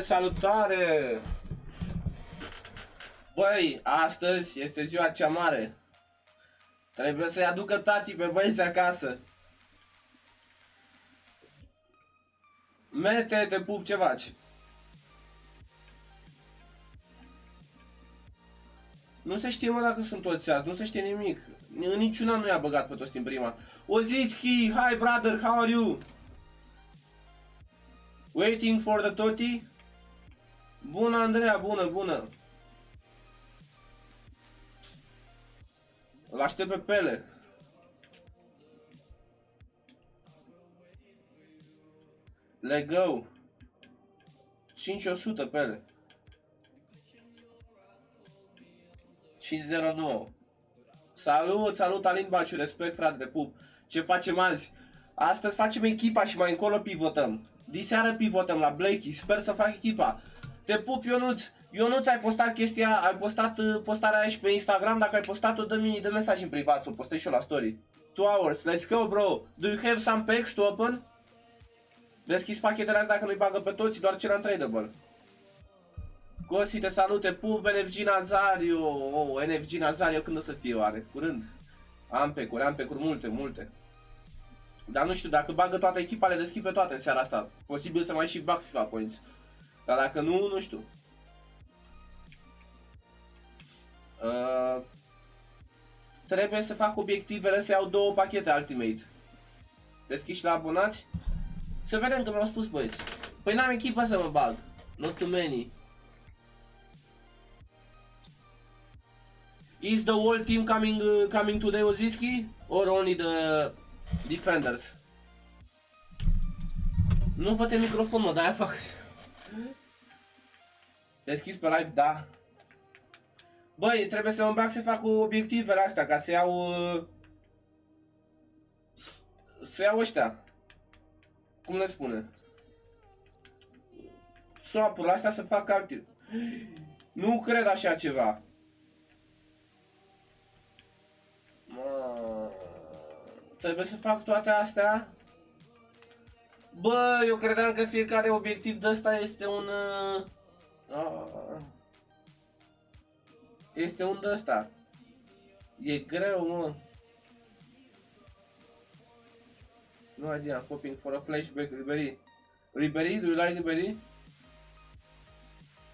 Salutare, salutare! Băi, astăzi este ziua cea mare. Trebuie să-i aducă tati pe băieți acasă. Mete, te pup, ce faci? Nu se știe, mă, dacă sunt toți azi, nu se știe nimic. În niciuna nu i-a băgat pe toți din prima. Oziski, hi brother, how are you? Waiting for the toti? Bună, Andreea, bună, bună. Îl aștept pe Pele. Let go. 5100 Pele. 509. Salut, salut Alin Baciu, respect frate de pup. Ce facem azi? Astăzi facem echipa și mai încolo pivotăm. Diseară pivotăm la Blakey, sper să fac echipa. Te pup Ionuț, Ionuț ai postat chestia, ai postat uh, postarea aia și pe Instagram, dacă ai postat-o dă-mi dă mesaj în privat, să o postez și eu la story. 2 hours, let's go bro. Do you have some packs to open? Deschis pachetele astea dacă nu-i bagă pe toți, doar cel tradable. Gosi, te salute, pup, NFG Nazario. Oh, NFG Nazario când o să fie oare? Curând. Am pe curi, am pe curi multe, multe. Dar nu știu, dacă bagă toate echipa, le deschid pe toate în seara asta. Posibil să mai și bag FIFA points. Dar dacă nu, nu știu. Uh, trebuie să fac obiectivele să iau două pachete Ultimate. Deschiși la abonați? Să vedem că mi-au spus băieți. Păi n-am echipă să mă bag. Not too many. Is the whole team coming uh, coming today, Oziski? Or only the defenders? Nu văd microfon, mă, de-aia fac. Deschis pe live, da. Băi, trebuie să mă bag să fac obiectivele astea, ca să iau... uh, Să iau ăștia. Cum le spune? Swap-urile astea să fac alte... Nu cred așa ceva. Mă, trebuie să fac toate astea? Bă, eu credeam că fiecare obiectiv de ăsta este un... uh, ah, este un de ăsta. E greu, mă. No idea, I'm hoping for a flashback, Ribery. Ribery, do you like Ribery?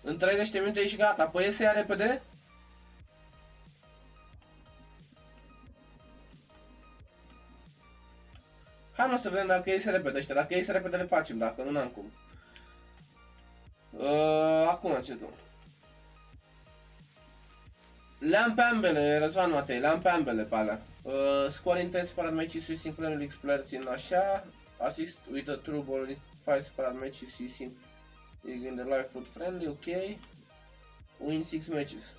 În 30 de minute ești gata. Păi iese ea repede? Hai mă să vedem dacă iese repede ăștia. Dacă iese repede le facem, dacă nu n-am cum. Uh, acum ce tu? Le-am pe ambele, Răzvan Matei, le-am pe ambele pe alea. Uh, score intense separat matches using Premier League players in așa. Assist with a true ball in 5 separat matches using in the live foot friendly, ok. Win 6 matches.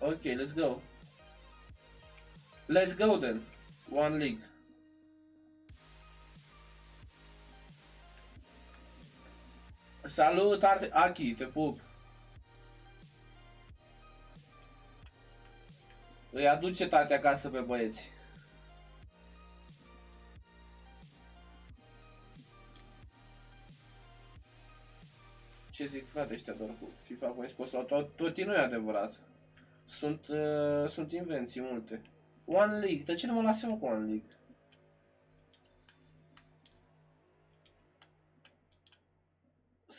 Ok, let's go. Let's go then. One league. Salut, Arte Aki, te pup. Îi aduce tati acasă pe băieți. Ce zic frate ăștia doar cu FIFA cu scos sau tot, tot nu e adevărat. Sunt, uh, sunt invenții multe. One League, de ce nu mă lasă mă cu One League?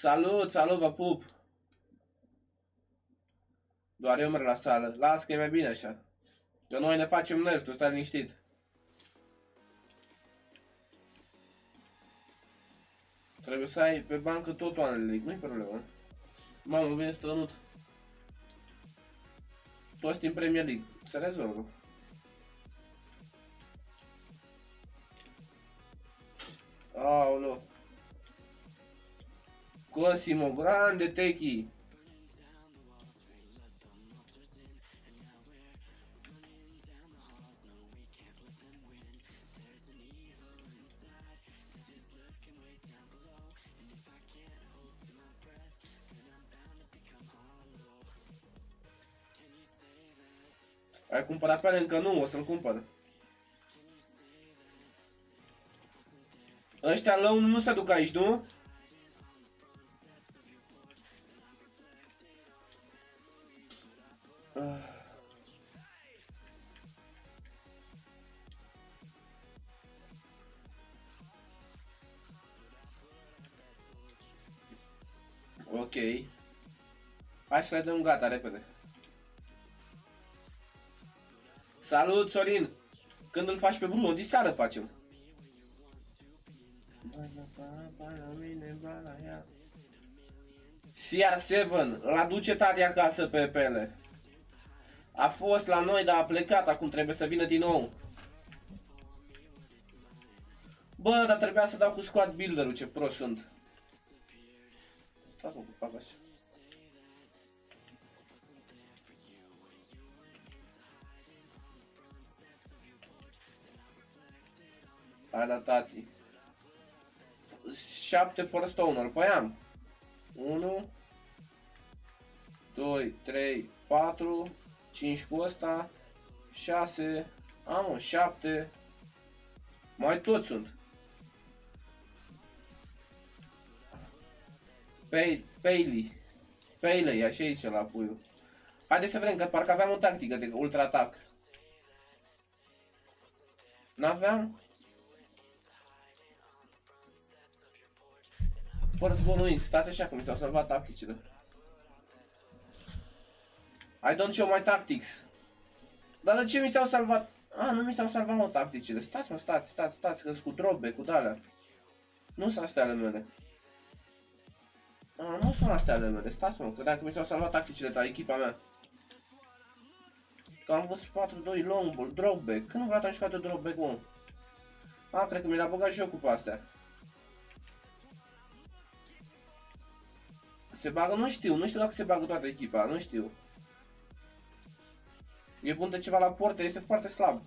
Salut, salut, vă pup! Doar eu merg la sală. Las că e mai bine așa. Că noi ne facem nervi, tu stai liniștit. Trebuie să ai pe bancă tot One League, nu-i problemă. Mamă, vine strănut. Toți din Premier League. Se rezolvă. Aoleu. Cosimo, grande Teki. Vai comparar palancando um, você não compara. Ăștia la un do s-a? Uh. Ok. Hai să le dăm gata, repede. Salut, Sorin! Când îl faci pe Bruno? Diseară facem. CR7, îl aduce tati acasă pe pele. A fost la noi, dar a plecat, acum trebuie să vină din nou. Bă, dar trebuia să dau cu squad builder-ul, ce prost sunt. Stați mă, cu fac așa. Hai da, tati. 7 fără stoner. Păi am. 1 2, 3, 4 5 cu ăsta 6 Am 7 Mai toți sunt. Pay, Payley Payley, așa e aici la puiul. Haideți să vedem, că parcă aveam o tactică de ultra atac. N-aveam? Fără zbunuiți, stați așa că mi s-au salvat tacticile. I don't show my tactics. Dar de ce mi s-au salvat? Ah, nu mi s-au salvat mă tacticile. Stați mă, stați, stați, stați, că cu drobe, cu dalea. Nu sunt astea ale mele. Ah, nu sunt astea ale mele, stați mă, că dacă mi s-au salvat tacticile de la echipa mea. Că am văzut 4-2 longball, dropback. Când vreau am jucat de dropback, mă? Ah, cred că mi l-a băgat și eu cu astea. Se bagă, nu știu, nu știu dacă se bagă toată echipa, nu știu. E bun de ceva la porte, este foarte slab.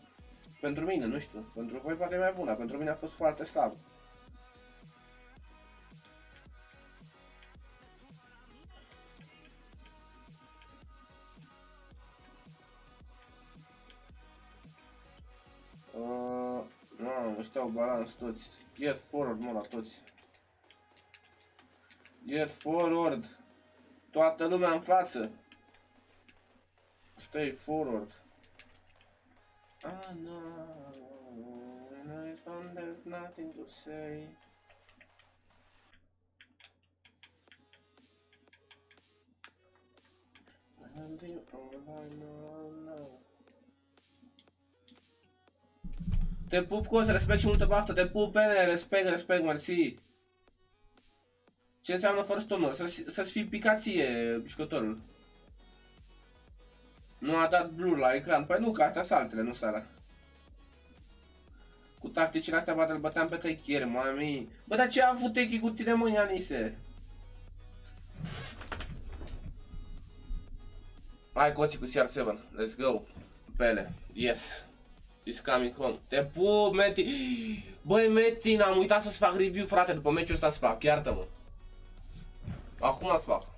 Pentru mine, nu știu. Pentru voi poate e mai bună, pentru mine a fost foarte slab. Uh, nu, ăștia au balans toți. Get forward, mă, la toți. Get forward. Toată lumea în față. Stay forward. Ah, no. When I found there's nothing to say. And the all I know, know. Te pup, Cos, respect și multă baftă, te pup, bine, respect, respect, mersi. Ce înseamnă fără stonul? Să-ți să fii picat ție jucătorul. Nu a dat blur la ecran. Păi nu, că astea sunt altele, nu sara. Cu tacticile astea poate îl băteam pe techier, mami. Bă, dar ce a avut techi cu tine, mă, Ianise? Hai, coții cu CR7. Let's go. Pele. Yes. Is coming home. Te pup, Meti. Băi, Meti, am uitat să-ți fac review, frate, după meciul ăsta să fac. Iartă-mă. Acum îți fac.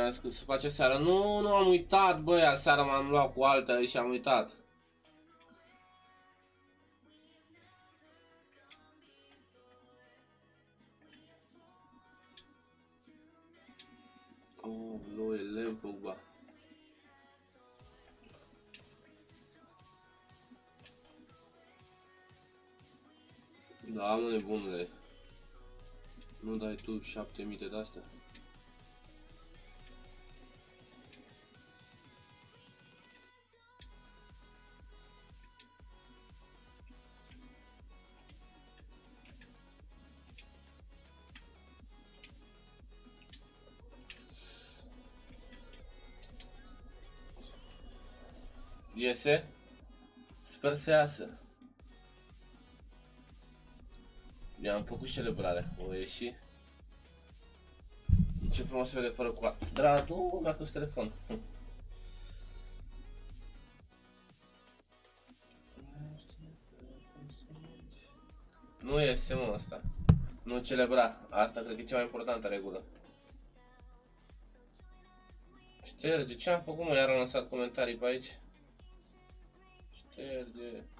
Ziua că se face seara. Nu, nu am uitat, băi, seara m-am luat cu alta și am uitat. Oh, lui, Leo Pogba. Da, mă nebunule. Nu dai tu 7000 de astea? Iese? Sper să iasă. I-am făcut celebrare. O ieși. Ce frumos se vede fără coa. Drag, tu, dacă telefon. Hm. Nu iese mă asta. Nu celebra. Asta cred că e cea mai importantă regulă. Șterge. Ce am făcut mă? Iar am lăsat comentarii pe aici. Șterge. Ah.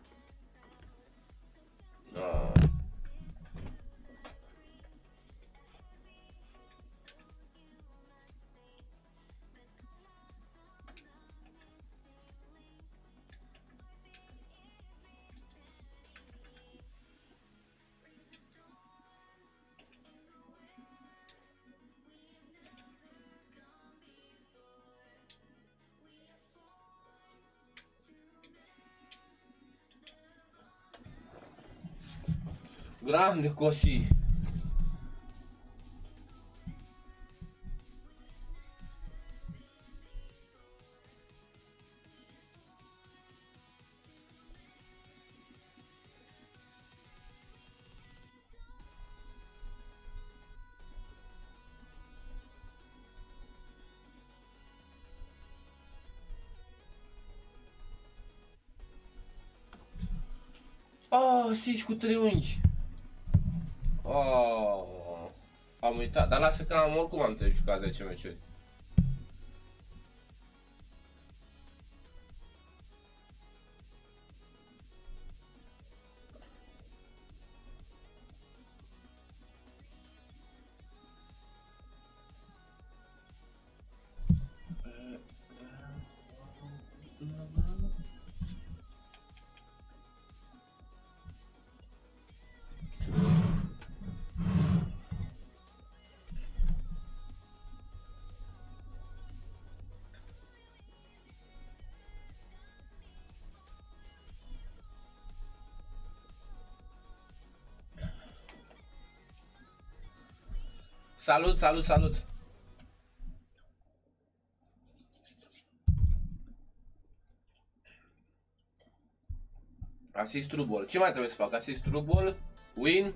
Grande Cosi. Oh, sis cu triunghi. Oh, am uitat, dar lasă că am oricum am te jucat 10 meciuri. Salut, salut, salut! Asist true ball. Ce mai trebuie să fac? Asist true ball, win,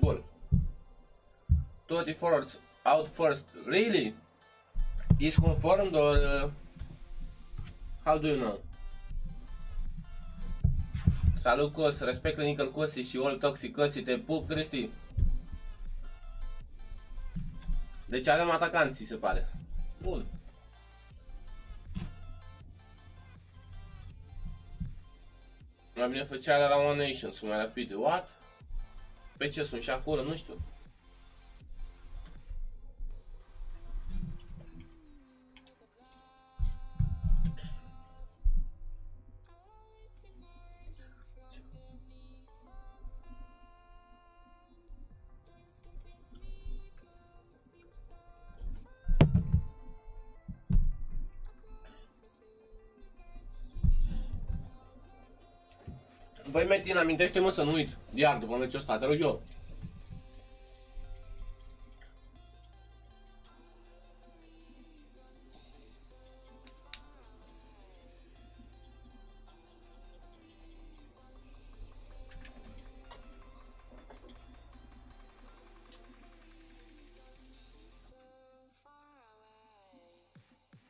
goal. Toți forwards out first. Really? Is confirmed or uh, how do you know? Salut Cos, respect Clinical Cosi și All Toxic Cosi, te pup Cristi. Deci avem atacanții, se pare. Bun. Mai bine făcea la One Nation, sunt mai rapide. What? Pe ce sunt și acolo? Nu știu. Metin, amintește-mă să nu uit. Iar, după meciul ăsta, te rog eu.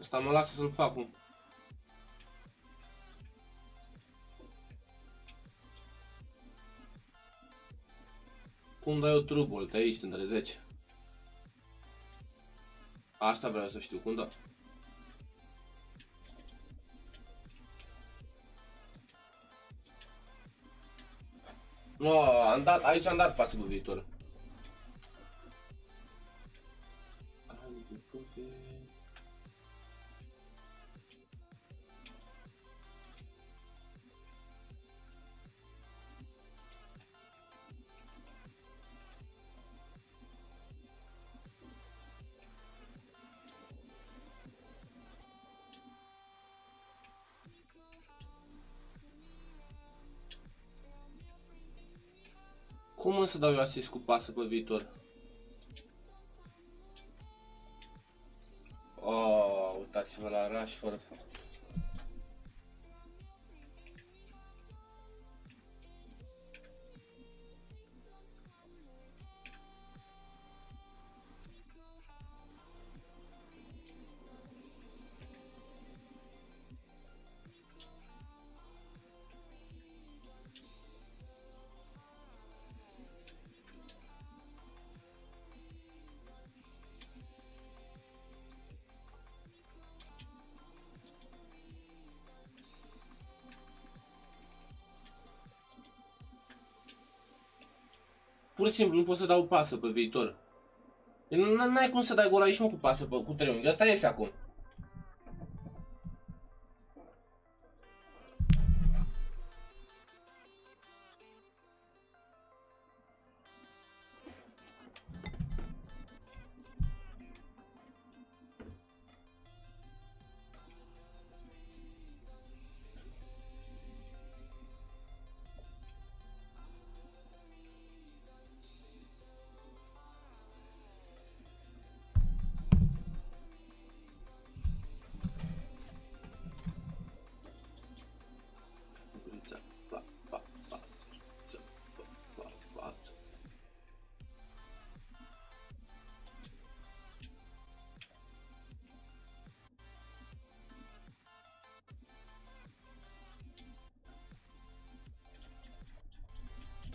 Asta mă lasă să-l fac. Un. Cum dai o trubul? Te aici între 10. Asta vreau să știu, cum da? No, am dat, aici am dat pasivul viitor. Cum să dau eu asist cu pasă pe viitor? Oh, uitați-vă la Rashford. Pur și simplu nu pot să dau pasă pe viitor. N-ai cum să dai gol aici mă cu pasă pe, cu triunghi. Asta iese acum.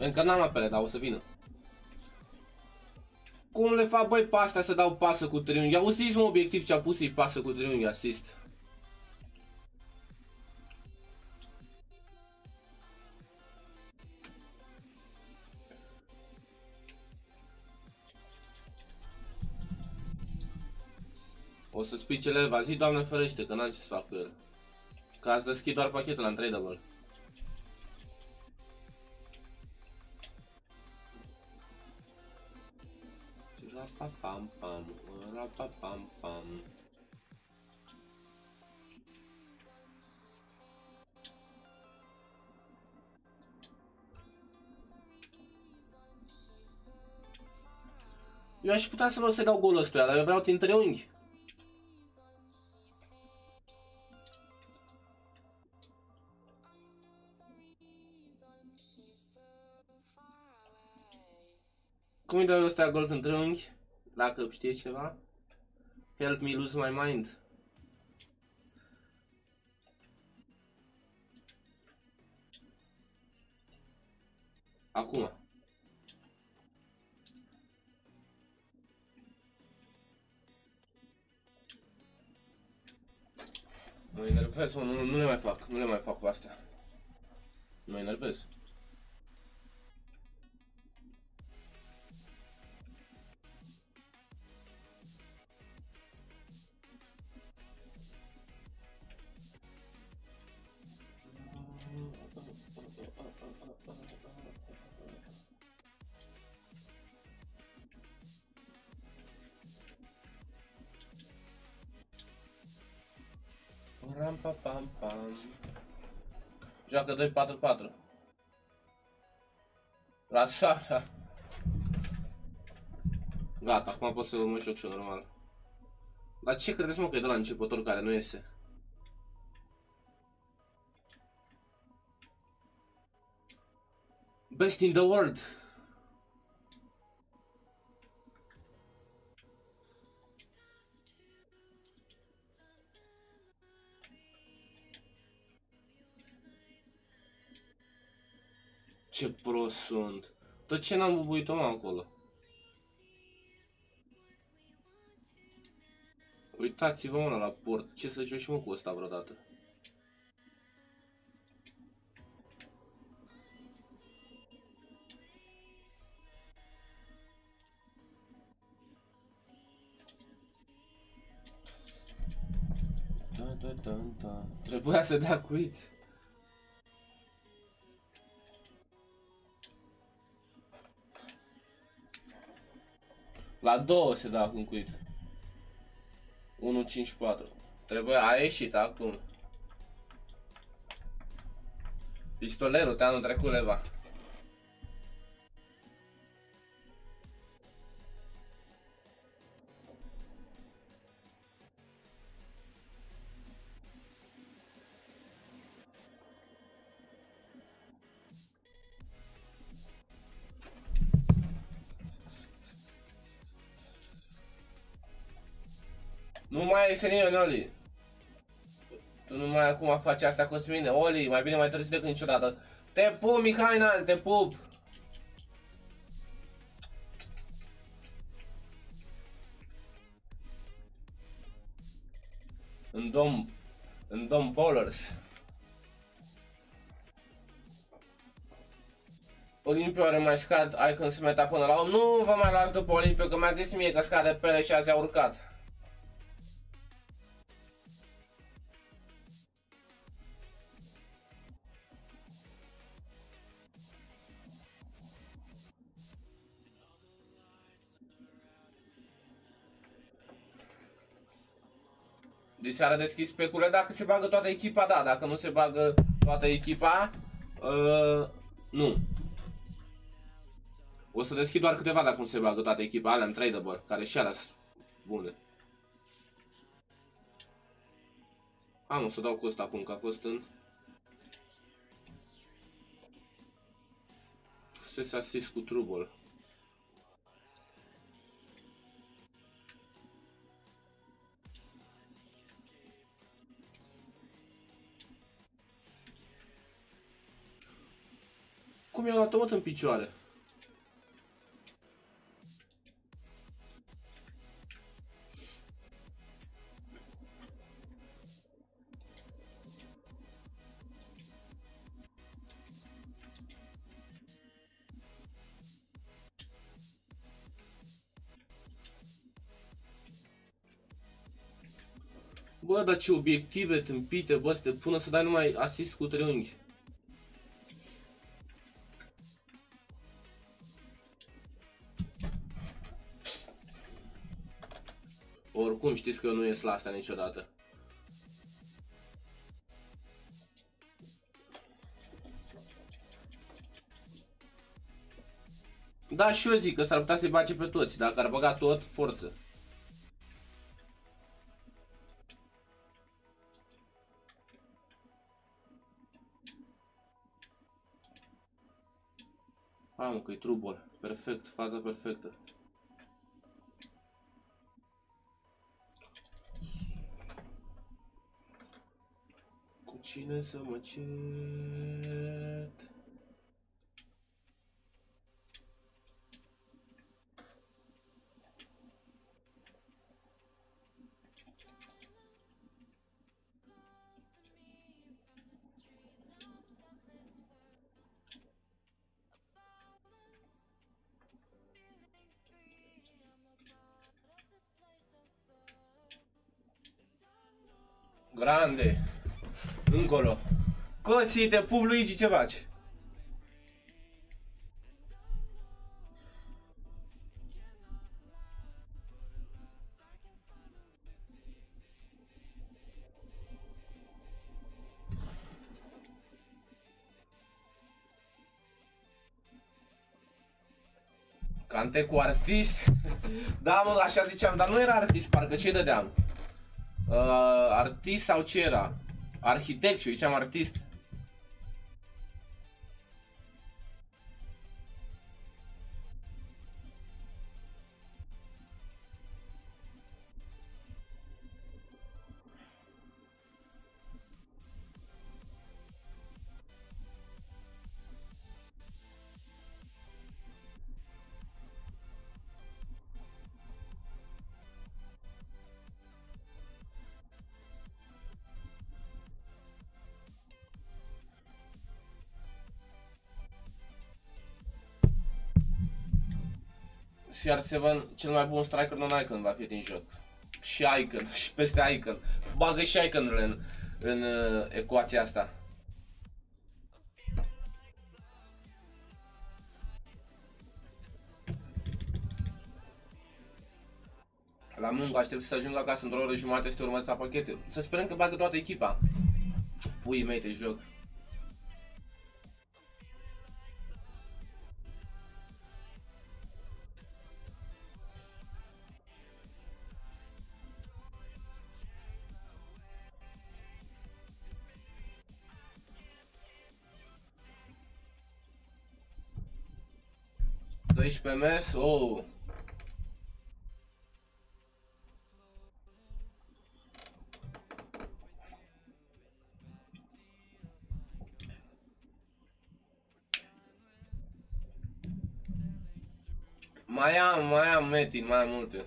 Încă n-am apele, dar o să vină. Cum le fac băi pe astea să dau pasă cu triunghi? Auziți mă obiectiv ce a pus i pasă cu triunghi asist. O să spui cele va zi, doamne ferește, că n-am ce să fac cu el. Că ați deschid doar pachetul la Untradeable. Pam pam pam Eu aș putea să nu să dau golul ăsta, dar eu vreau din triunghi. Cum îi dau eu ăsta gol în triunghi? Dacă știe ceva, help me lose my mind. Acum. Mă enervez, mă, nu, nu le mai fac, nu le mai fac cu astea. Mă enervez. Ram pa pam pam. Joacă 2-4-4. La sala. Gata, acum pot să mă joc și eu normal. Dar ce credeți mă că e de la începător care nu iese? Best in the world. Ce prost sunt. Tot ce n-am bubuit-o acolo. Uitați-vă mă la port. Ce să joci mă cu ăsta vreodată? Da, da, da, da. Trebuia să dea quit. La 2 se dă acum quit. 1.54. Trebuie, a ieșit acum. Pistolerul te anul trecut leva. Mai iese nimeni, Oli. Tu nu mai acum faci asta cu mine. Oli, mai bine mai târziu decât niciodată. Te pup, Mihaina, te pup! În dom... În dom bowlers. Olimpiu are mai scad, ai când se meta până la 8. Nu vă mai las după Olimpiu, că mi-a zis mie că scade pele și azi a urcat. Deci seara deschis specule dacă se bagă toată echipa, da, dacă nu se bagă toată echipa, uh, nu. O să deschid doar câteva dacă nu se bagă toată echipa, alea în tradable, care și alea sunt bune. Am, o să dau cu ăsta acum, că a fost în... Fusese asist cu Trouble. Cum i-au luat tot în picioare? Bă, dar ce obiective tâmpite, bă, să te pună să dai numai asist cu triunghi. Știți că nu ies la asta niciodată. Da, și eu zic că s-ar putea să-i bage pe toți. Dacă ar băga tot, forță. Am că-i trubol. Perfect, faza perfectă. Cine să mă cet? Grande. Încolo. Cosi, te pup Luigi, ce faci? Cante cu artist? da, mă, așa ziceam, dar nu era artist, parcă ce dădeam? Uh, artist sau ce era? Arhitect și eu ziceam artist. CR7 cel mai bun striker non-icon va fi din joc. Și icon, și peste icon. Bagă și icon în, în uh, ecuația asta. La muncă aștept să ajung acasă într-o oră jumătate să te urmăresc la pachete. Să sperăm că bagă toată echipa. Pui mei, te joc. 12 ms, oh. Mai am, mai am metin, mai am multe.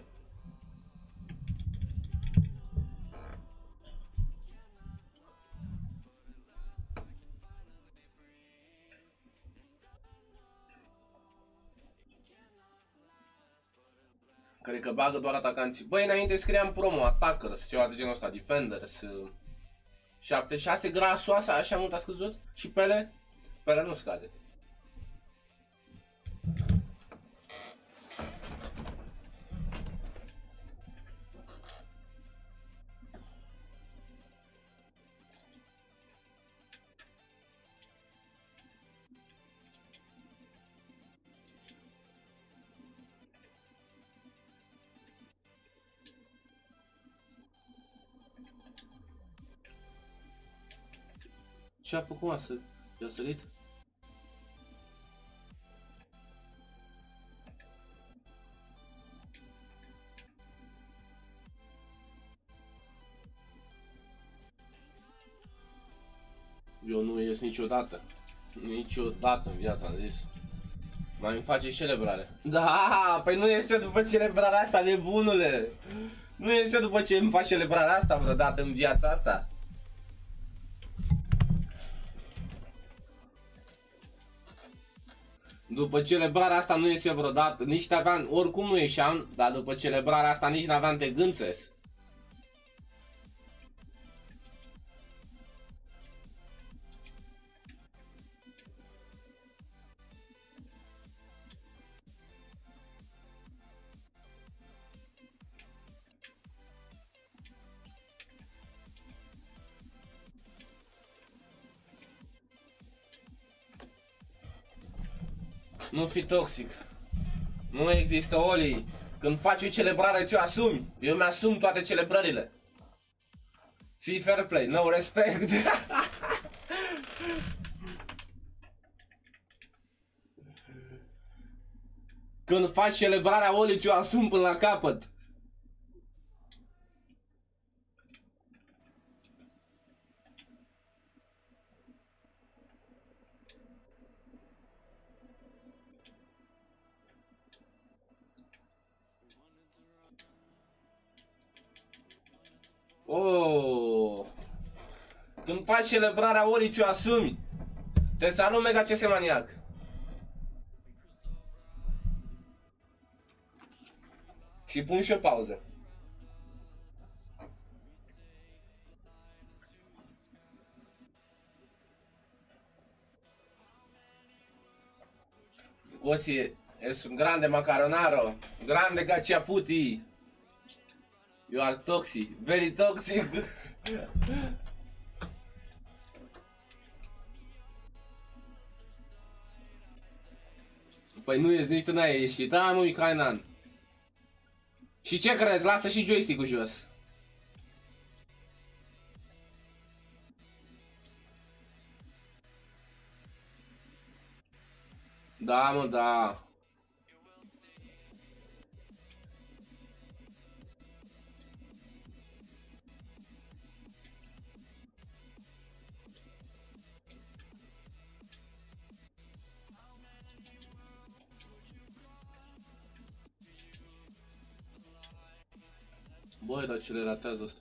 Cred că bagă doar atacanții. Băi, înainte scriam promo, attackers, ceva de genul ăsta, defenders. 76 grasoasa, așa mult a scăzut? Și pele? Pele nu scade. Ce a făcut asta? Ce a sărit? Eu nu ies niciodată. Niciodată în viața, am zis. Mai îmi face celebrare. Da, păi nu este după celebrarea asta, nebunule. Nu este după ce îmi faci celebrarea asta vreodată în viața asta. După celebrarea asta nu iese vreodată, nici n-aveam, oricum nu ieșeam, dar după celebrarea asta nici n-aveam de gând să ies. Nu fi toxic. Nu există Oli. Când faci o celebrare, ți-o asumi. Eu mi-asum toate celebrările. Fii fair play, no respect. Când faci celebrarea Oli, ți-o asum până la capăt. Faci celebrarea ori ți-o asumi. Te salut Mega CS Maniac. Și pun și o pauză. Cosi, es un grande macaronaro, grande gaciaputi. You are toxic, very toxic. Păi nu ești nici tu n-ai ieșit, da, mă, Kainan. Și ce crezi? Lasă și joystick-ul jos. Da, mă, da. Băi, dar ce le ratează asta?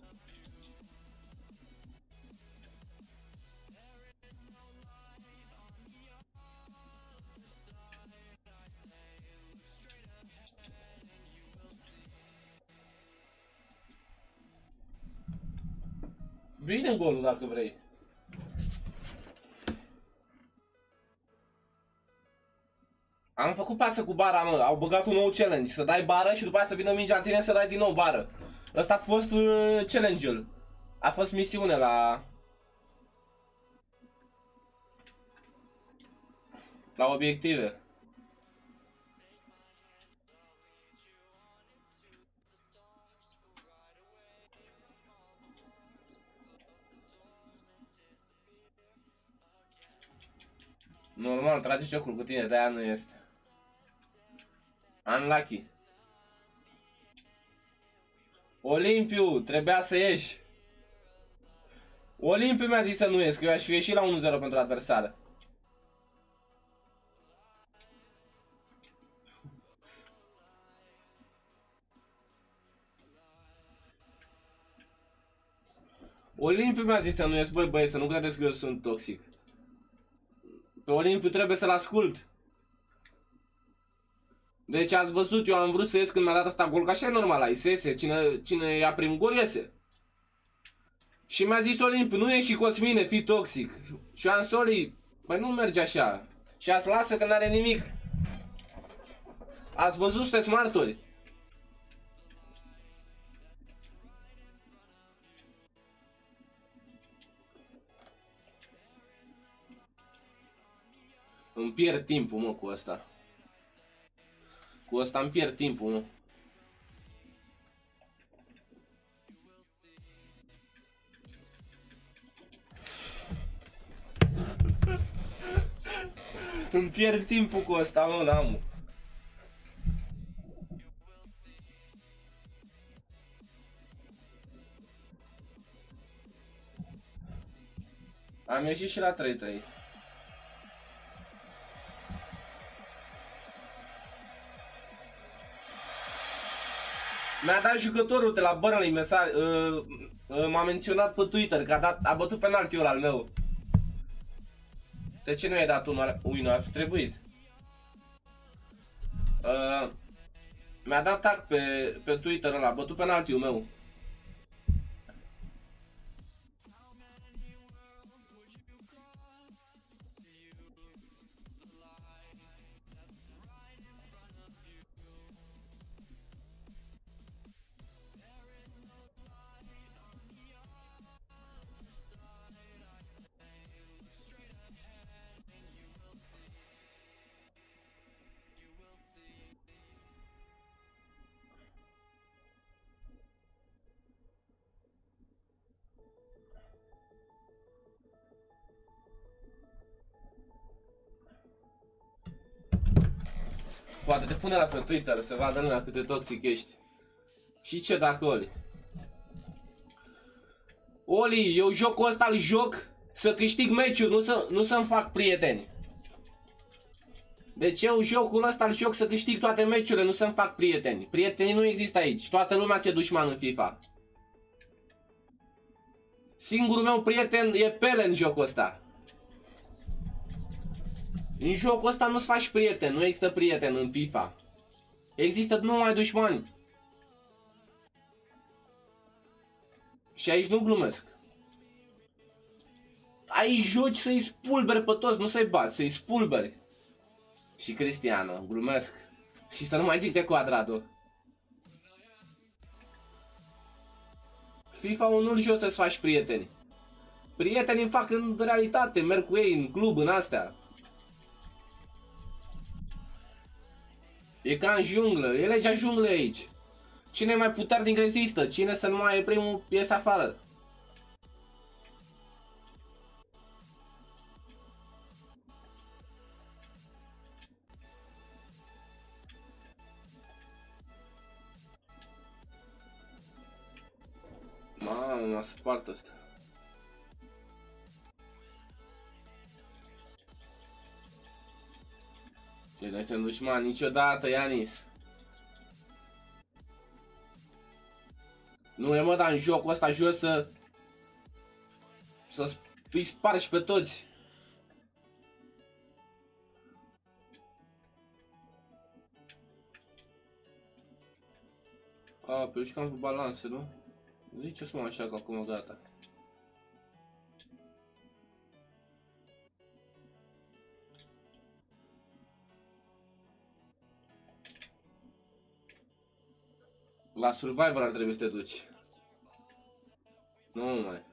Bine golul dacă vrei. Am făcut pasă cu bara, mă. Au băgat un nou challenge. Să dai bară și după aia să vină mingea în tine să dai din nou bară. Ăsta a fost uh, challenge-ul. A fost misiune la... La obiective. Normal, trage jocul cu tine, de-aia nu este. Unlucky. Olimpiu, trebuia să ieși. Olimpiu mi-a zis să nu ies, că eu aș fi ieșit la 1-0 pentru adversară. Olimpiu mi-a zis să nu ies, băi băi, să nu credeți că eu sunt toxic. Pe Olimpiu trebuie să-l ascult. Deci ați văzut, eu am vrut să ies când mi-a dat asta gol, că așa e normal, ai iese, cine, cine ia prim gol iese. Și mi-a zis Olimp, nu e și Cosmine, fi toxic. Și eu am zis, Oli, băi nu merge așa. Și ați lasă că n-are nimic. Ați văzut, sunteți martori. Îmi pierd timpul, mă, cu asta. Cu asta îmi pierd timpul, mă. Îmi pierd timpul cu asta, mă, n-am. Am ieșit și la 3-3. Mi-a dat jucătorul de la Burnley mesaj, uh, uh, m-a menționat pe Twitter că a, dat, a bătut penaltiul al meu. De ce nu i-ai dat unul? Ui, nu ar fi trebuit. Uh, mi-a dat tag pe, pe Twitter ăla, a bătut penaltiul meu. Poate te pune la pe Twitter să vadă lumea cât de toxic ești. Și ce dacă Oli? Oli, eu jocul ăsta îl joc să câștig meciuri, nu, să, nu să-mi fac prieteni. Deci eu jocul ăsta îl joc să câștig toate meciurile, nu să-mi fac prieteni. Prietenii nu există aici, toată lumea ți-e dușman în FIFA. Singurul meu prieten e Pele în jocul ăsta. În jocul ăsta nu-ți faci prieten, nu există prieten în FIFA. Există numai dușmani. Și aici nu glumesc. Aici joci să-i spulberi pe toți, nu să-i bați, să-i spulberi. Și Cristiano, glumesc. Și să nu mai zic de Quadrado. FIFA nu-l joc să-ți faci prieteni. Prietenii îmi fac în realitate, merg cu ei în club, în astea. E ca în junglă, e legea junglei aici. Cine e mai puternic rezistă, cine să nu mai e primul ies afară. Mamă, m-a spart asta. Deci noi suntem dușmani niciodată, Ianis. Nu e mă, dar în jocul ăsta jos să... Să îi spargi pe toți. A, pe eu cam cu balanță, nu? Ziceți mă așa că acum gata. La Survivor ar trebui să te duci. Nu mai.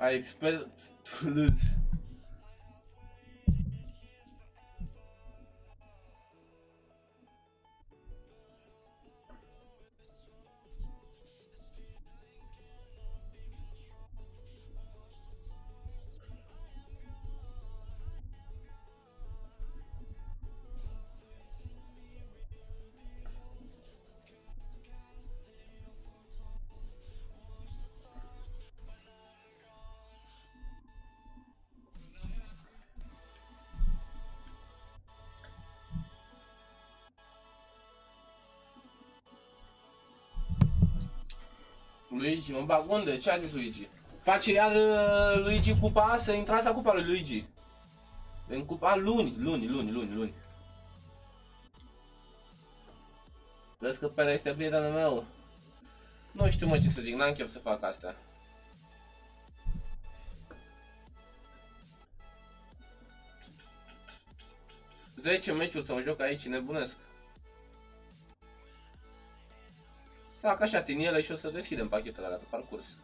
I expect to lose. Luigi, mă bag unde? Ce a zis Luigi? Face iar uh, Luigi cupa să intrați la cupa lui Luigi. În cupa luni, luni, luni, luni, luni. Vezi că Pere este prietenul meu. Nu știu mă ce să zic, n-am chef să fac asta. Zece meciuri să mă joc aici, nebunesc. Fac așa tiniele și o să deschidem pachetele alea pe parcurs.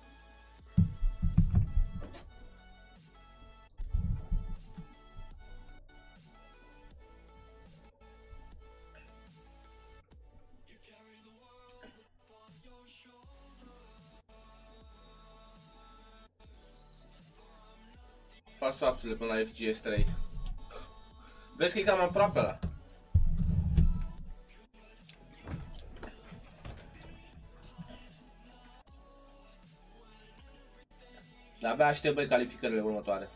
Fac swapsurile până la FGS 3. Vezi că e cam aproape la. De-abia aștept băi calificările următoare.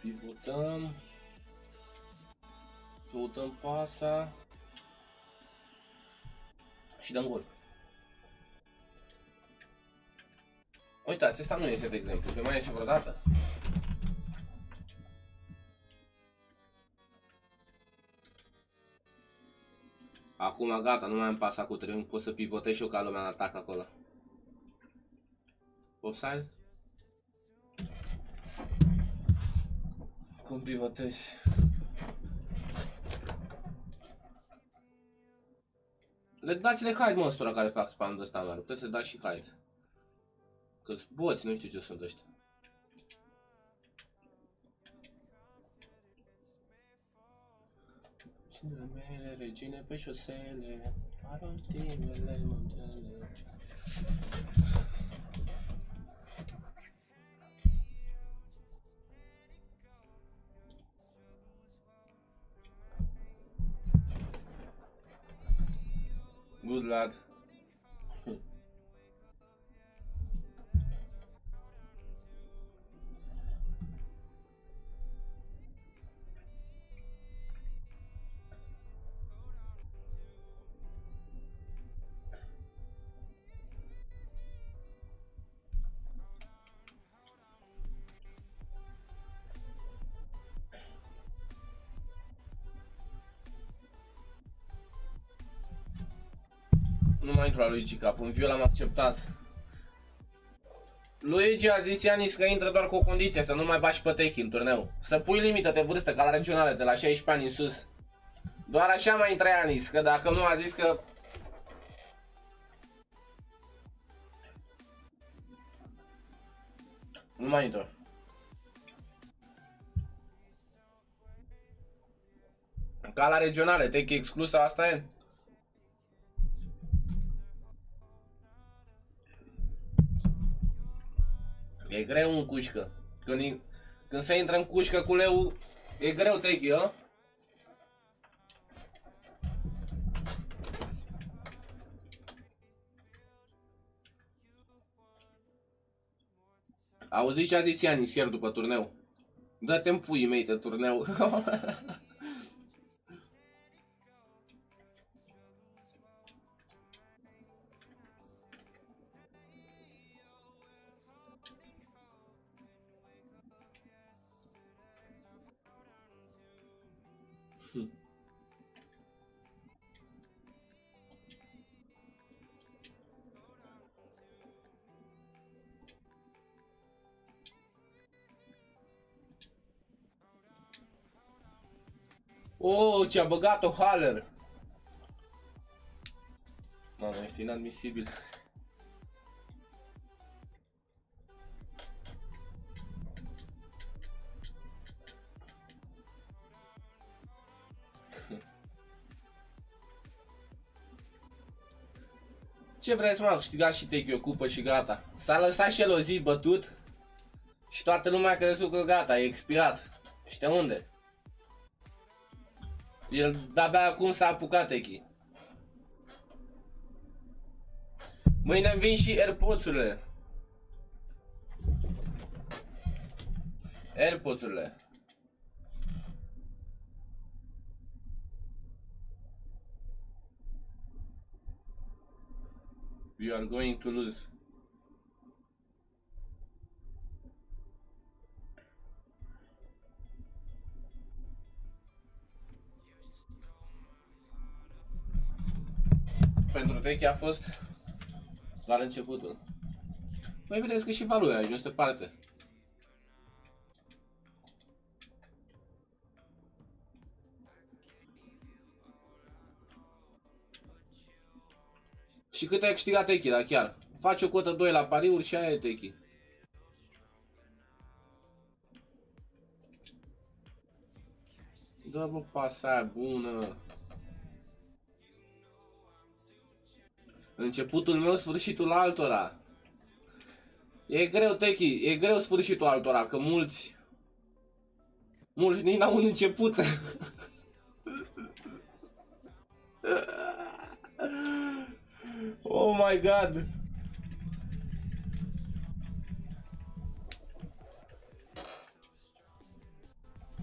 Pivotăm. Căutăm pasa. Și dăm gol. Uitați, asta nu este de exemplu, că mai este vreodată. Acum gata, nu mai am pasa cu triunghi, pot să pivotez și eu ca lumea în atac acolo. Offside? Cum pivotezi? Le dați-le hide măsura care fac spam de ăsta mare. Puteți să dați și hide. că boți, nu știu ce sunt ăștia. Cine mele, regine pe șosele, arontimele montele. Good lad. Nu mai intru la Luigi Cap, un viol am acceptat. Luigi a zis Ianis că intră doar cu o condiție, să nu mai bași pe techi în turneu. Să pui limită de vârstă ca la regionale, de la 16 ani în sus. Doar așa mai intră Ianis, că dacă nu a zis că... Nu mai intră. Ca la regionale, techi exclusă, asta e. E greu în cușcă. Când, când se intră în cușcă cu leu, e greu techi, a? Auzi ce a zis Ianis ieri după turneu? Dă-te-mi puii mei de turneu. Oh, ce-a băgat-o Haller! Mamă, este inadmisibil. Ce vreți mă, câștigat și Tech o cupă și gata. S-a lăsat și el o zi bătut și toată lumea a crezut că gata, e expirat. Și de unde? El de-abia acum s-a apucat, Echi. Mâine îmi vin și Airpods-urile. Airpods-urile. We are going to lose. Pentru Techi a fost la începutul. Mai vedeți că și valul a ajuns departe. Și cât ai câștigat Techi, da, chiar. Faci o cotă 2 la pariuri și aia e Techi. Dă bă pasa aia bună. Începutul meu, sfârșitul altora. E greu, Techi, e greu sfârșitul altora, că mulți... Mulți nici n-au un început. oh my god.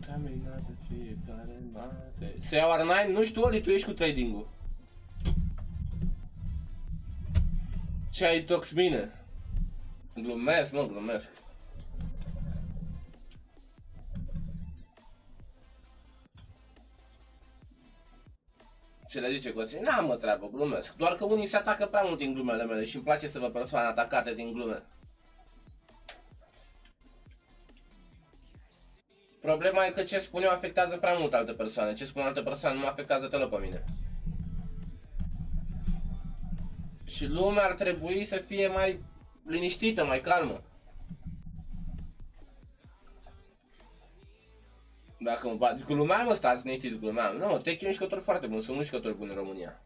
Caminată fiecare noapte. Se iau R9? Nu știu, Oli, tu ești cu trading-ul. Ce ai tox bine? Glumesc, nu glumesc. Ce le zice Cosmin? N-am mă treabă, glumesc. Doar că unii se atacă prea mult din glumele mele și îmi place să vă persoane atacate din glume. Problema e că ce spun eu afectează prea mult alte persoane. Ce spun alte persoane nu mă afectează deloc pe mine. Și lumea ar trebui să fie mai liniștită, mai calmă. Dacă mă bat, cu lumea mă stați liniștiți cu lumea. Nu, Tech e un jucător foarte bun, sunt un jucător bun în România.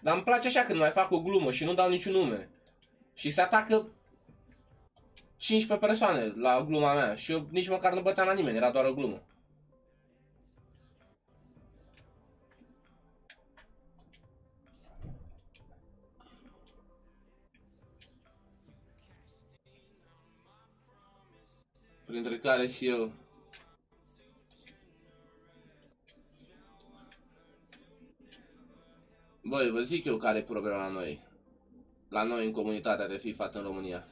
Dar îmi place așa când mai fac o glumă și nu dau niciun nume. Și se atacă 15 persoane la gluma mea și eu nici măcar nu băteam la nimeni, era doar o glumă. Printre care și eu. Băi, vă zic eu care e problema la noi. La noi în comunitatea de FIFA în România.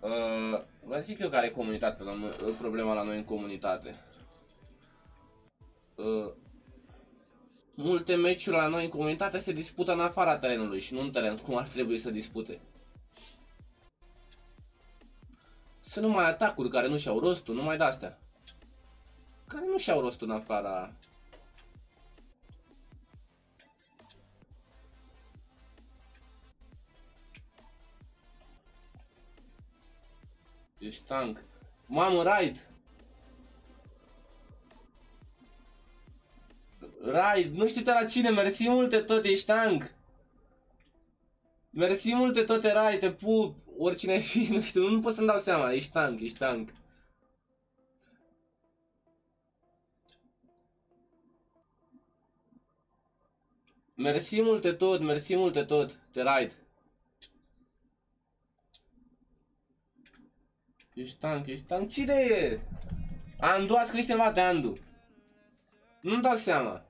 Uh, vă zic eu care e comunitatea la noi, problema la noi în comunitate. Uh, multe meciuri la noi în comunitate se dispută în afara terenului și nu în teren, cum ar trebui să dispute. Sunt numai atacuri care nu și-au rostul, numai de-astea. Care nu și-au rostul în afara Ești tank. Mamă, Raid! Raid, nu știu te la cine, mersi multe tot, ești tank. Mersi multe tot, Raid, te pup, oricine ai fi, nu știu, nu pot să-mi dau seama, ești tank, ești tank. Mersi multe tot, mersi multe tot, te raid. Ești tank, ești tank. Cine e? Andu a scris ceva de Andu. Nu-mi dau seama.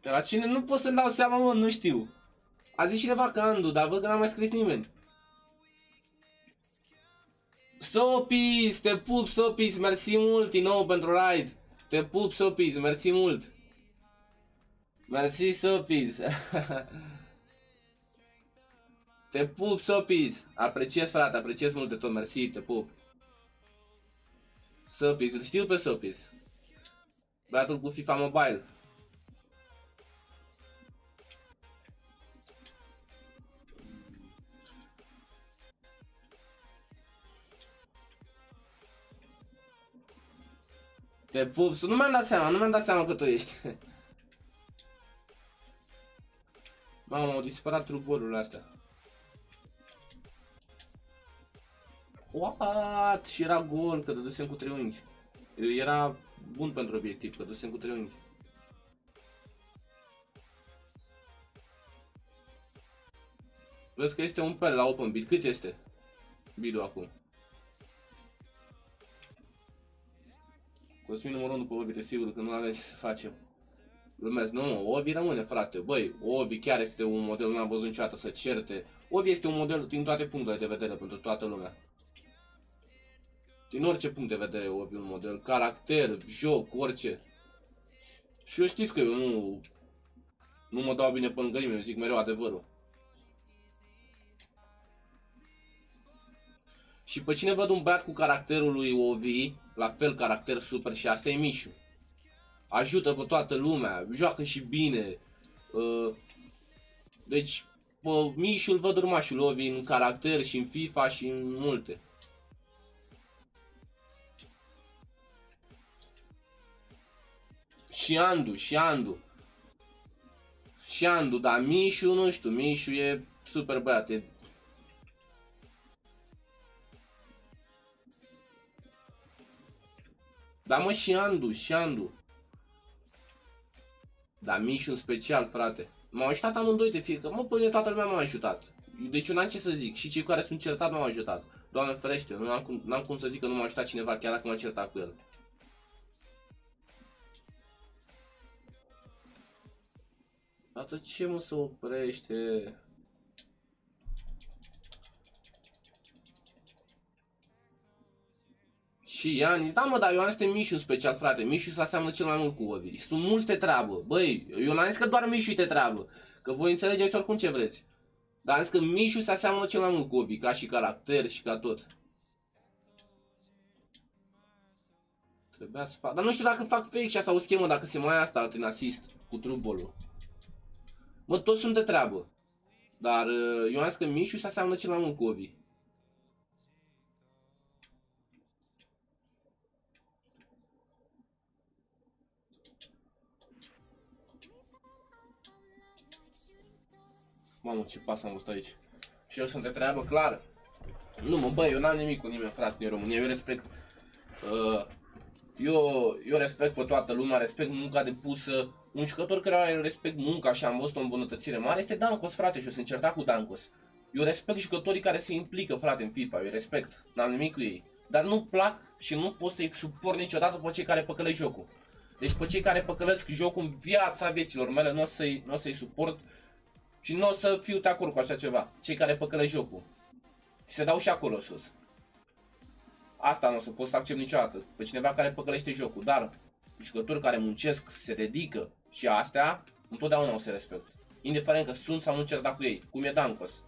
De la cine nu pot să-mi dau seama, mă, nu știu. A zis cineva că Andu, dar văd că n-a mai scris nimeni. Sopis, te pup, Sopis, mersi mult din nou pentru ride. Te pup, Sopis, mersi mult. Mersi, Sopis. Te pup, Sopis! Apreciez, frate, apreciez mult de tot, mersi, te pup. Sopis, îl știu pe Sopis. Băiatul cu FIFA Mobile. Te pup, nu mi-am dat seama, nu mi-am dat seama că tu ești. Mamă, au disparat truburile astea. What? Și era gol, că dădusem cu triunghi. Era bun pentru obiectiv, că dădusem cu triunghi. Vezi că este un pel la open bid. Cât este bidul acum? Cosmin numărul 1 pe Ovi, sigur că nu avem ce să facem. Lumesc, nu, Ovi rămâne, frate. Băi, Ovi chiar este un model, nu am văzut niciodată să certe. Ovi este un model din toate punctele de vedere pentru toată lumea. Din orice punct de vedere Ovi un model. Caracter, joc, orice. Și eu știți că eu nu, nu mă dau bine pe îngărime, eu zic mereu adevărul. Și pe cine văd un băiat cu caracterul lui Ovi, la fel caracter super și asta e Mișu. Ajută pe toată lumea, joacă și bine. Uh, deci, pe Mișu îl văd urmașul Ovi în caracter și în FIFA și în multe. Și Andu, și Andu. Și Andu, dar Mișu, nu știu, Mișu e super băiat, e Da mă și Andu, și Andu. Da, Mișu în special, frate. M-au ajutat amândoi de fiecare. Mă, până toată lumea m-a ajutat. Deci eu n-am ce să zic. Și cei care sunt certat m-au ajutat. Doamne ferește, nu am cum, n-am cum să zic că nu m-a ajutat cineva chiar dacă m-a certat cu el. Dar ce mă să oprește? Și Ianis, da mă, dar Ioan este Mișu în special, frate. Mișu se aseamnă cel mai mult cu Ovi. Sunt mulți te treabă. Băi, eu n-am zis că doar Mișu te treabă. Că voi înțelegeți oricum ce vreți. Dar am zis că Mișu se aseamnă cel mai mult cu Ovi, ca și caracter și ca tot. Trebuia să fac... Dar nu știu dacă fac fake și asta o schemă, dacă se mai asta în asist cu trubolul. Mă, toți sunt de treabă. Dar uh, eu am zis că Mișu se aseamnă cel mai mult cu Ovi. Mamă, ce pas am văzut aici. Și eu sunt de treabă, clar. Nu mă, bă, eu n-am nimic cu nimeni, frate, din România. Eu respect... Uh, eu, eu respect pe toată lumea, respect munca depusă. Un jucător care are respect munca și am văzut o îmbunătățire mare este Dancos, frate, și eu sunt certat cu Dancos. Eu respect jucătorii care se implică, frate, în FIFA, eu respect, n-am nimic cu ei. Dar nu plac și nu pot să-i suport niciodată pe cei care păcălesc jocul. Deci pe cei care păcălesc jocul în viața vieților mele nu o să-i, n-o să-i suport și nu o să fiu de acord cu așa ceva. Cei care păcălă jocul. Și se dau și acolo sus. Asta nu o să pot să accept niciodată. Pe cineva care păcălește jocul. Dar jucători care muncesc, se dedică și astea, întotdeauna o să respect. Indiferent că sunt sau nu certat cu ei. Cum e Dancos.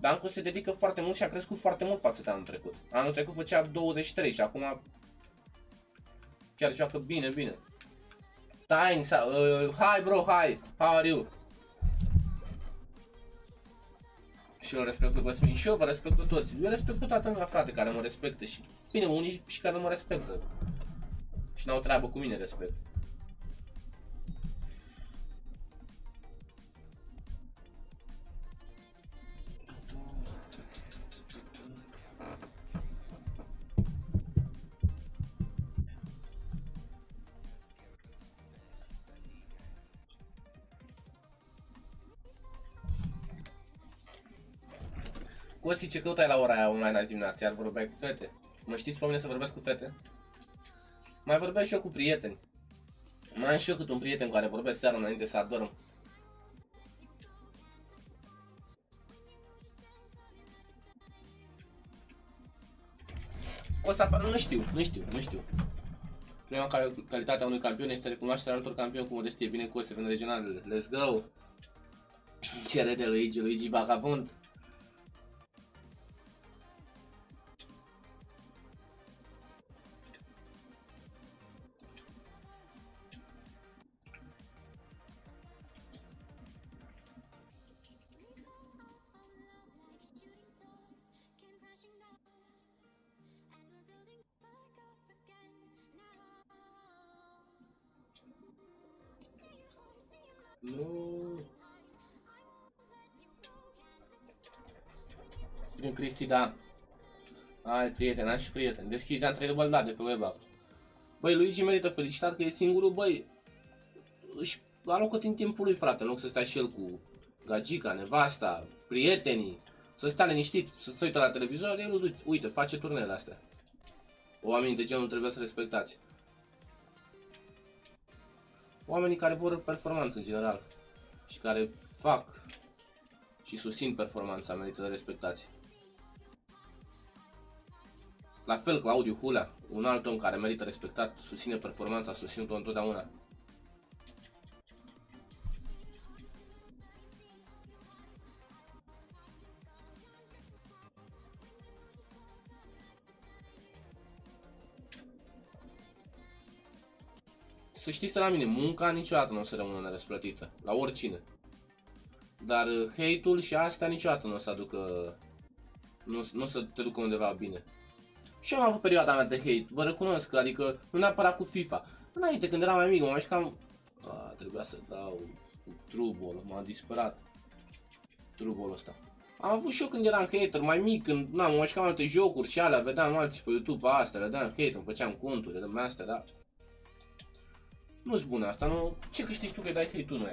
Dancos se dedică foarte mult și a crescut foarte mult față de anul trecut. Anul trecut făcea 23 și acum chiar joacă bine, bine. Tiny, uh, hi bro, hi, how are you? și îl respect pe Cosmin și eu vă respect pe toți. Eu respect pe toată lumea, frate, care mă respectă și bine, unii și care nu mă respectă. Și n-au treabă cu mine, respect. Cosi, ce căutai la ora aia online azi dimineața? Iar vorbeai cu fete? Mă știți pe mine să vorbesc cu fete? Mai vorbesc și eu cu prieteni. Mai am și eu cât un prieten cu care vorbesc seara înainte să adorm. O să apară, nu știu, nu știu, nu știu. Prima calitate a unui campion este recunoașterea altor campioni cu modestie. Bine cu o să regionalele. Let's go! Ce rede Luigi, Luigi Vagabond. Din Cristi, da. Ai, prieten, ai și prieten. Deschizi antrenable da de pe web app. Băi, Luigi merită felicitat că e singurul, băi, își alocă din timpul lui, frate, în loc să stea și el cu gagica, nevasta, prietenii, să stea liniștit, să se uită la televizor, el, uite, face turnele astea. Oamenii de genul trebuie să respectați. Oamenii care vor performanță în general și care fac și susțin performanța merită de respectați. La fel Claudiu Hulea, un alt om care merită respectat, susține performanța, susținut-o întotdeauna. Să știți la mine, munca niciodată nu o să rămână nerăsplătită, la oricine. Dar uh, hate-ul și astea niciodată nu o să aducă, nu, nu o să te ducă undeva bine. Și eu am avut perioada mea de hate, vă recunosc, adică nu neapărat cu FIFA. Înainte, când eram mai mic, mă cam... A, trebuia să dau trubol, m-a disperat. Trubolul ăsta. Am avut și eu când eram hater, mai mic, când na, mă jucam alte jocuri și alea, vedeam alții pe YouTube astea, vedeam hate, îmi făceam conturi, de astea, da. Nu-s bună asta, nu... Ce câștigi tu că dai hate-ul nu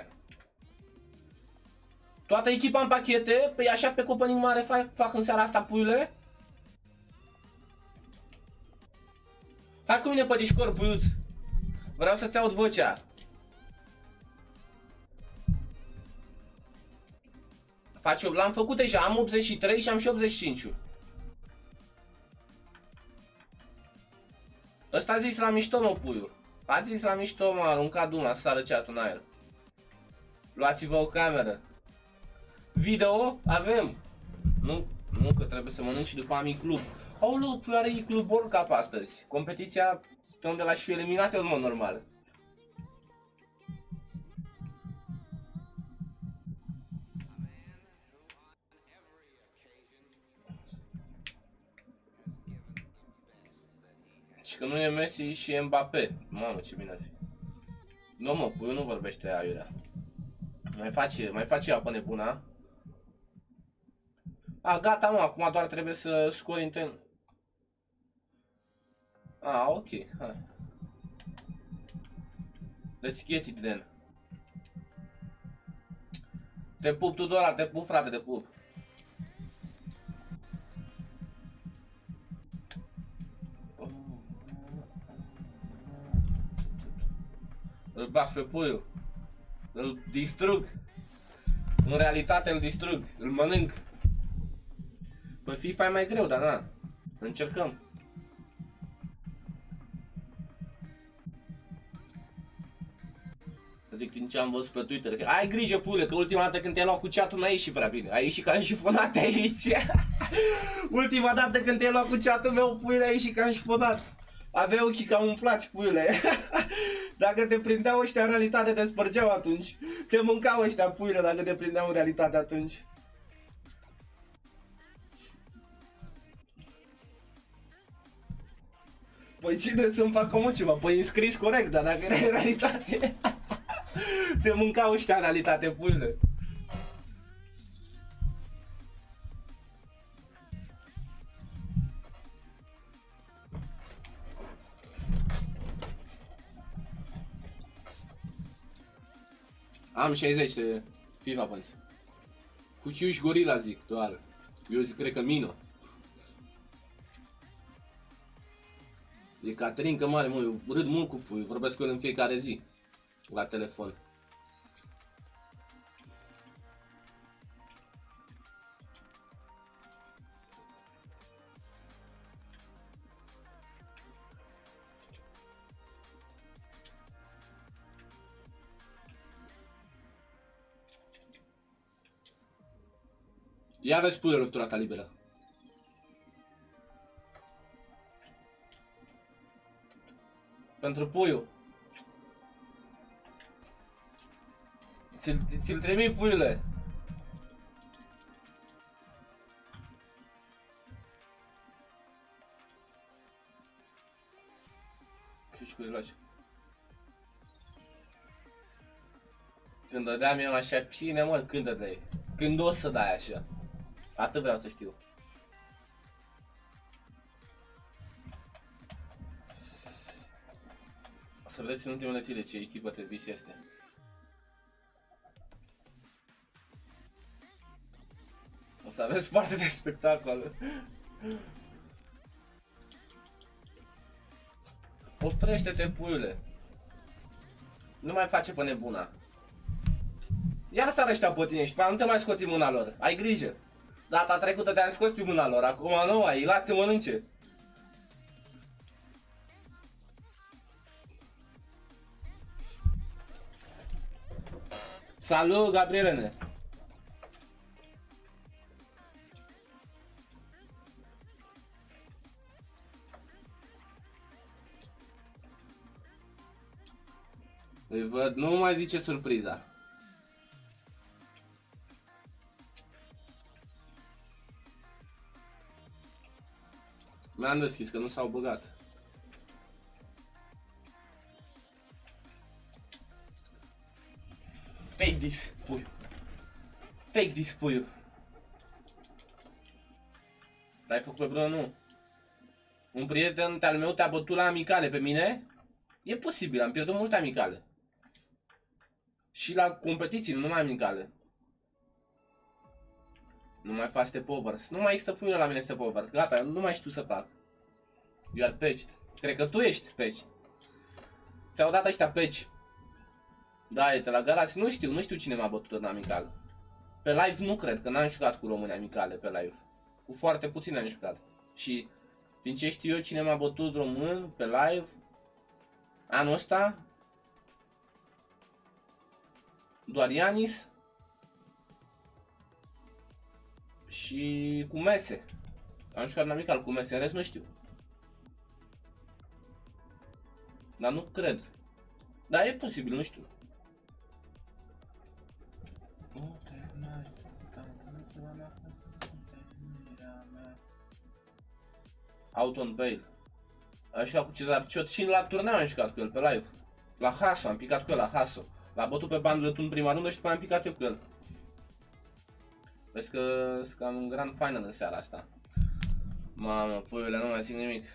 Toată echipa în pachete? Păi așa pe copănic mare fac, fac în seara asta puiule? Hai cu mine pe Discord, puiuț. Vreau să-ți aud vocea. Faci 8, l-am făcut deja, am 83 și am și 85 Ăsta a zis la mișto, mă, puiul. A zis la mișto, mă, aruncat Duna să sară chat în aer. Luați-vă o cameră. Video avem. Nu, nu că trebuie să mănânci după Ami Club. Aoleu, tu are Club World Cup astăzi. Competiția pe unde l-aș fi eliminat în mod normal. Și că nu e Messi și Mbappé. Mamă, ce bine ar fi. Nu mă, puiul nu vorbește aiurea. Mai face, mai face apă nebuna. A, gata mă, acum doar trebuie să scori intent. A, ok, hai. Let's get it then. Te pup, Tudora, te pup, frate, te pup. Îl bas pe puiul. Îl distrug. În realitate îl distrug. Îl mănânc. Pe FIFA e mai greu, dar da. Încercăm. Ce am văzut pe Twitter, că ai grijă pule, că ultima dată când te-ai luat cu chat n-ai ieșit prea bine. Ai ieșit ca în șifonat aici. ultima dată când te-ai luat cu chat meu, puile, ai ieșit ca în șifonat. Avea ochii camuflați, puile. dacă te prindeau ăștia în realitate, te spărgeau atunci. Te mâncau ăștia, puile, dacă te prindeau în realitate atunci. Păi cine să-mi facă mă ceva? Păi înscris corect, dar dacă era în realitate... te mâncau ăștia în realitate, puile. Am 60 de FIFA points. Cu Huge Gorilla zic doar. Eu zic, cred că Mino. E Caterinca mare, mă, eu râd mult cu pui, vorbesc cu el în fiecare zi. La telefon. Ia vezi pune luptura ta liberă. Pentru puiul. Ți-l ți trimit puiule. Și cu relație. Când dădeam eu așa, cine mă, când dădeai? Când o să dai așa? Atât vreau să știu. Să vedeți în ultimele zile ce echipă Tedbis este. O să aveți parte de spectacol. Oprește-te, puiule. Nu mai face pe nebuna. Iar să ăștia pe tine și pe nu te mai scoti mâna lor. Ai grijă. Data trecută te-am scos din mâna lor, acum nu ai, las te mănânce. Salut, Gabrielene! Îi văd, nu mai zice surpriza. Mi-am deschis că nu s-au băgat. Take this, puiu. Take this, puiu. L-ai făcut pe Bruno? Nu. Un prieten al meu te-a bătut la amicale pe mine? E posibil, am pierdut multe amicale. Și la competiții, nu numai amicale. Nu mai faci stepovers. Nu mai există puiul la mine stepovers. Gata, nu mai știu să fac. You are patched. Cred că tu ești patched. Ți-au dat ăștia patch. Da, e la Galaxy. Nu știu, nu știu cine m-a bătut în amical. Pe live nu cred, că n-am jucat cu români amicale pe live. Cu foarte puțin am jucat. Și din ce știu eu cine m-a bătut român pe live anul ăsta doar Ianis și cu Mese. Am jucat în amical cu Mese, în rest nu știu. Dar nu cred. Dar e posibil, nu știu. Auton Bale. Așa cu Cezar Ciot și la turneu am jucat cu el pe live. La Haso, am picat cu el la Haso. L-a bătut pe bandă în prima rundă și după am picat eu cu el. Vezi că sunt cam un grand final în seara asta. Mamă, puiule, nu mai zic nimic.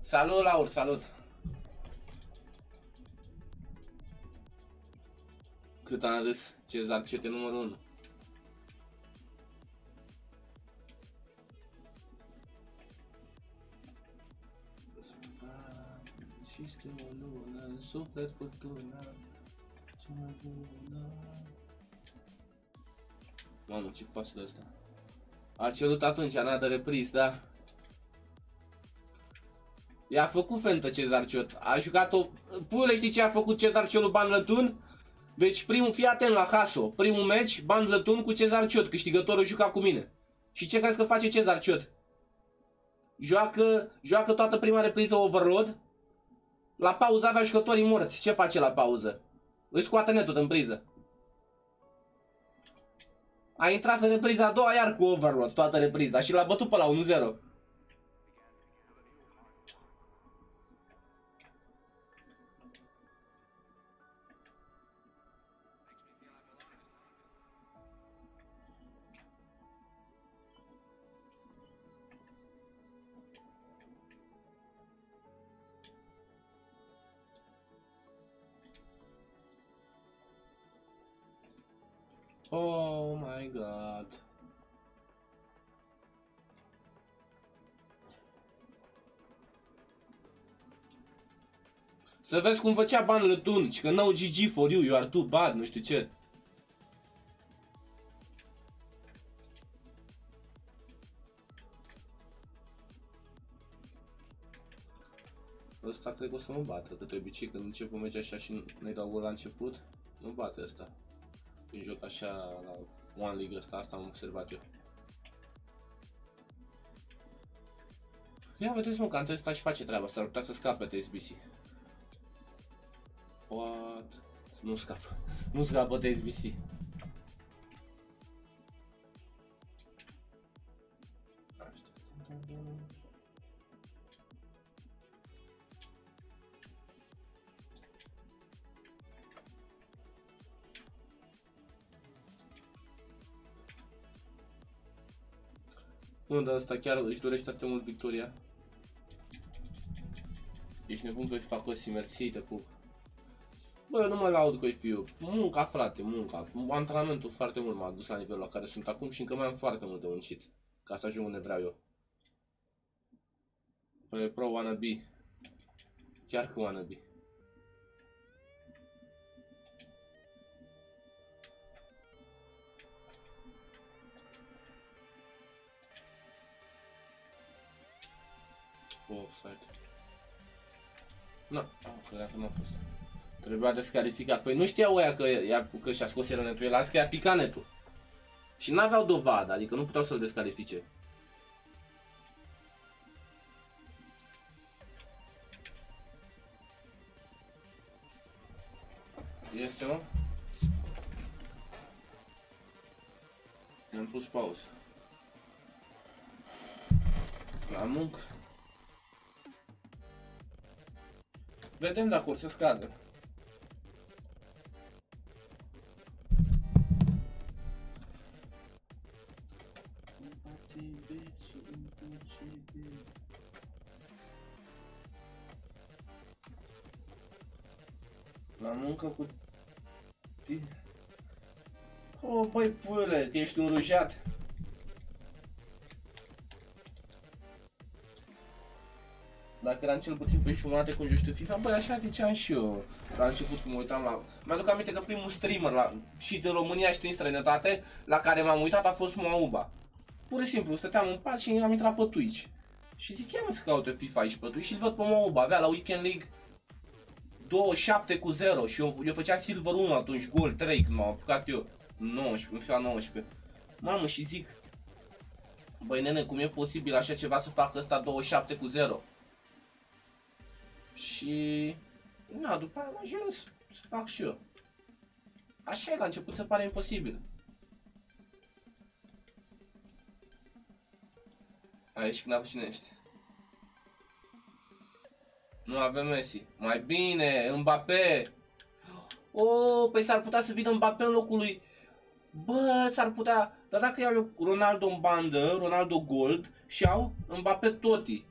Salut, Laur, salut! Cât am râs, Cezar Ciute numărul 1. Și stă o lună în suflet furtuna Ce mai bună Mamă, ce pasul ăsta A cerut atunci another reprise, da? I-a făcut fentă Cezar Ciot. A jucat-o... Pule, știi ce a făcut Cezar Ciot lui Ban Lătun? Deci primul, fii atent la Haso. Primul meci, Ban Lătun cu Cezar Ciot. Câștigătorul juca cu mine. Și ce crezi că face Cezar Ciot? Joacă, joacă toată prima repriză overload. La pauză avea jucătorii morți. Ce face la pauză? Îi scoate netul în priză. A intrat în repriza a doua iar cu overload, toată repriza și l-a bătut pe la 1-0. My god. Să vezi cum făcea bani lătunci, că no GG for you, you are too bad, nu știu ce. Ăsta cred că o să mă bată, că de obicei când încep un meci așa și ne dau gol la început, nu bate ăsta. Când joc așa la One League ăsta, asta am observat eu. Ia vedeți mă, că ăsta și face treaba, s-ar putea să scape TSBC. What? Nu scapă. Nu scapă TSBC. Mă, dar ăsta chiar își dorește atât mult victoria. Ești nebun că îi fac o simerții de pup. Bă, eu nu mă laud că fiu. Munca, frate, munca. Antrenamentul foarte mult m-a dus la nivelul la care sunt acum și încă mai am foarte mult de muncit. Ca să ajung unde vreau eu. Pe pro wannabe. Chiar că wannabe. Offside. Nu, no. oh, că nu a fost. Trebuia descalificat. Păi nu știau ăia că, ea, că și-a scos el netul, el a că i-a picat netul. Și n-aveau dovadă, adică nu puteau să-l descalifice. Este, mă? I-am pus pauză. La muncă. Vedem dacă o să scadă. La muncă cu tine. Oh, băi, puiule, ești un rujat. Eram cel puțin pe jumătate cu știu FIFA, băi, așa ziceam și eu. La început când mă uitam la... Mi-aduc aminte că primul streamer la... și din România și din străinătate la care m-am uitat a fost Moauba. Pur și simplu, stăteam în pat și am intrat pe Twitch. Și zic, ia mă să caute FIFA aici pe Twitch și-l văd pe Moauba. Avea la Weekend League 27 cu 0 și eu, eu făcea Silver 1 atunci, gol 3 când m-am apucat eu. 19, în FIFA 19. Mamă și zic, băi nene, cum e posibil așa ceva să facă ăsta 27 cu 0? Și... Na, după aia am ajuns să fac și eu. Așa e, la început se pare imposibil. Aici când cine ești. Nu avem Messi. Mai bine, Mbappé. Oh, păi s-ar putea să vină Mbappé în locul lui. Bă, s-ar putea... Dar dacă iau eu Ronaldo în bandă, Ronaldo Gold și au Mbappé Toti.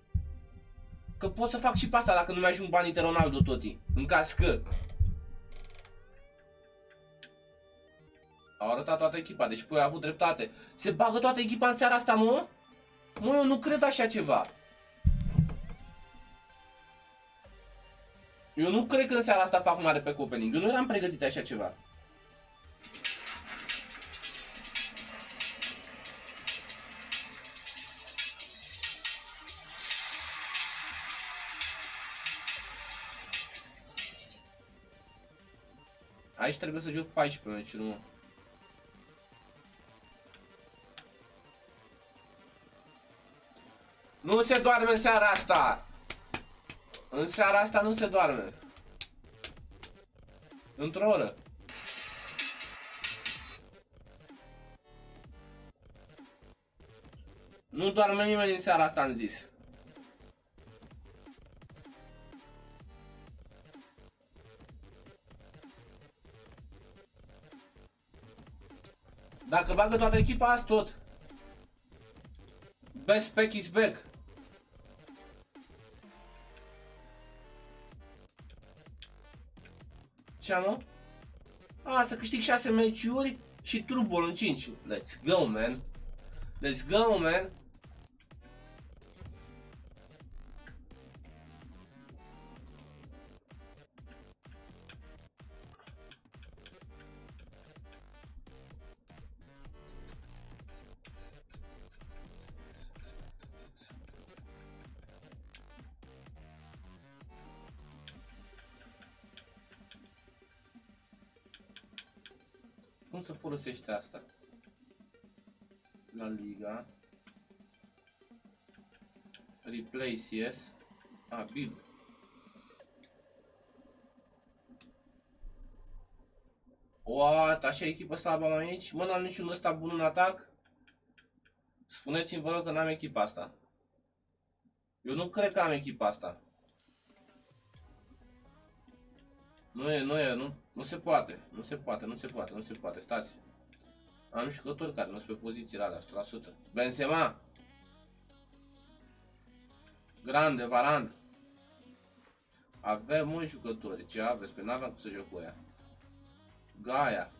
Că pot să fac și pe asta dacă nu mi-ajung banii de Ronaldo Toti. În caz că... Au arătat toată echipa, deci păi a avut dreptate. Se bagă toată echipa în seara asta, mă? Mă, eu nu cred așa ceva. Eu nu cred că în seara asta fac mare pe opening. Eu nu eram pregătit așa ceva. Aici trebuie să joc 14 meciuri, mă. Nu se doarme în seara asta! În seara asta nu se doarme. Într-o oră. Nu doarme nimeni în seara asta, am zis. Dacă bagă toată echipa, azi tot. Best pack is back. Ce am, A, să câștig 6 meciuri și turbo în 5. Let's go, man. Let's go, man. Folosește asta? La Liga. Replace, yes. Ah, build. What? Așa echipă slabă am aici? Mă, n-am niciun ăsta bun în atac? Spuneți-mi, vă rog, că n-am echipa asta. Eu nu cred că am echipa asta. Nu e, nu e, nu, nu se poate, nu se poate, nu se poate, nu se poate, stați. Am jucători care nu sunt pe pozițiile alea, 100%. Benzema! Grande, Varan. Avem un jucători. Ce aveți? Pe n-aveam cum să joc cu ea. Gaia.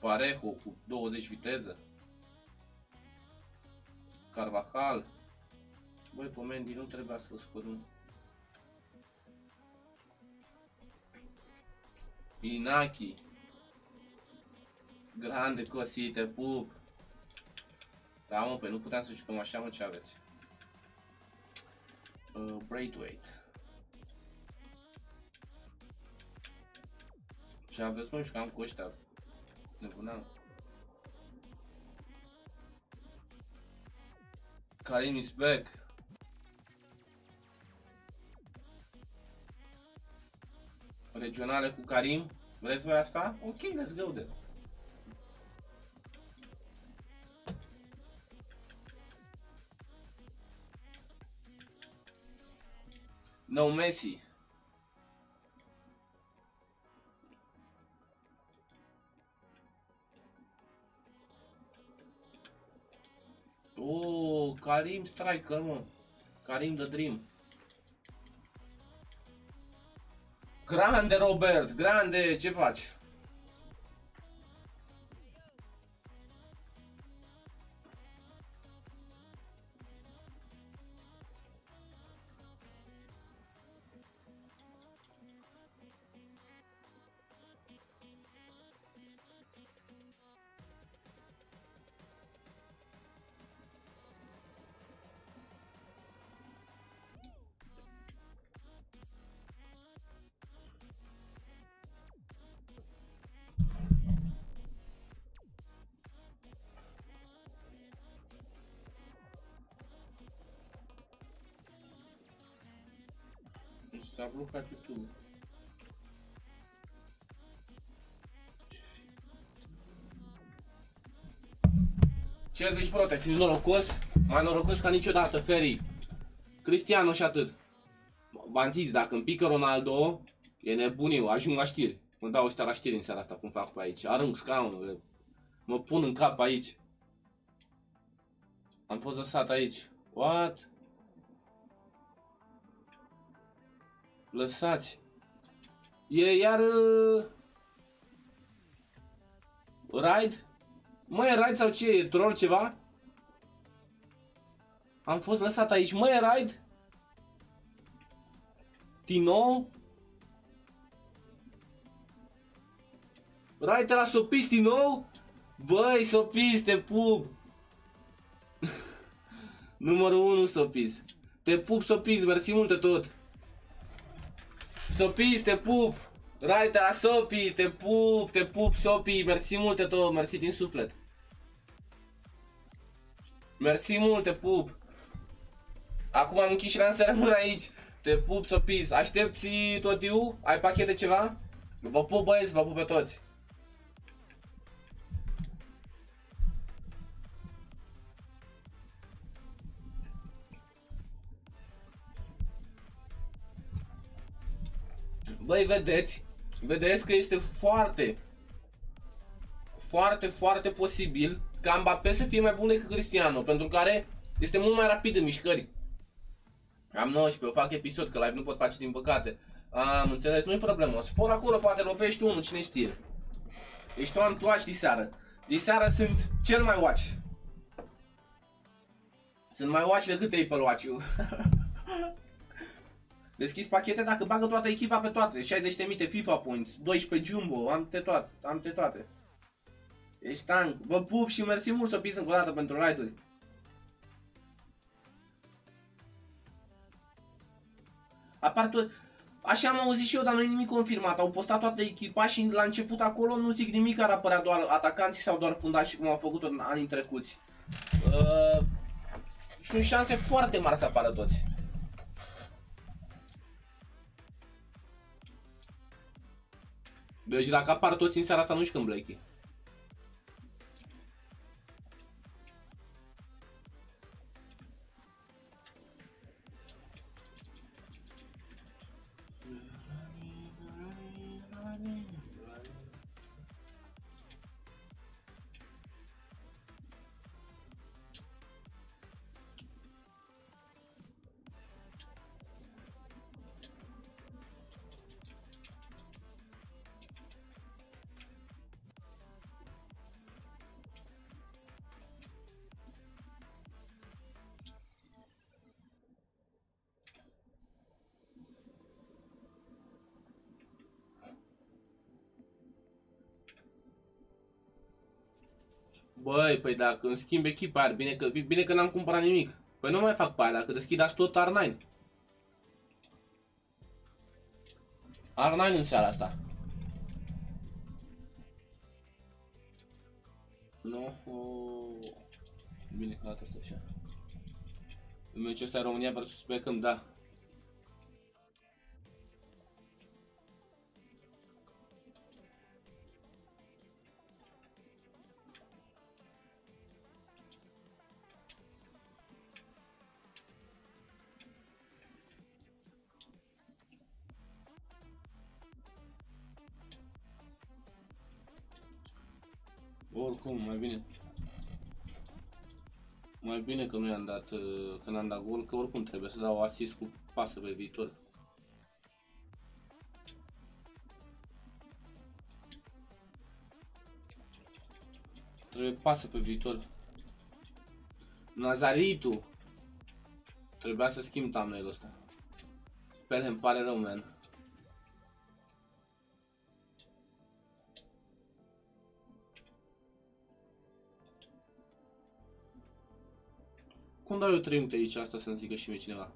Parejo cu 20 viteză. Carvajal. Băi, pe Mendy nu trebuia să-l scot, Inaki. Grande cosite, pup. Da, mă, pe nu puteam să jucăm așa, mă, ce aveți? Uh, Braithwaite. Ce aveți, mă, jucam cu ăștia. Nebunam. Karim is back. Regionale cu Karim. Vreți voi asta? Ok, let's go then. No Messi. Oh, Karim Striker, mă. Karim the Dream. Grande, Robert, grande, ce faci? S-a blocat YouTube. Ce zici, bro, te simți norocos? Mai norocos ca niciodată, Ferry. Cristiano și atât. V-am zis, dacă îmi pică Ronaldo, e nebuniu, ajung la știri. Mă dau ăștia la știri în seara asta, cum fac pe aici. Arunc scaunul, mă pun în cap aici. Am fost lăsat aici. What? Lăsați. E iar... Uh... Ride? Mă, e ride sau ce? E troll ceva? Am fost lăsat aici. Mă, e ride? Tino? Ride la sopis Tino? Băi, sopis, te pup! Numărul 1, sopis. Te pup, sopis, mersi mult de tot. Sopis, te pup! Raita la Sopi, te pup, te pup, Sopi, mersi multe tot, mersi din suflet. Mersi mult, te pup. Acum am închis și la să rămân aici. Te pup, Sopis. Aștepți tot eu? Ai pachete ceva? Vă pup băieți, vă pup pe toți. Băi, vedeți? Vedeți că este foarte, foarte, foarte posibil ca Mbappé să fie mai bun decât Cristiano, pentru care este mult mai rapid în mișcări. Am 19, fac episod, că live nu pot face din păcate. Am înțeles, nu-i problemă. Spor acolo, poate lovești unul, cine știe. Ești on watch diseară. Diseară sunt cel mai watch. Sunt mai watch decât Apple Watch-ul. Deschis pachete dacă bagă toată echipa pe toate. 60.000 de FIFA points, 12 Jumbo, am te toate, am te toate. Ești tank. Vă pup și mersi mult să pis încă o dată pentru raid-uri. Apar tot... Așa am auzit și eu, dar nu e nimic confirmat. Au postat toată echipa și la început acolo nu zic nimic, ar apărea doar atacanții sau doar fundași cum au făcut în anii trecuți. Uh, sunt șanse foarte mari să apară toți. Deci dacă apar toți în seara asta, nu știu când Blakey. Băi, păi dacă îmi schimb echipa ar bine că, bine că n-am cumpărat nimic. Păi nu mai fac pe aia, dacă deschidați tot R9. R9 în seara asta. No, oh. Bine că data asta așa. În meciul ăsta România vs Beckham, da. Oricum, mai bine. Mai bine că nu i-am dat, uh, că n-am dat gol, că oricum trebuie să dau asist cu pasă pe viitor. Trebuie pasă pe viitor. Nazaritu! Trebuia să schimb thumbnail ăsta. Pe îmi pare rău, man. Cum dau eu triumte aici asta să-mi zică și mie cineva?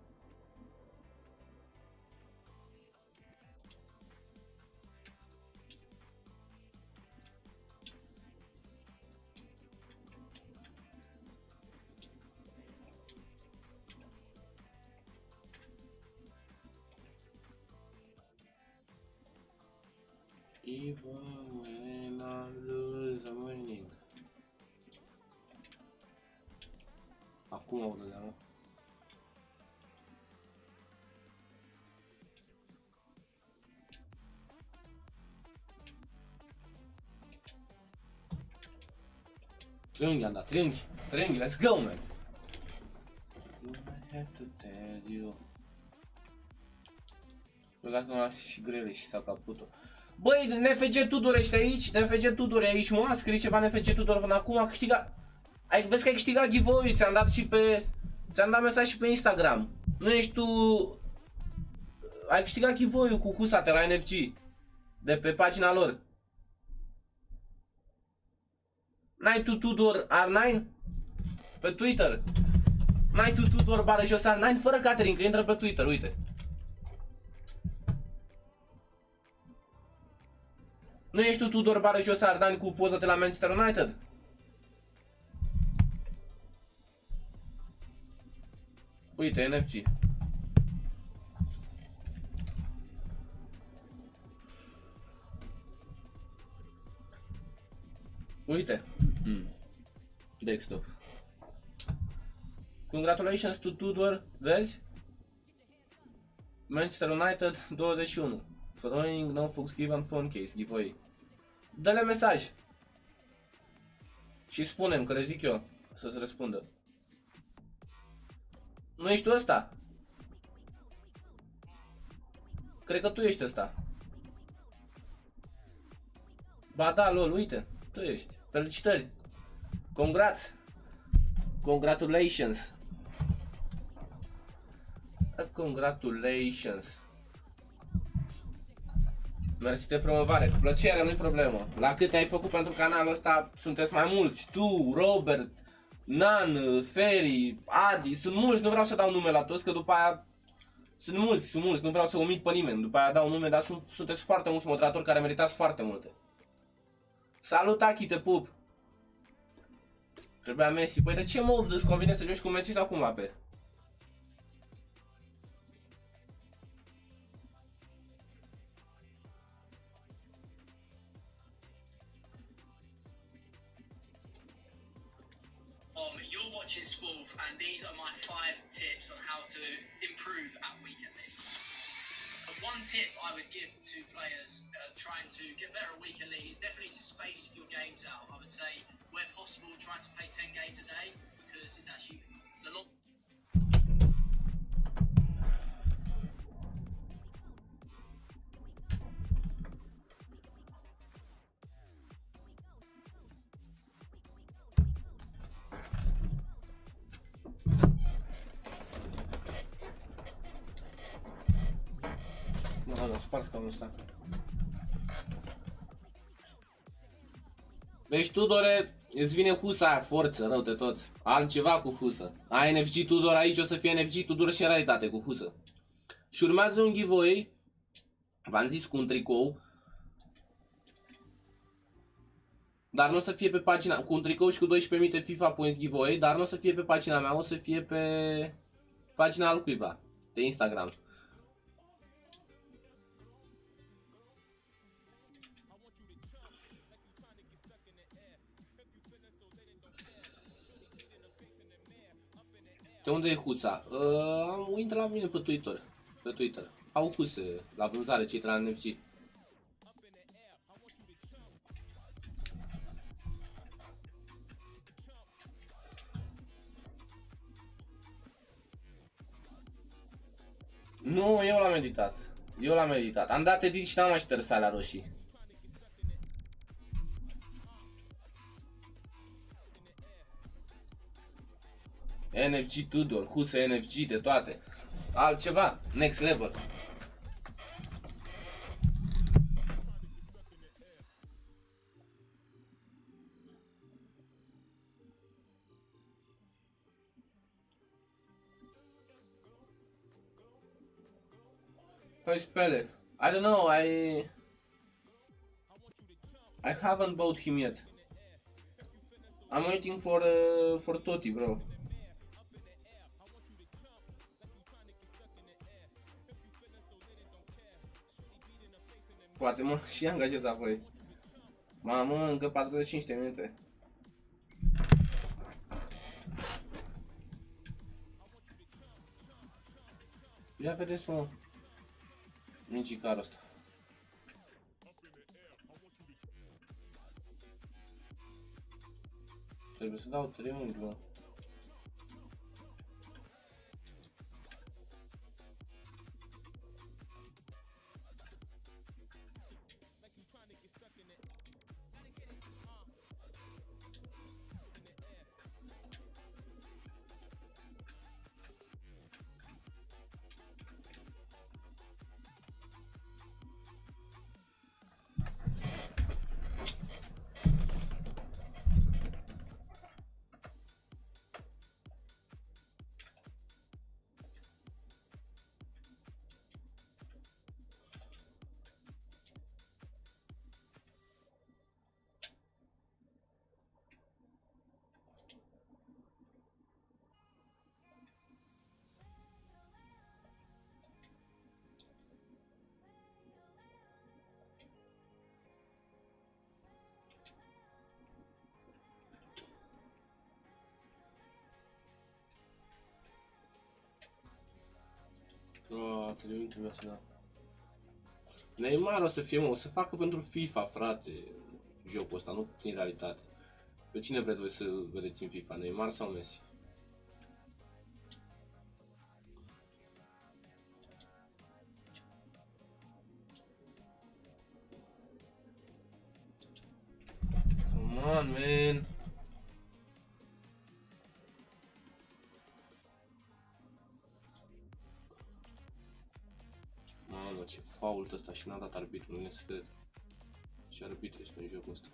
Triunghi am dat, triunghi, triunghi, let's go, man! I have to tell you. Băgat nu și grele și s-a caputul. Băi, NFG Tudor ești aici? NFG Tudor e aici, mă? A scris ceva NFG Tudor până acum, a câștigat... Ai, vezi că ai câștigat giveaway ți-am dat și pe... Ți-am dat mesaj și pe Instagram. Nu ești tu... Ai câștigat giveaway cu Cusate la NFG. De pe pagina lor. N-ai tu Tudor R9? Pe Twitter. N-ai tu Tudor bară jos R9 fără Catering, că intră pe Twitter, uite. Nu ești tu Tudor bară jos Ardan cu poză de la Manchester United? Uite, NFC. Uite. Mm. Desktop. Congratulations to Tudor, vezi? Manchester United 21. Following no fucks given phone case giveaway. Dă-le mesaj. Și spunem că le zic eu să-ți răspundă. Nu ești tu ăsta? Cred că tu ești ăsta. Ba da, lol, uite, tu ești. Felicitări. Congrats. Congratulations. Congratulations. Mersi de promovare, cu plăcere, nu-i problemă. La câte ai făcut pentru canalul ăsta, sunteți mai mulți. Tu, Robert, Nan, Ferry, Adi, sunt mulți, nu vreau să dau nume la toți, că după aia sunt mulți, sunt mulți, nu vreau să omit pe nimeni, după aia dau nume, dar sunt, sunteți foarte mulți moderatori care meritați foarte multe. Salut, Aki, te pup! Trebuia Messi. Păi de ce mă îți convine să joci cu Messi sau cu Mbappé? Um, you're watching Spoof, and these are my five tips on how to improve at Weekend League. And one tip I would give to players uh, trying to get better at Weekend League is definitely to space your games out. I would say, where possible, try to play 10 games a day because it's actually the long. Nu, nu, spart scaunul ăsta. Deci Tudore, Îți vine husa aia, forță, rău de tot. Altceva cu husă. Ai NFG Tudor aici, o să fie NFG Tudor și în realitate cu husă. Și urmează un giveaway. V-am zis cu un tricou. Dar nu o să fie pe pagina, cu un tricou și cu 12.000 de FIFA Points giveaway, dar nu o să fie pe pagina mea, o să fie pe pagina al cuiva, de Instagram. De unde e Husa? Uh, intră la mine pe Twitter. Pe Twitter. Au huse la vânzare cei de la NFC. Nu, eu l-am meditat. Eu l-am meditat. Am dat edit și n-am mai șters alea roșii. NFG Tudor, Huse NFG, de toate. Altceva, next level. How you spell it? I don't know, I... I haven't bought him yet. I'm waiting for uh, for Toti, bro. Poate mă și angajez apoi. Mamă, încă 45 de minute. Ia vedeți, mă. Nici carul ăsta. Trebuie să dau triunghi, mă. Oh, trebuie trebuia să da. Neymar o să fie, mă, o să facă pentru FIFA, frate, jocul ăsta, nu în realitate. Pe cine vreți voi să vedeți în FIFA, Neymar sau Messi? Come on, man. Și n-a dat arbitru, nu se cred. Ce arbitru este în jocul ăsta.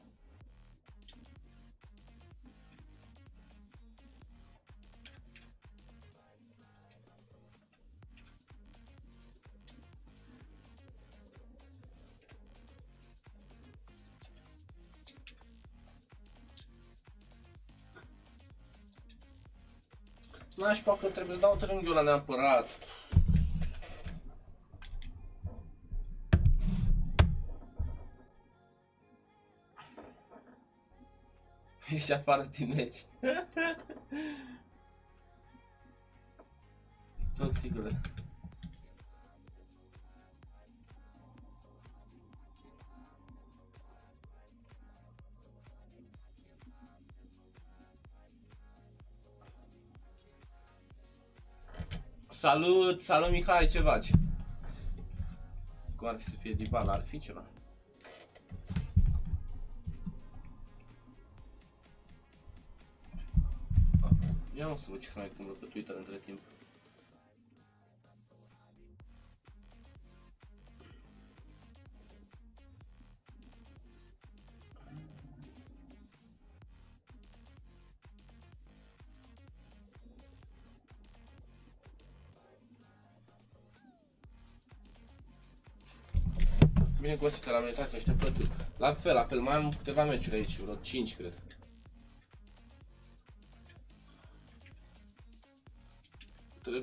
Nașpa că trebuie să dau triunghiul ăla neapărat. Ești afară din meci. Tot sigură. Salut, salut Mihai, ce faci? Cum ar fi să fie Dybala, ar fi ceva. Eu am să văd ce se mai întâmplă pe Twitter între timp. Bine, Costi, te-am uitat, aștept La fel, la fel, mai am câteva meciuri aici, vreo 5, cred.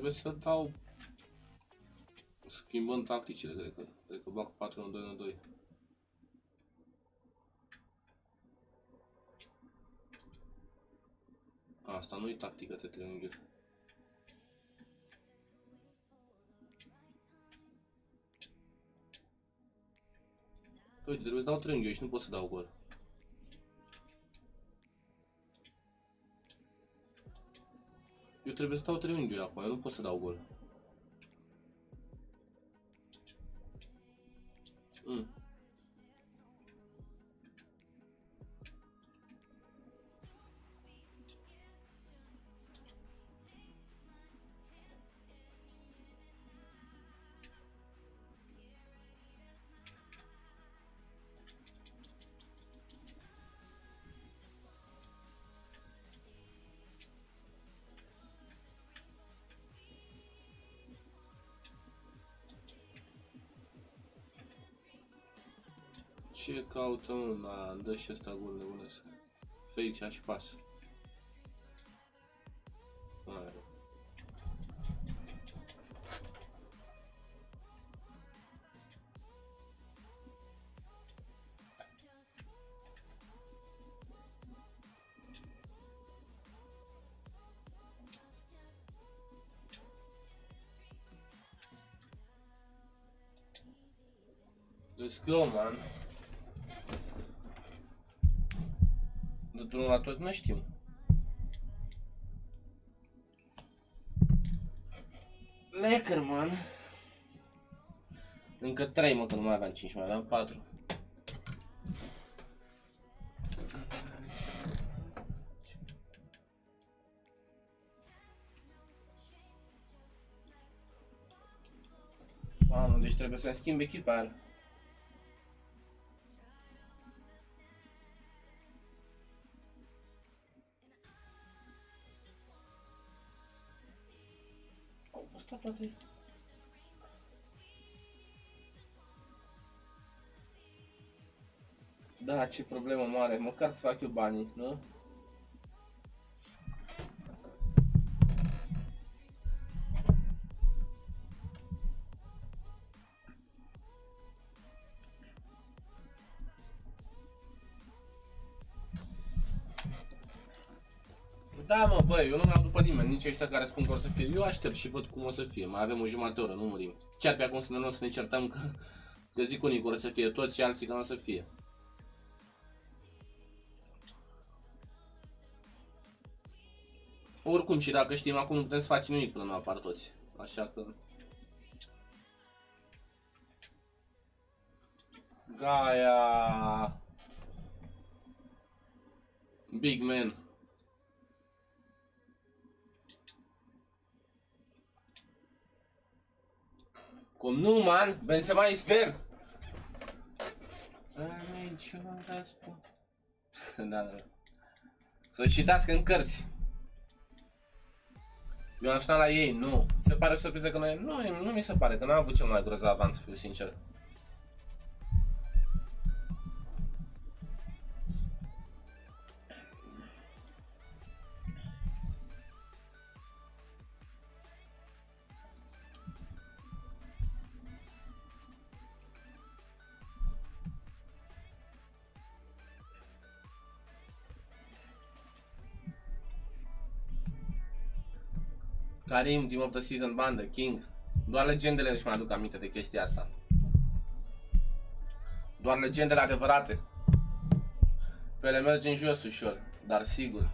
Trebuie să dau... Schimbând tacticile, cred că. Cred că bag 4 1 2 1 2 Asta nu e tactică de triunghiuri. Uite, trebuie să dau triunghiuri și nu pot să dau gol. Eu trebuie să dau triunghiuri acum, eu nu pot să dau gol. Ce caută una, dă și ăsta gol nebunesc. Fake și pas. Mai rău. Let's go, man. De drumul la tot nu știm. Lecker, man. Încă 3, mă, că nu mai aveam 5, mai aveam 4. Mamă, deci trebuie să-mi schimb echipa aia. Au postat toate. Da, ce problemă mare, măcar să fac eu banii, nu? Da, mă, băi, eu nu mi-am după nimeni, nici ăștia care spun că o să fie. Eu aștept și văd cum o să fie. Mai avem o jumătate de oră, nu murim. Ce ar fi acum să ne luăm să ne certăm că, că zic unii că o să fie toți și alții că nu o să fie. Oricum, și dacă știm acum, nu putem să facem nimic până nu apar toți. Așa că... Gaia... Big man. Cum nu, man? Benzema is there. Niciun răspuns. da, da. Să citească în cărți. Eu am sunat la ei, nu. Se pare surpriză că noi... Nu, nu mi se pare, că n-am avut cel mai grozav avans, să fiu sincer. Karim, Team of the Season, bandă, King. Doar legendele își mai aduc aminte de chestia asta. Doar legendele adevărate. Pe ele merge în jos ușor, dar sigur.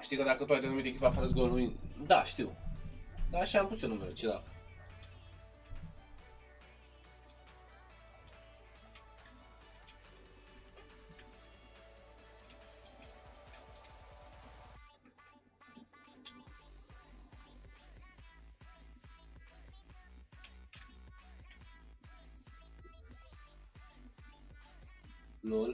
Știi că dacă tu ai denumit echipa fără zgol, nu Da, știu. Dar așa am pus eu numele, ce da. lol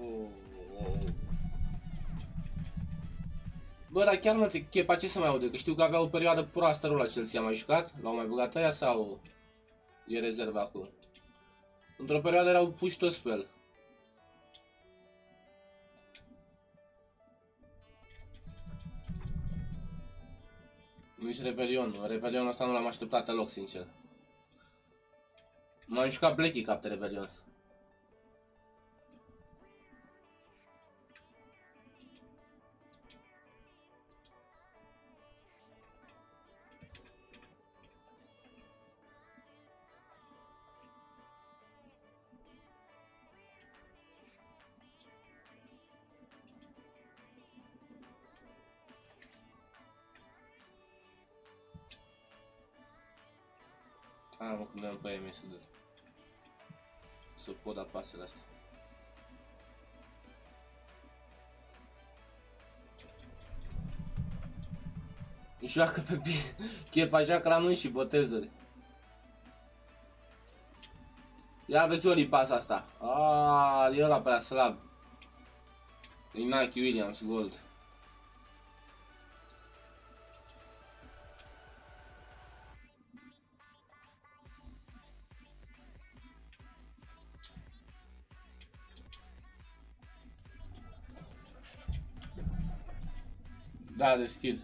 Oh. Bă, dar chiar mă, te chepa ce să mai aude? Că știu că avea o perioadă proastă la Chelsea, a mai jucat? L-au mai băgat ăia sau e rezervă acum? Într-o perioadă erau puși toți pe el. Nici Revelion. Revelionul ăsta nu l-am așteptat deloc, sincer. M-am jucat Blacky Cup de Revelion. Să dă. Să pot da pasele astea. Joacă pe bine. Chepa joacă la mâini și botezuri. Ia vezi Oli pasa asta. Aaaa, e ăla prea slab. E Nike Williams Gold. Da, de skill.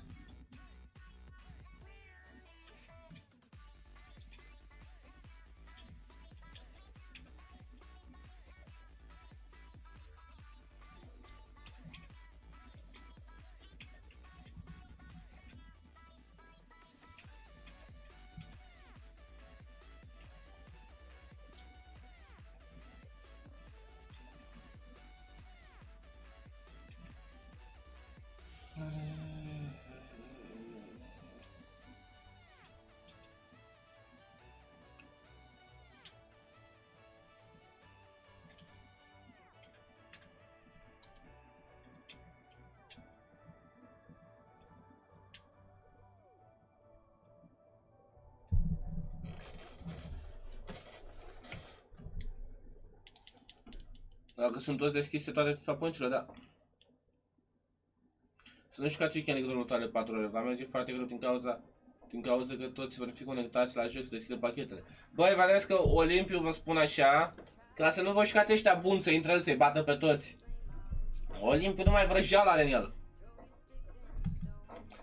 Dacă sunt toți deschise toate FIFA puncile, da. Să nu jucați weekend în următoarele 4 ore. Va merge foarte greu din cauza, din cauza că toți vor fi conectați la joc să deschidă pachetele. Băi, vedeți că Olimpiu vă spun așa, ca să nu vă jucați ăștia buni să intre el să-i bată pe toți. Olimpiu nu mai vrăjeala are în el.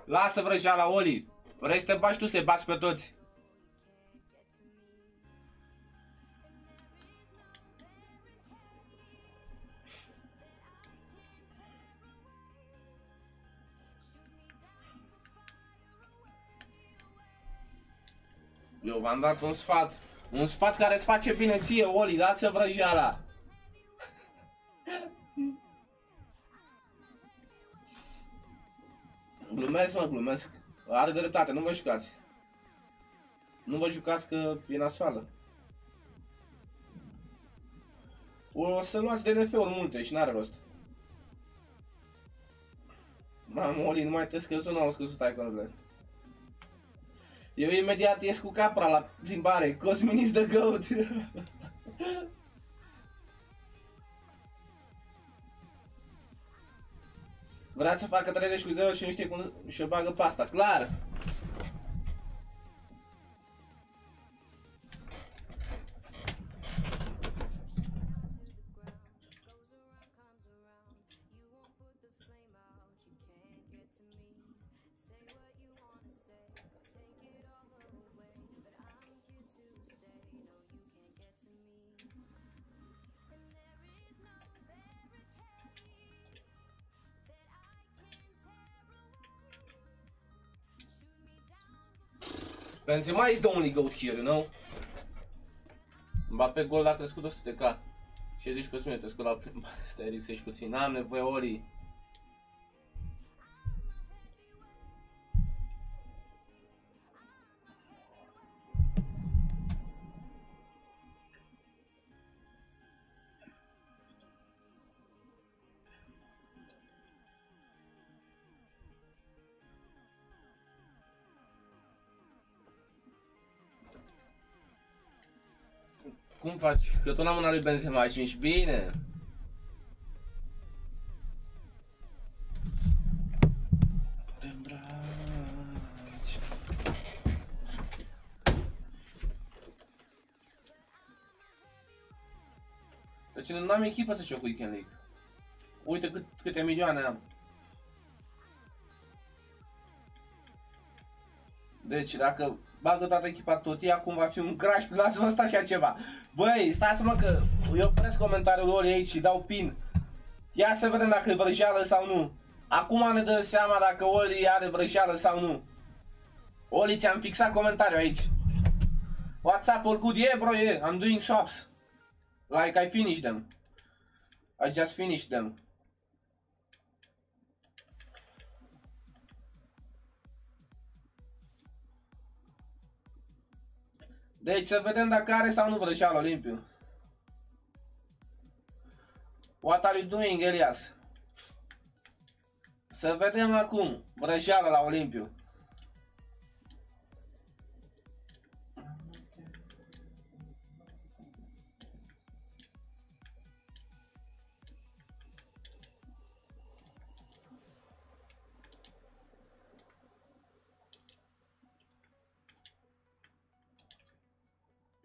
Lasă vrăjeala, Oli. Vrei să te bași tu să-i bați pe toți. Eu v-am dat un sfat. Un sfat care îți face bine ție, Oli. Lasă vrăjeala. Glumesc, mă, glumesc. Are dreptate, nu vă jucați. Nu vă jucați că e nasoală. O să luați DNF-uri multe și n-are rost. Mamă, Oli, nu mai te scăzut, nu au scăzut iconurile. Eu imediat ies cu capra la plimbare. Cosmin is the goat. Vrea să facă 30 cu 0 și nu știe cum și-o bagă pasta. Clar! Benzema is the only goat here, you know? Mbappe gol a crescut 100k. Și zici că sunt te scot la plimbare, stai risești puțin. N-am nevoie, Oli. cum faci? Că tu la mâna lui Benzema și ești bine. Deci nu am echipă să joc Weekend League. Uite cât, câte milioane am. Deci dacă bagă toată echipa tot ea, acum va fi un crash, lasă-mă sta așa ceva. Băi, stați-mă că eu opresc comentariul lor aici și dau pin. Ia să vedem dacă e vrăjeală sau nu. Acum ne dăm seama dacă Oli are vrăjeală sau nu. Oli, ți-am fixat comentariul aici. WhatsApp, all good? Yeah, bro, yeah. I'm doing swaps. Like, I finished them. I just finished them. Deci să vedem dacă are sau nu vrăjeală Olimpiu. What are you doing, Elias? Să vedem acum vrăjeală la Olimpiu.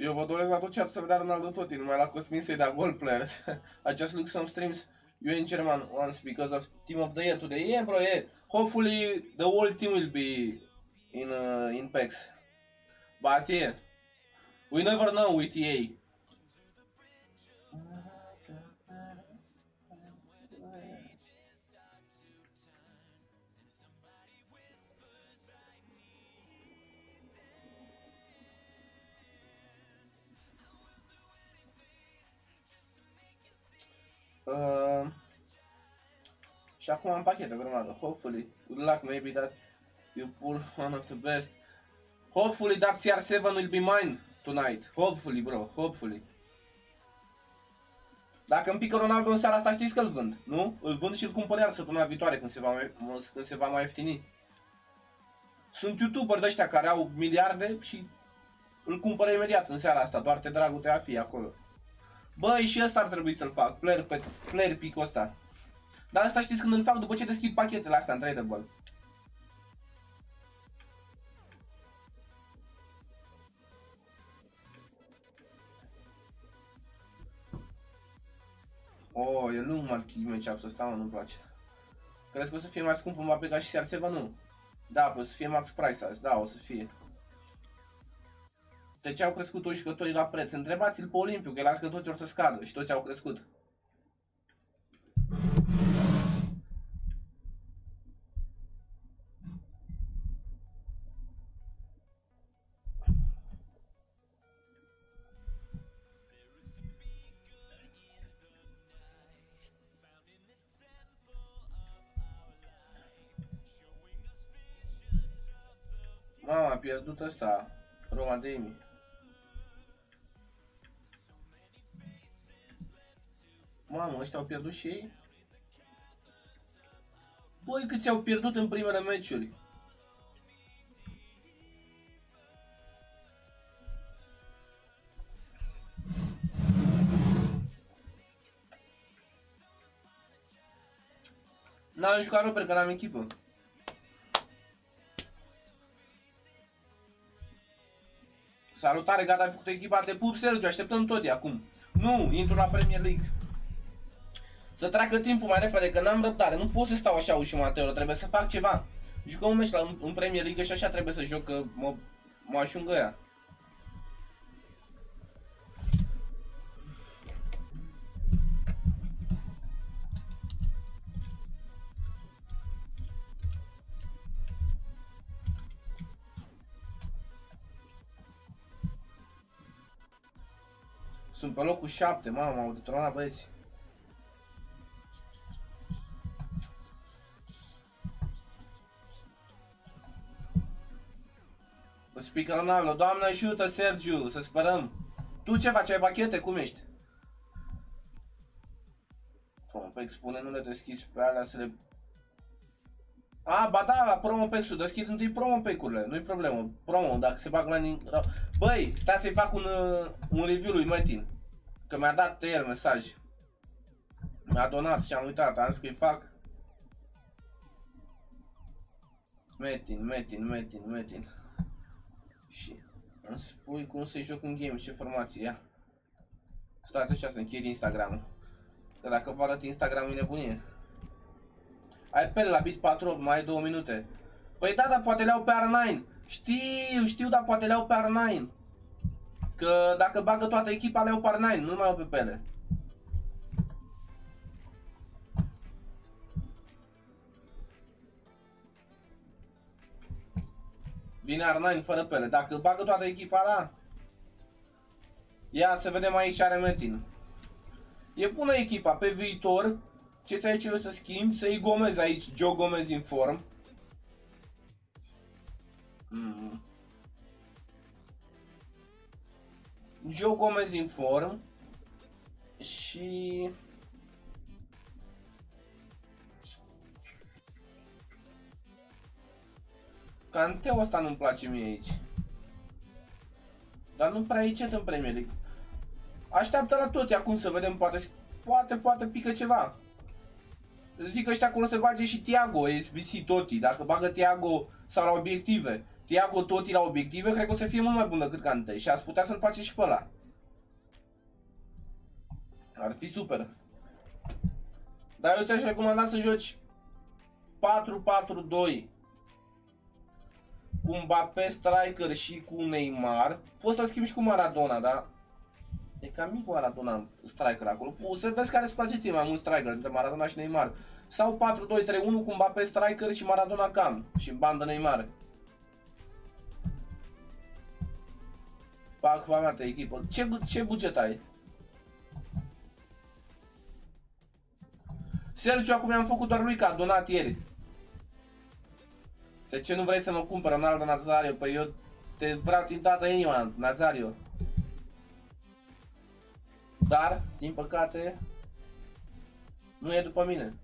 Eu vă doresc la tot ce să vedea Ronaldo Totti, numai la Cosmin să-i dea gol players. I just look some streams you in German once because of team of the year today. Yeah, bro, yeah. Hopefully the whole team will be in uh, in PAX. But yeah, we never know with EA. Uh, și acum am pachete grămadă. Hopefully, good luck, maybe that you pull one of the best. Hopefully that CR7 will be mine tonight. Hopefully, bro, hopefully. Dacă îmi pică Ronaldo în seara asta, știți că îl vând, nu? Îl vând și îl cumpăr iar săptămâna viitoare când se va mai, când se va mai ieftini. Sunt youtuber de ăștia care au miliarde și îl cumpără imediat în seara asta, doar te dragul te a fi acolo. Băi, și ăsta ar trebui să-l fac, player, pe, player pick ăsta. Dar asta știți când îl fac după ce deschid pachetele astea în Tradable. Oh, e lung marchi match să stau, nu-mi place. Crezi că o să fie mai scump Mbappé ca și CR7? Nu. Da, o să fie max price azi, da, o să fie. De ce au crescut toți jucătorii la preț? Întrebați-l pe Olimpiu, că el că toți or să scadă și toți au crescut. Mama, a pierdut ăsta, Roma Demi. Mamă, ăștia au pierdut și ei? Băi, câți au pierdut în primele meciuri? N-am jucat Robert, că n-am echipă. Salutare, gata, ai făcut echipa, te pup, Sergiu, așteptăm tot acum. Nu, intru la Premier League. Să treacă timpul mai repede, că n-am răbdare. Nu pot să stau așa uși Mateo, trebuie să fac ceva. Jucăm un meci la, în, în Premier League și așa trebuie să joc, că mă, mă ajungă ea. Sunt pe locul 7, mama, au detronat băieți. Speaker Ronaldo, Doamne ajută, Sergiu, să sperăm. Tu ce faci? Ai pachete? Cum ești? Promopex spune, nu le deschizi pe alea să le... A, ba da, la Promopex-ul, deschid întâi Promopex-urile, nu-i problemă. Promo, dacă se bag la... Băi, stai să-i fac un, uh, un review lui Metin. Că mi-a dat el mesaj. Mi-a donat și am uitat, am zis că-i fac. Metin, Metin, Metin, Metin. Și îmi spui cum să joc în game, ce formație, ia. Stați Stați așa să închid Instagram. Că dacă vă arăt Instagram e nebunie. Ai pele la bit 4 mai ai 2 minute. Păi da, dar poate le au pe R9. Știu, știu, dar poate le au pe R9. Că dacă bagă toată echipa le au pe R9, nu mai au pe pele. Vine R9 fără pele. Dacă bagă toată echipa, da. Ia să vedem aici are Metin. E bună echipa. Pe viitor, ce ți-ai cerut să schimbi? Să iei Gomez aici. Joe Gomez în form. Mm. Joe Gomez în form. Și... Canteul ăsta nu-mi place mie aici. Dar nu prea e cet în Premier League. Așteaptă la toți acum să vedem, poate, poate, poate pică ceva. Zic ăștia acolo să bage și Tiago, SBC Toti. Dacă bagă Tiago sau la obiective. Tiago Toti la obiective, cred că o să fie mult mai bun decât Cante. Și ați putea să-l face și pe ăla. Ar fi super. Dar eu ți-aș recomanda să joci 4-4-2 cu Mbappé, striker și cu Neymar. Poți să-l schimbi și cu Maradona, da? E cam mic Maradona striker acolo. O să vezi care îți place ție mai mult striker între Maradona și Neymar. Sau 4-2-3-1 cu Mbappé striker și Maradona cam. Și bandă Neymar. Fac mea de echipă. Ce, ce buget ai? Sergiu, acum mi-am făcut doar lui că a donat ieri. De ce nu vrei să mă cumpăr Ronaldo Nazario? Păi eu te vreau din toată inima, Nazario. Dar, din păcate, nu e după mine.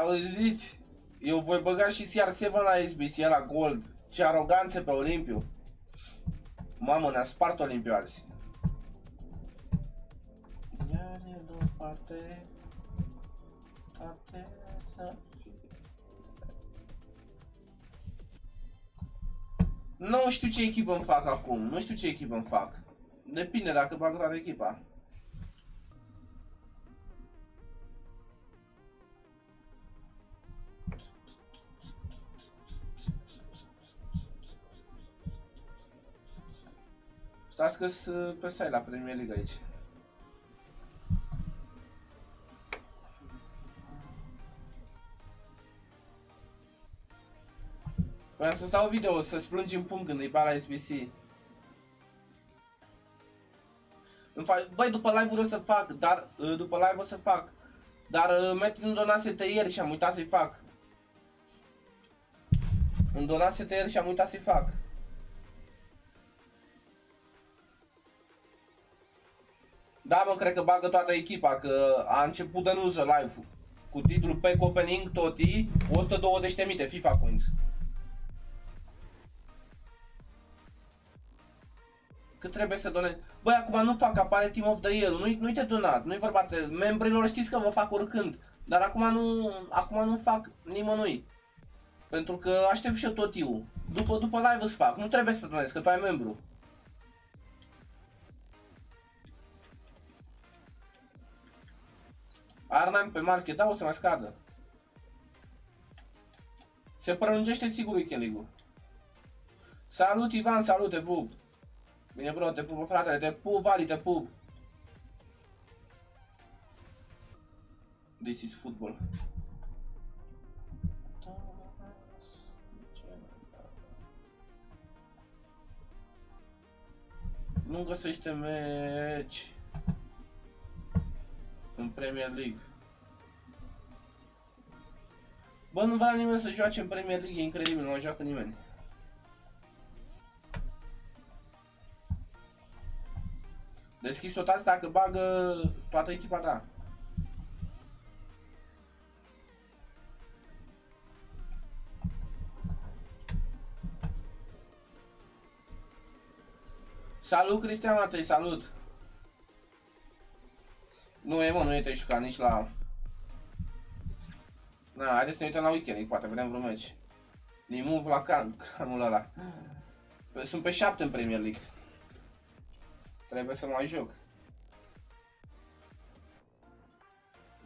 Auziți? Eu voi băga și CR7 la SBC, la Gold. Ce aroganțe pe Olimpiu. Mamă, ne-a spart Olimpiu azi. Iar e parte, parte să Nu știu ce echipă îmi fac acum, nu știu ce echipă îmi fac. Depinde dacă bag toată echipa. Stați că sunt pe site la Premier League aici. Vreau să stau video, să splângi în pumn când îi la SBC. Băi, după live o să fac, dar ă, după live o să fac. Dar ă, Meti îmi donase ieri și am uitat să-i fac. Îmi donase ieri și am uitat să-i fac. Da, mă, cred că bagă toată echipa, că a început de nuză live cu titlul Pack Opening Toti, 120.000 de FIFA Points. Cât trebuie să donezi? Băi, acum nu fac, apare Team of the Year, nu-i nu te donat, nu-i vorba de membrilor, știți că vă fac oricând. Dar acum nu, acum nu fac nimănui. Pentru că aștept și eu tot eu. După, după live îți fac, nu trebuie să donezi, că tu ai membru. Arnhem pe market, da, o să mai scadă. Se prelungește sigur weekend Salut Ivan, salut, te pup. Bine bro, te pup, fratele, te pup, Vali, te pup. This is football. Nu găsește meci în Premier League. Bă, nu vrea nimeni să joace în Premier League, e incredibil, nu mai joacă nimeni. Deschis tot asta dacă bagă toată echipa ta. Salut Cristian Matei, salut! Nu e, mă, nu e te juca nici la... Na, haideți să ne uităm la weekend, poate vedem vreun meci. Ni move la can, canul ăla. Sunt pe 7 în Premier League. Trebuie să mai joc.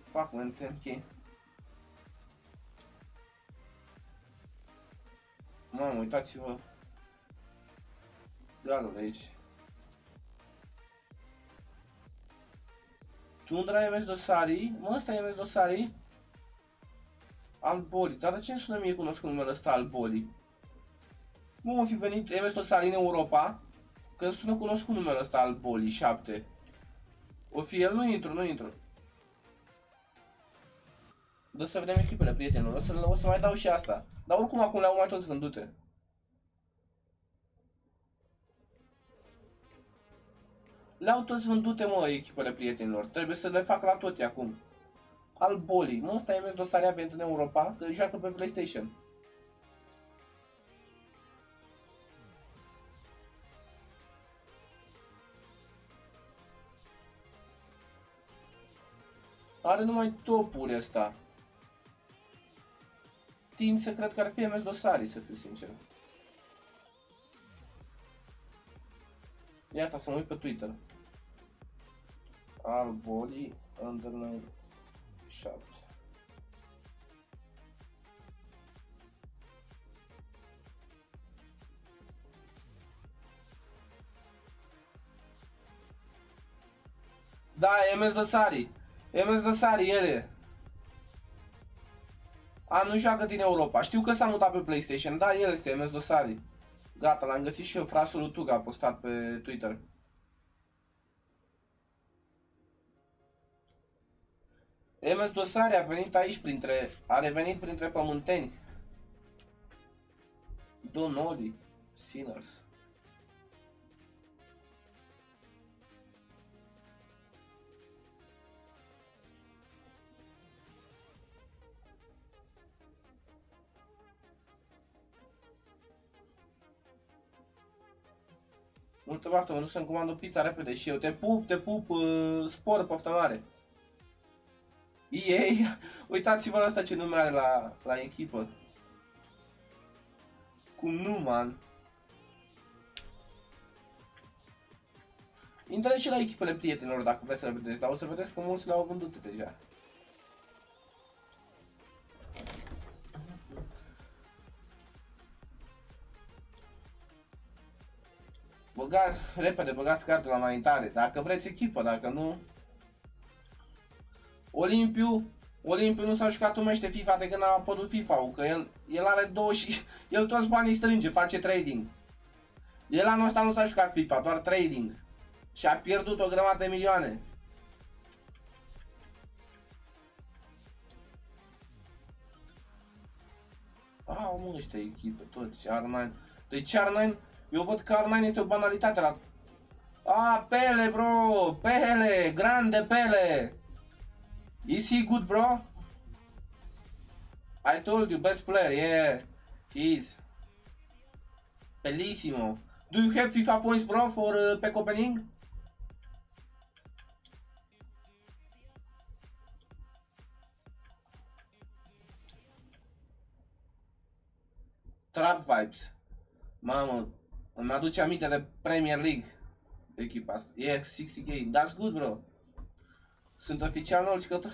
Fuck, man, 10k. Mamă, uitați-vă. Galul de aici. Tundra MS Dosari? Mă, ăsta e MS Dosari? Alboli. Dar de ce îmi sună mie cunoscut numele ăsta Alboli? Cum o fi venit MS Dosari în Europa? Că îmi sună cunoscut numele ăsta Alboli 7. O fi el? Nu intru, nu intru. Dă să vedem echipele, prietenilor. O să, o să mai dau și asta. Dar oricum acum le-au mai toți vândute. Le-au toți vândute, mă, echipele prietenilor. Trebuie să le fac la toate acum. Al bolii. Mă, ăsta e mes dosarea pentru în Europa, că joacă pe PlayStation. Are numai topuri ăsta. Tind să cred că ar fi MS Dosari, să fiu sincer. Ia asta să mă uit pe Twitter. Alboli underline 7. Da, MS Dosari. MS Dosari, ele. A, nu joacă din Europa. Știu că s-a mutat pe PlayStation. Da, el este MS Dosari. Gata, l-am găsit și eu. Frasul lui Tuga a postat pe Twitter. MS Dosari a venit aici printre... A revenit printre pământeni. Don Oli. Sinners. Multă baftă, mă duc să-mi comand o pizza repede și eu. Te pup, te pup, uh, spor, poftă mare. EA, uitați-vă la asta ce nume are la, la echipă. Cum nu, man. Intră și la echipele prietenilor dacă vreți să le vedeți, dar o să vedeți că mulți le-au vândut deja. Băgați, repede, băgați cardul la înaintare. Dacă vreți echipă, dacă nu... Olimpiu, Olimpiu nu s-a jucat umește FIFA de când a apărut FIFA-ul, că el, el are 20, el toți banii strânge, face trading. El anul ăsta nu s-a jucat FIFA, doar trading. Și a pierdut o grămadă de milioane. Au mă ăștia echipe, toți, R9. Deci R9 eu văd că R9 este o banalitate la... Ah, Pele, bro! Pele! Grande Pele! Is he good, bro? I told you, best player, yeah. He is. Bellissimo. Do you have FIFA points, bro, for uh, pack opening? Trap vibes. Mamă, îmi aduce aminte de Premier League. Echipa asta. E yeah, 60k. That's good, bro. Sunt oficial nou jucător.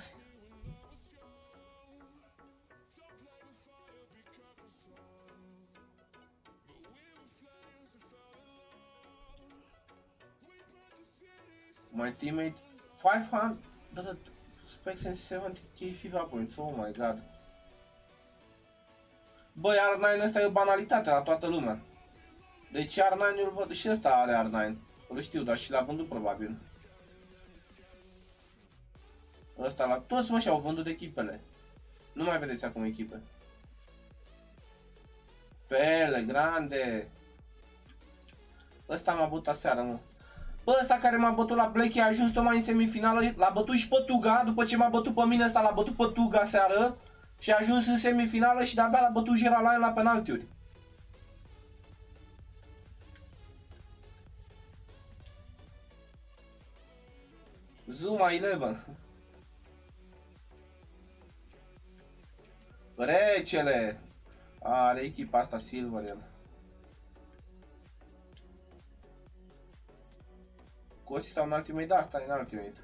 My teammate 500 specs and 70k FIFA points. Oh my god. Băi, R9 ăsta e o banalitate la toată lumea. Deci R9-ul văd și ăsta are R9. Îl știu, dar și l-a vândut probabil. Ăsta la toți mă și-au vândut echipele. Nu mai vedeți acum echipe. Pele, grande. Ăsta m-a bătut aseară, mă. Bă, ăsta care m-a bătut la Black a ajuns tocmai în semifinală, l-a bătut și pe Tuga, după ce m-a bătut pe mine ăsta, l-a bătut pe Tuga seară și a ajuns în semifinală și de-abia l-a bătut Geralain la penaltiuri. Zuma 11. Recele! Are echipa asta Silver el. Cosi sau în Ultimate? Da, asta e în Ultimate.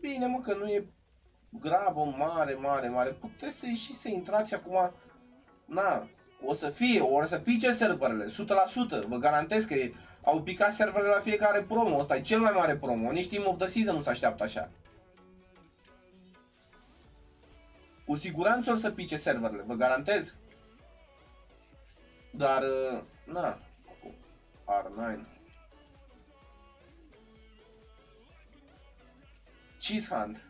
Bine mă, că nu e grabă mare, mare, mare. Puteți să ieșiți să intrați acum. Na, o să fie, o să pice serverele, 100%. Vă garantez că e, au picat serverele la fiecare promo. Ăsta e cel mai mare promo. Nici Team of the Season nu se așteaptă așa. Cu siguranță o să pice serverele, vă garantez. Dar, uh, na, R9. Cheese Hunt.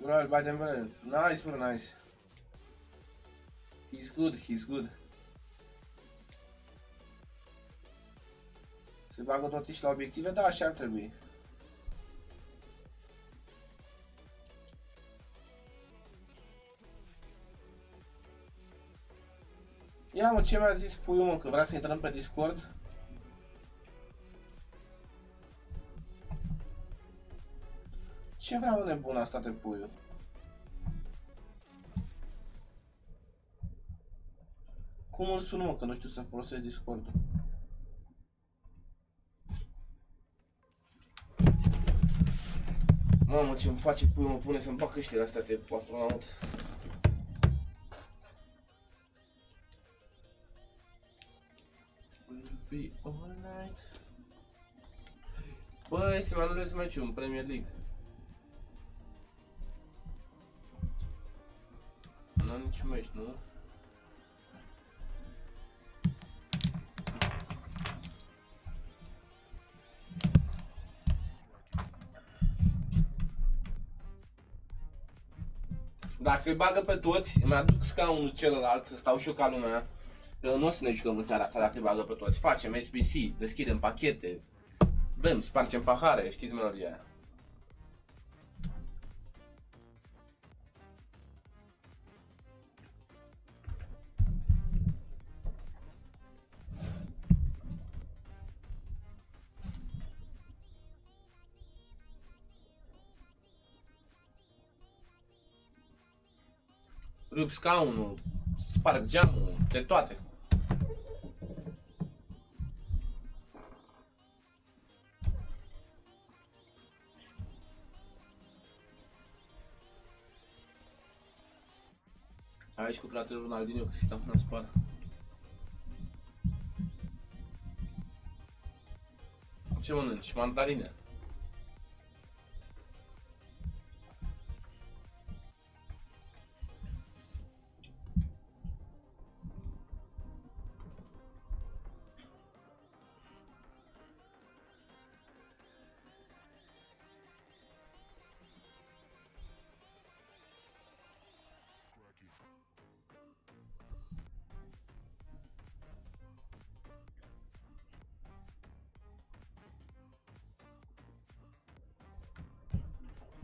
Bro, by them, nice, bro, nice. He's good, he's good. Se bagă totuși la obiective? Da, așa ar trebui. Ia mă, ce mi-a zis puiul mă, că vrea să intrăm pe Discord? Ce vrea mă nebun asta de puiul? Cum îl sun, mă, că nu știu să folosesc Discord-ul? Mamă, ce-mi face pui, mă pune să-mi bag căștile astea de astronaut. Will be all night. Băi, să-mi anulez meciul în Premier League. Nu am niciun meci, nu? Dacă îi bagă pe toți, îmi aduc scaunul celălalt, să stau și eu ca lumea. Că nu o să ne jucăm în seara asta dacă îi bagă pe toți. Facem SBC, deschidem pachete, bem, spargem pahare, știți melodia aia. Rup scaunul, sparg geamul, de toate. Aici cu fratele Ronaldinho, că stau în spate. Ce mănânci? Mandarine.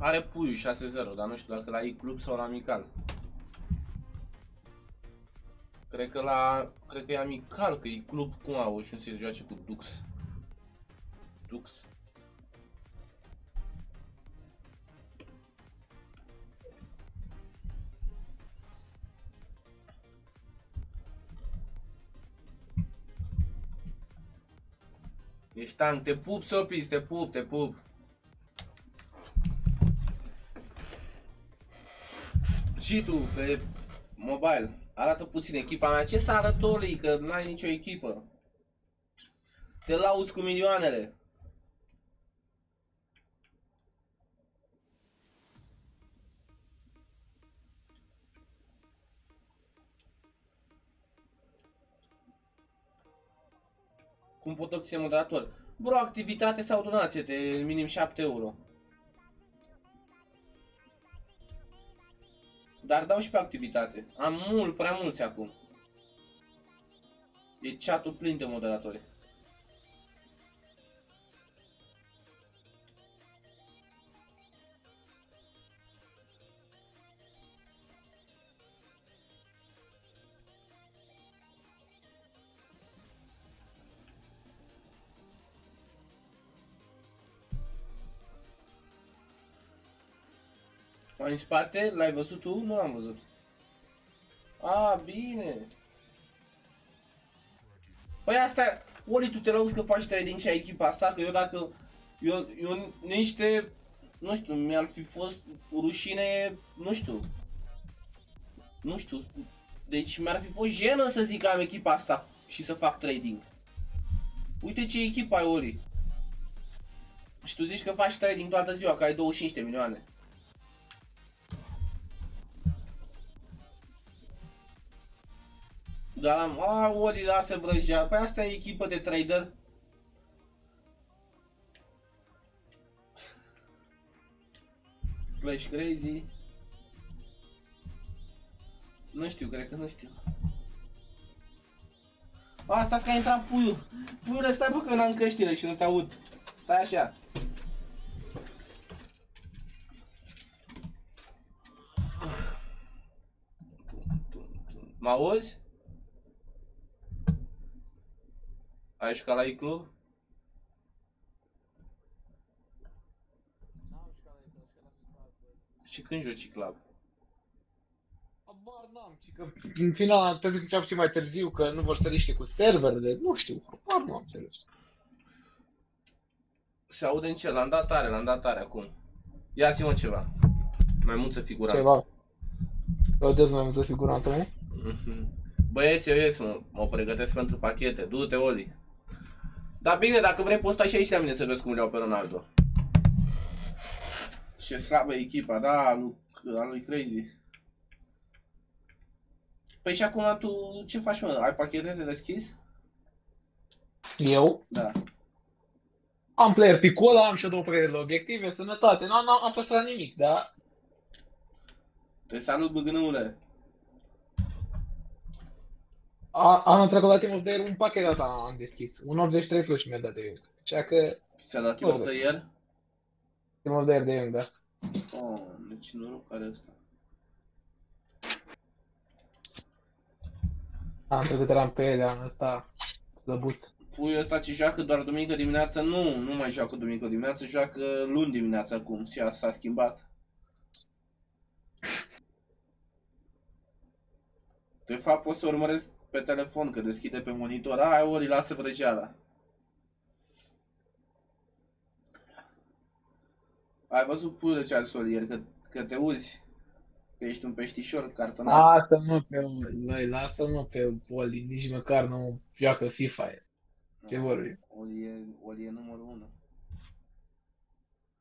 Are puiul 6-0, dar nu știu dacă la e-club sau la amical. Cred că la... Cred că e amical, că e club cum au și nu se joace cu Dux. Dux. Ești tank, te pup, Sopis, te pup, te pup. Și tu, pe mobile, arată puțin echipa mea. Ce să arăt, Oli, că n-ai nicio echipă? Te lauzi cu milioanele. Cum pot obține moderator? Bro, activitate sau donație de minim 7 euro. Dar dau și pe activitate. Am mult, prea mulți acum. E chat-ul plin de moderatori. Mai în spate? L-ai văzut tu? Nu l-am văzut. A, bine. Păi asta, Oli, tu te lauzi că faci trading și ai echipa asta, că eu dacă, eu, eu niște, nu știu, mi-ar fi fost rușine, nu știu, nu știu, deci mi-ar fi fost jenă să zic că am echipa asta și să fac trading. Uite ce echipă ai, Oli. Și tu zici că faci trading toată ziua, că ai 25 de milioane. Dar am, a, Oli, lasă vrăjea. Păi asta e echipă de trader. Flash Crazy. Nu știu, cred că nu știu. Asta că a intrat puiul. Puiule, stai bă că n-am căștile și nu te aud. Stai așa. Mă auzi? Ai jucat la e-club? Și când joci club? Habar n-am, ci că în final trebuie să înceapă și mai târziu, că nu vor să riște cu serverele, nu știu, habar nu am serios. Se aude în ce? L-am dat tare, l-am dat tare acum. Ia zi mă ceva. Mai multă figurantă. Ceva. Vedeți mai multă figurantă, nu? Mhm. Băieți, eu ies, mă, mă pregătesc pentru pachete. Du-te, Oli. Dar bine, dacă vrei poți sta și aici la mine să vezi cum îl iau pe Ronaldo. Ce slabă echipa, da, a lui, a lui Crazy. Păi și acum tu ce faci, mă? Ai pachete de deschis? Eu? Da. Am player picola, am și două pregătiri de obiective, sănătate, nu am, am păstrat nimic, da? Te salut, băgânule. A, anul trecut la Team of the Year un pachet de asta am deschis, un 83 plus mi-a dat de eu. Așa că Ți-a dat timp de ieri? Team of the Year de eu, da. Oh, deci noroc are ăsta. Am trecut eram pe ele, am ăsta slăbuț. Puiul ăsta ce joacă doar duminică dimineața, nu, nu mai joacă duminică dimineața, joacă luni dimineața acum și s-a schimbat. De fapt pot să urmăresc pe telefon, că deschide pe monitor. Ai, ori lasă vrăjeala. Ai văzut puiul de ce al solier, că, că te uzi. Că ești un peștișor cartonat. Lasă-mă pe, băi, lasă-mă pe Oli, nici măcar nu joacă FIFA el. Ce vorbi? Oli e, Oli e numărul 1.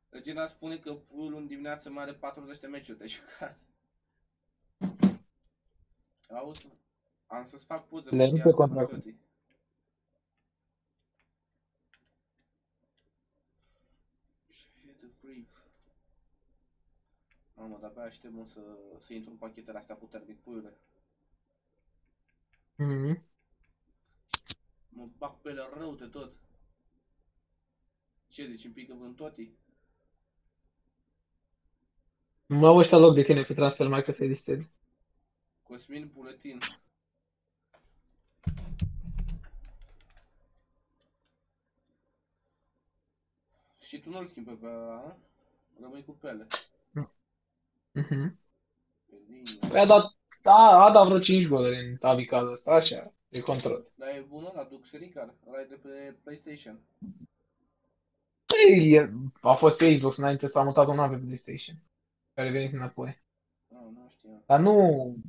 Regina spune că puiul în dimineață mai are 40 de meciuri de jucat. Auzi, am să-ți fac poze Le cu rupe Siarsa contractul. Matoti. Shit, the freak. Mamă, de-abia aștept mă, să, să intru în pachetele astea puternic, puiule. Mhm. Mă bag pe ele rău de tot. Ce zici, îmi pică vântotii? Mă au ăștia loc de tine pe transfer mai să-i listezi. Cosmin Buletin. Și tu nu-l schimbi pe ăla, a? Rămâi cu pele. Mhm. Pe linie. Păi a dat, a, a dat vreo 5 goluri în avicazul ăsta, așa, de control. Dar e bun ăla, Duxericar. Ăla e de pe PlayStation. Păi, e- a fost pe Xbox înainte s-a mutat un an pe PlayStation. Care a venit înapoi. Ah, nu știam. Dar nu,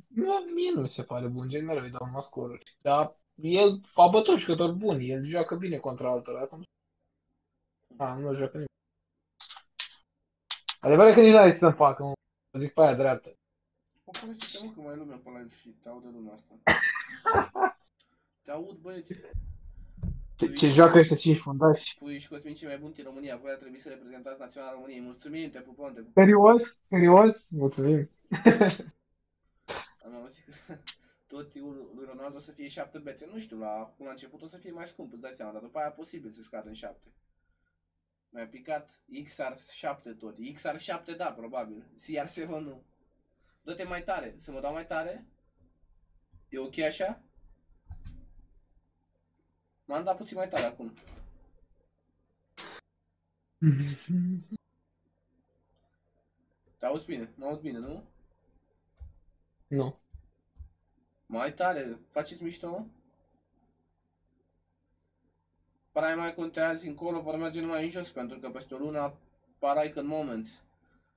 nu, mie nu mi se pare bun, gen mereu îi dau numai scoruri. Dar el a bătut jucători buni, el joacă bine contra altora. Acum, a, nu joacă nimic. Adevărul că nici n-are ce să-mi facă, mă. zic pe aia dreaptă. O, pare să te mă că mai e lumea pe live și te aude lumea asta. Te aud, băieți. Ce, ce joacă ăștia cinci fundași? Pui și Cosmin cei mai buni din România. Voi ar trebui să reprezentați naționala României. Mulțumim, te pupăm, te pupăm. Serios? Serios? Mulțumim. Am auzit că tot tiul lui Ronaldo o să fie 7 bețe. Nu știu, la, acum la început o să fie mai scump, îți dai seama, dar după aia posibil să scadă în 7. Mi-a picat XR7 tot. XR7 da, probabil. CR7 nu. Dă-te mai tare. Să mă dau mai tare? E ok așa? M-am dat puțin mai tare acum. Te auzi bine? Mă aud bine, nu? Nu. Mai tare, faceți mișto? Parai mai contează încolo, vor merge numai în jos, pentru că peste o lună apar Icon Moments.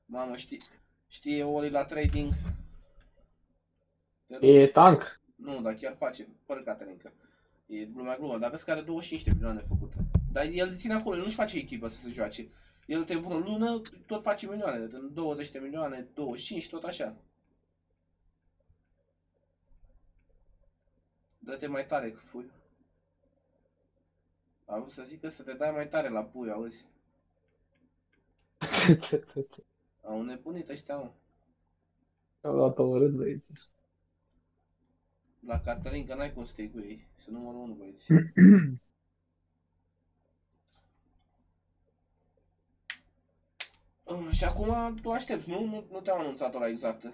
Mamă, știi, știe Oli la trading? Te rog. E tank. Nu, dar chiar face, fără Caterinca. E glumea glumă, dar vezi că are 25 de milioane făcute. Dar el ține acolo, el nu-și face echipă să se joace. El te vreo lună, tot face milioane, de 20 de milioane, 25, tot așa. Dă-te mai tare cu pui. Am vrut să zic că să te dai mai tare la pui, auzi? Au nebunit ăștia, mă. Au luat o rând, băieți. La Cătălin, că n-ai cum să te iei cu ei. Să numărul 1, băieți. Ah, și acum tu aștepți, nu? Nu, nu te-au anunțat ora exactă.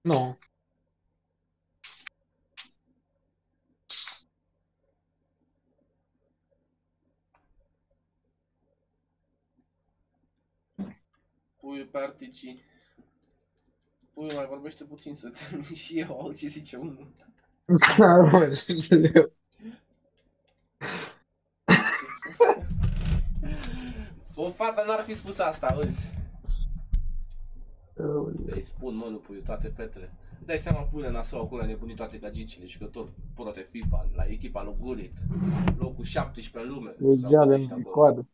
Nu. Puiul pe articii. Puiul mai vorbește puțin să te și eu aud ce zice unul. O fată n-ar fi spus asta, auzi? Îi spun, mă, nu puiul, toate fetele. Îți dai seama, pune nasou acolo, a nebunit toate gagicile, jucător prote FIFA, la echipa lui Gurit. Locul 17 în lume. E Sau geală cât ești în acolo? coadă.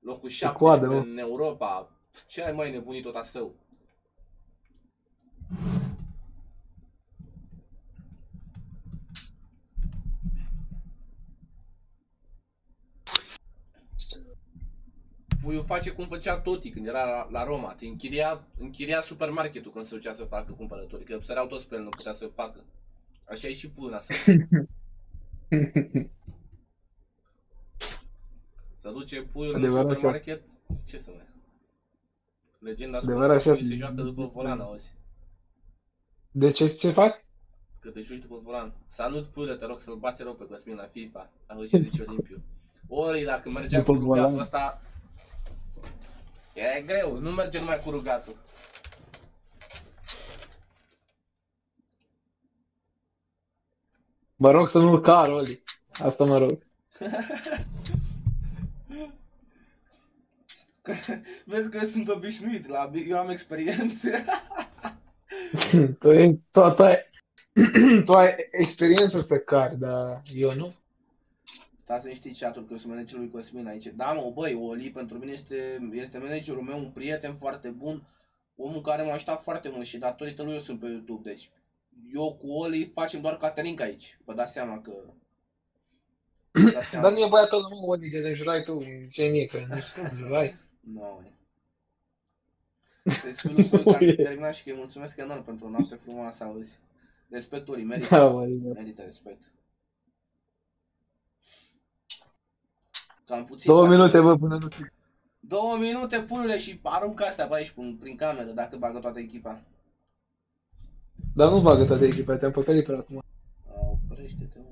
Locul coadă, 17 mă. în Europa. Ce ai mai nebunit tot asău? Puiul face cum făcea Toti când era la, la Roma. Te închiria, închiria supermarketul când se ducea să facă cumpărături. Că săreau toți pe el, nu putea să facă. Așa e și puiul asta. Să duce puiul în Adevărat, supermarket, ce să mai... Legenda spune Adevărat, că așa puiul se se- joacă după volan, auzi. De ce, ce fac? Că te joci după volan. Salut puiule, te rog să-l bați rău pe Cosmin la FIFA. Auzi ce zice Olimpiu. Ori dacă mergea După cu rugatul volan. ăsta... E greu, nu merge numai cu rugatul. Mă rog să nu-l car, Oli. Asta mă rog. Vezi că eu sunt obișnuit, la, eu am experiență. tu, ai, tu, tu, ai, tu ai experiență să cari, dar eu nu. Stați să știți chat că eu sunt managerul lui Cosmin aici. Da, mă, băi, Oli pentru mine este, este managerul meu, un prieten foarte bun, omul care m-a ajutat foarte mult și datorită lui eu sunt pe YouTube. Deci eu cu Oli facem doar Caterinca aici. Vă dați seama că... Vă dați seama. Dar nu e băiatul meu, Oli, de ne jurai tu, ce mie, că nu știu, jurai. Nu, no, Să-i spun lui Pui că am terminat și că îi mulțumesc enorm pentru o noapte frumoasă, auzi. Respect, Oli, merită, Da, Oli, da. merită respect. Cam puțin. Două dar- minute, bă, până nu știu. Două minute, puiule, și aruncă astea pe aici, prin, prin cameră, dacă bagă toată echipa. Dar nu bagă toate echipa, te-am păcălit până acum. A, Oprește-te, mă.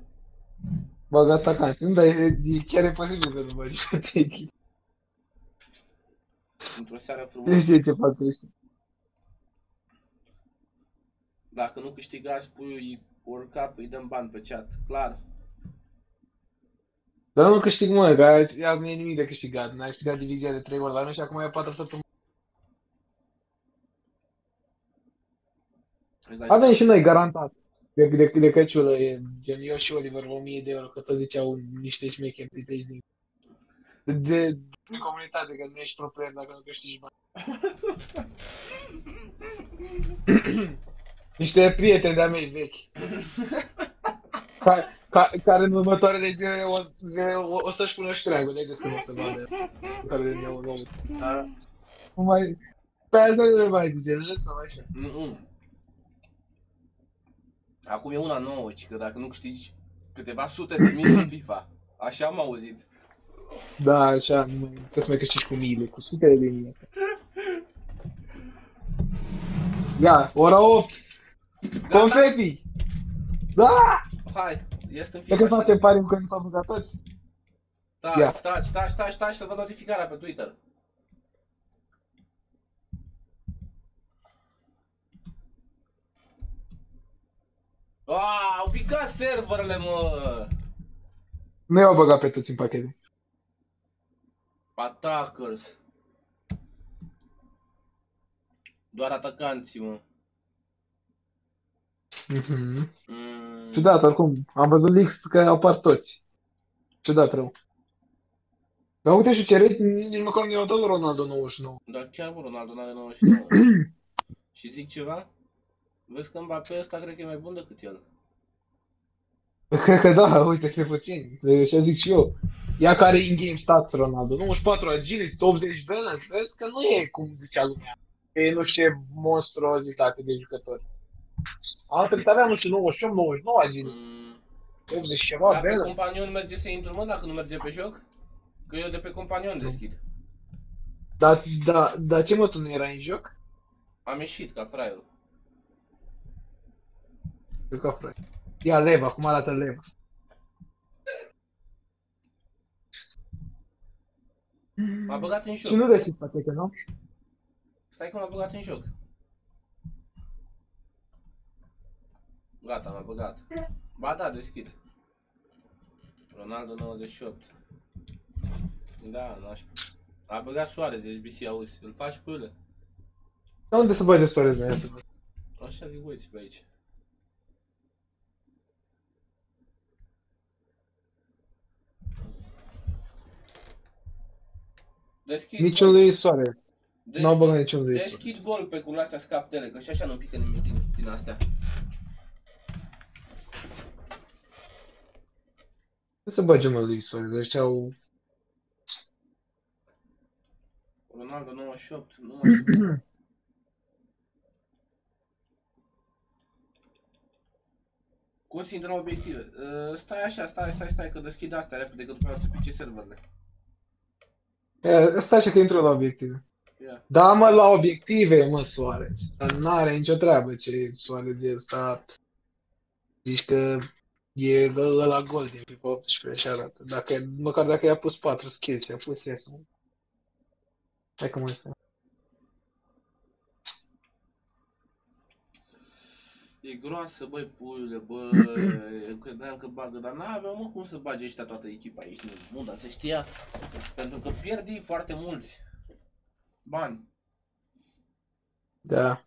Bagă atacanți. Nu, dar e, e chiar e posibil să nu bagi toate echipa. Într-o seară Nu frumoasă. știu ce fac ăștia. Dacă nu câștigați puiul, îi urca, îi dăm bani pe chat. Clar. Dar nu câștig, mă, că azi azi nu e nimic de câștigat. N-ai câștigat divizia de 3 ori la noi și acum e 4 săptămâni. Îți dai Avem seama. și noi garantat. De, de, de căciulă, e gen eu și Oliver, 1000 de euro, că toți ziceau niște șmecheri printești din... De, de, din comunitate, că nu ești propriet dacă nu câștigi bani. niște prieteni de-a mei vechi. Ca, ca, care în următoarele zile o, zile o, o să-și pună ștreagul de gât când o să vadă care de nou nou. Dar, nu mai... Pe asta nu le mai zice, le lăsăm așa. Mm-mm. Acum e una nouă, ci că dacă nu câștigi câteva sute de mii în FIFA. Așa am auzit. Da, așa, nu mai, trebuie să mai câștigi cu miile, cu sutele de mii. Ia, ora 8! Gata. Da, da. Confeti! Da! Hai, este în fiecare. Dacă facem pariu că nu s-au bucat toți? Stai, stați, stați, stați, stați, să văd notificarea pe Twitter. Aaa, au picat serverele, mă! Nu i-au băgat pe toți în pachete. Attackers. Doar atacanții, mă. Mhm. Mm. Ciudat, oricum. Am văzut leaks că apar toți. Ciudat rău. Dar uite și ce rate, nici măcar nu i-au dat Ronaldo 99. Dar chiar, mă, Ronaldo n-are 99. Și zic ceva? Vezi că Mbappé ăsta cred că e mai bun decât el. Cred că da, uite ce puțin. Și zic și eu. Ia care in-game stats Ronaldo. 94 agility, 80 balance. Vezi că nu e cum zicea lumea. Că e nu știu ce monstruozitate de jucători. Altă cât aveam, nu știu, 98, 99 agility. Mm. 80 și ceva Dar pe balance. companion merge să intru, mă, dacă nu merge pe joc? Că eu de pe companion deschid. Dar da, da, ce mă, tu nu erai în joc? Am ieșit ca fraierul. Eu ca frate. Ia Leva, cum arată Leva. M-a băgat în Și joc. nu deschis pachete, nu? Stai că m-a băgat în joc. Gata, m-a băgat. Ba da, deschid. Ronaldo 98. Da, n-aș... A băgat Soares, SBC, auzi. Îl faci pâlă. Dar unde să bagi de să văd. Așa zic, uiți pe aici. Deschid, Niciun lui Suarez. deschid, N-au băgat niciun lui Suarez. deschid gol pe culoastea astea scaptele, că și așa nu pică nimic din, din astea. Ce să bage mă lui Suarez? Ăștia au... Ronaldo 98, nu mai știu. Cum se intră la obiective? Uh, stai așa, stai, stai, stai, că deschid astea repede, că după aia o să pice serverele. E, Stai așa că intră la obiective. Ia. Da, mă, la obiective, mă, Suarez. Dar n-are nicio treabă ce Suarez e ăsta. Zici că e la gol din FIFA 18, așa arată. Dacă, măcar dacă i-a pus 4 skills, i-a pus S. Hai că mai fac. E groasă, băi, puiule, bă, eu credeam că bagă, dar n-aveau, mă, cum să bage ăștia toată echipa aici, nu, nu, dar se știa, pentru că pierdi foarte mulți bani. Da.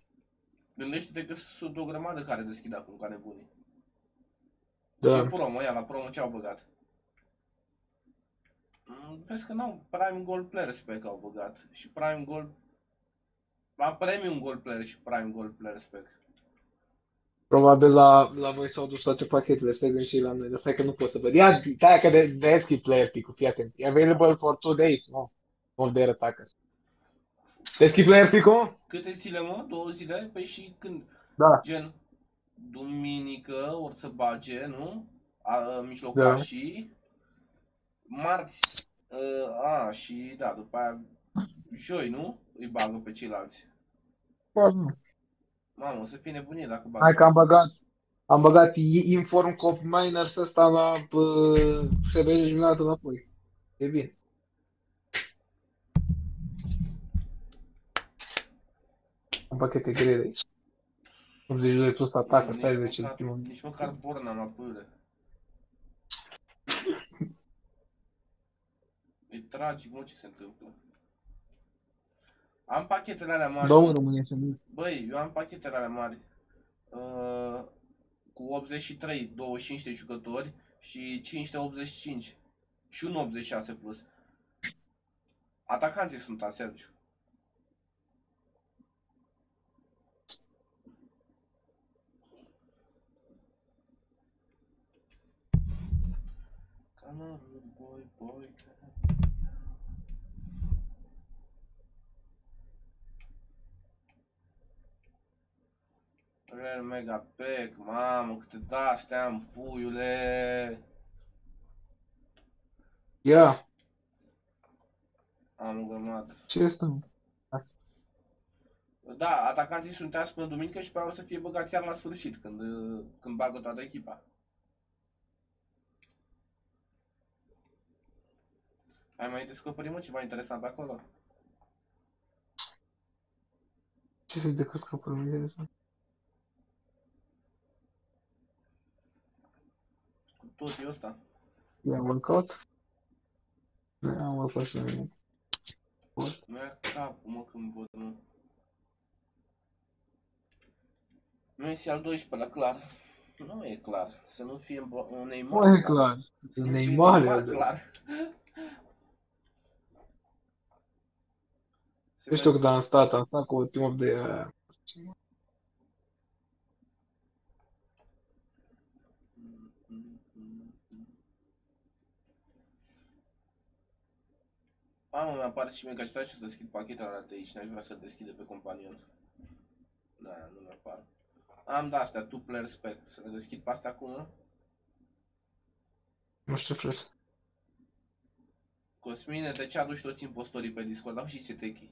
Gândește-te că sunt o grămadă care deschid acum ca nebunii. Da. Și promo, ia, la promo ce au băgat? Mm, Vezi că n-au Prime Gold Players pe că au băgat. Și Prime Gold... La Premium Gold Player și Prime Gold Players Pack. Probabil la, la voi s-au dus toate pachetele, stai zi și la noi, dar stai că nu pot să văd. Ia, stai că de, de deschid player pick fii atent. E available for two days, no? Of their attackers. Deschid player pick-ul? Câte zile, mă? Două zile? Păi și când? Da. Gen, duminică or să bage, nu? A, a, mijlocașii. Marți. A, a, și da, după aia joi, nu? Îi bagă pe ceilalți. Mamă, o să fie nebunie dacă bagă. Hai că am băgat, am băgat I- Inform Cop Miners ăsta la uh, SBG eliminat înapoi. E bine. Am pachete grele aici. 82 plus atac, Nici stai 10 măcar- ultimul. Nici măcar Borna n-a pâră. E tragic, mă, ce se întâmplă. Am pachetele alea mari. Două România și nu. Băi, eu am pachetele alea mari. Uh, cu 83, 25 de jucători și 585. Și un 86 plus. Atacanții sunt a Sergiu. Come on, rude boy, boy. Real Mega Pack, mamă, câte de-astea am, puiule. Ia, Am o grămadă. ce este? Da, atacanții sunt treați până duminică și pe aia o să fie băgați iar la sfârșit, când, uh, când bagă toată echipa. Ai mai descoperit mă ceva interesant pe acolo? Ce să-i decoscă pe tot e ăsta. I-am workout. Am workout pe mine. Mi-a capul, mă, când văd, nu. Messi al 12-lea, clar. Nu e clar. Să nu fie Mba- un Neymar. Nu e clar. Să nu fie Neymar, Neymar, e clar. Se Nu știu vede. cât am stat, am stat cu Team of Mamă, mi-apare și mie că aș vrea și să deschid pachetele alea de aici, n-aș vrea să deschide pe companion. Da, nu mi-apar. Am de astea, two player spec. Să le deschid pe astea acum, nu? Nu știu, frate. Cosmine, de ce aduci toți impostorii pe Discord? Dau și ce techi.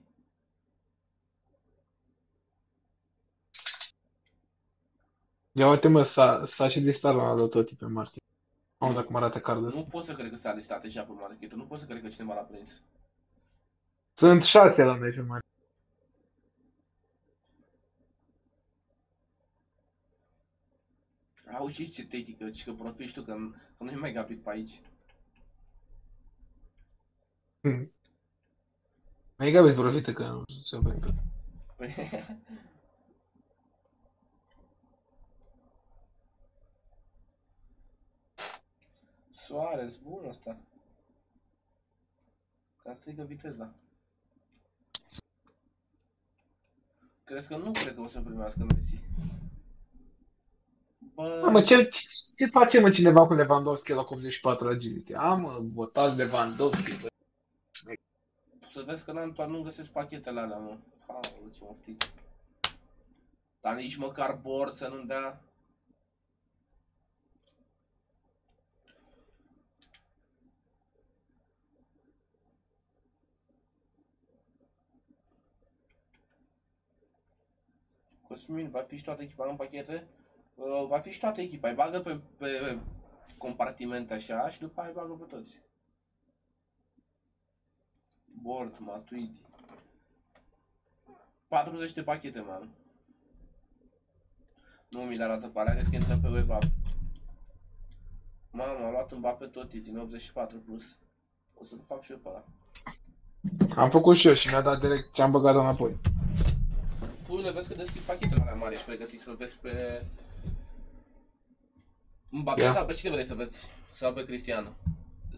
Ia uite mă, s-a, s-a și distat Ronaldo tot pe Martin. Mamă, dacă mă arată cardul ăsta. Nu pot să cred că s-a listat deja pe market nu pot să cred că cineva l-a prins. Sunt șase la noi pe Martin. Auziți ce techi, că, că profiți tu, că, că nu-i mai gapit pe aici. Hmm. Mai Gabi profită că nu se vede. Păi... Soares, bun ăsta. Ca strică viteza. Crezi că nu cred că o să primească Messi. Bă, Mamă, ce, ce, ce face mă cineva cu Lewandowski la 84 agility? A, mă, votați Lewandowski, bă. să vezi că n-am, nu găsesc pachetele alea, mă. Haul, ce oftic. Dar nici măcar bord să nu-mi dea. Cosmin, va fi și toată echipa în pachete? Uh, va fi și toată echipa. Îi bagă pe, pe compartimente așa și după aia îi bagă pe toți. Board, Matuidi. 40 de pachete, man. Nu mi le arată pare, are că intră pe web app. Mamă, am luat un pe tot din 84 plus. O să-l fac și eu pe ăla. Am făcut și eu și mi-a dat direct ce am băgat înapoi. Puiule, vezi că deschid pachetele alea mari și pregătit să-l vezi pe... Mbappé Ia. sau pe cine vrei să vezi? Sau pe Cristiano?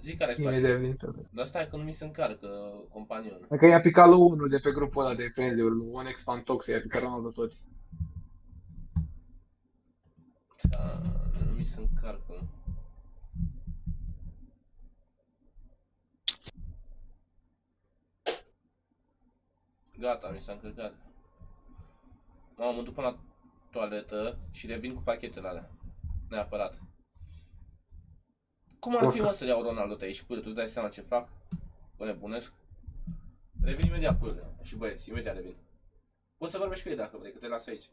Zic care-ți place. Imediat vin pe mine. Dar stai că nu mi se încarcă companionul. Dacă i-a picat lui unul de pe grupul ăla de friendly-uri, lui One X Fantox, i-a picat Ronaldo tot. Da, nu mi se încarcă. Gata, mi s-a încărcat. Mamă, mă duc până la toaletă și revin cu pachetele alea. Neapărat. Cum ar fi mă să iau Ronaldo de aici, pâle, tu îți dai seama ce fac? Bă, nebunesc. Revin imediat, pâle. Și băieți, imediat revin. Poți să vorbești cu ei dacă vrei, că te las aici.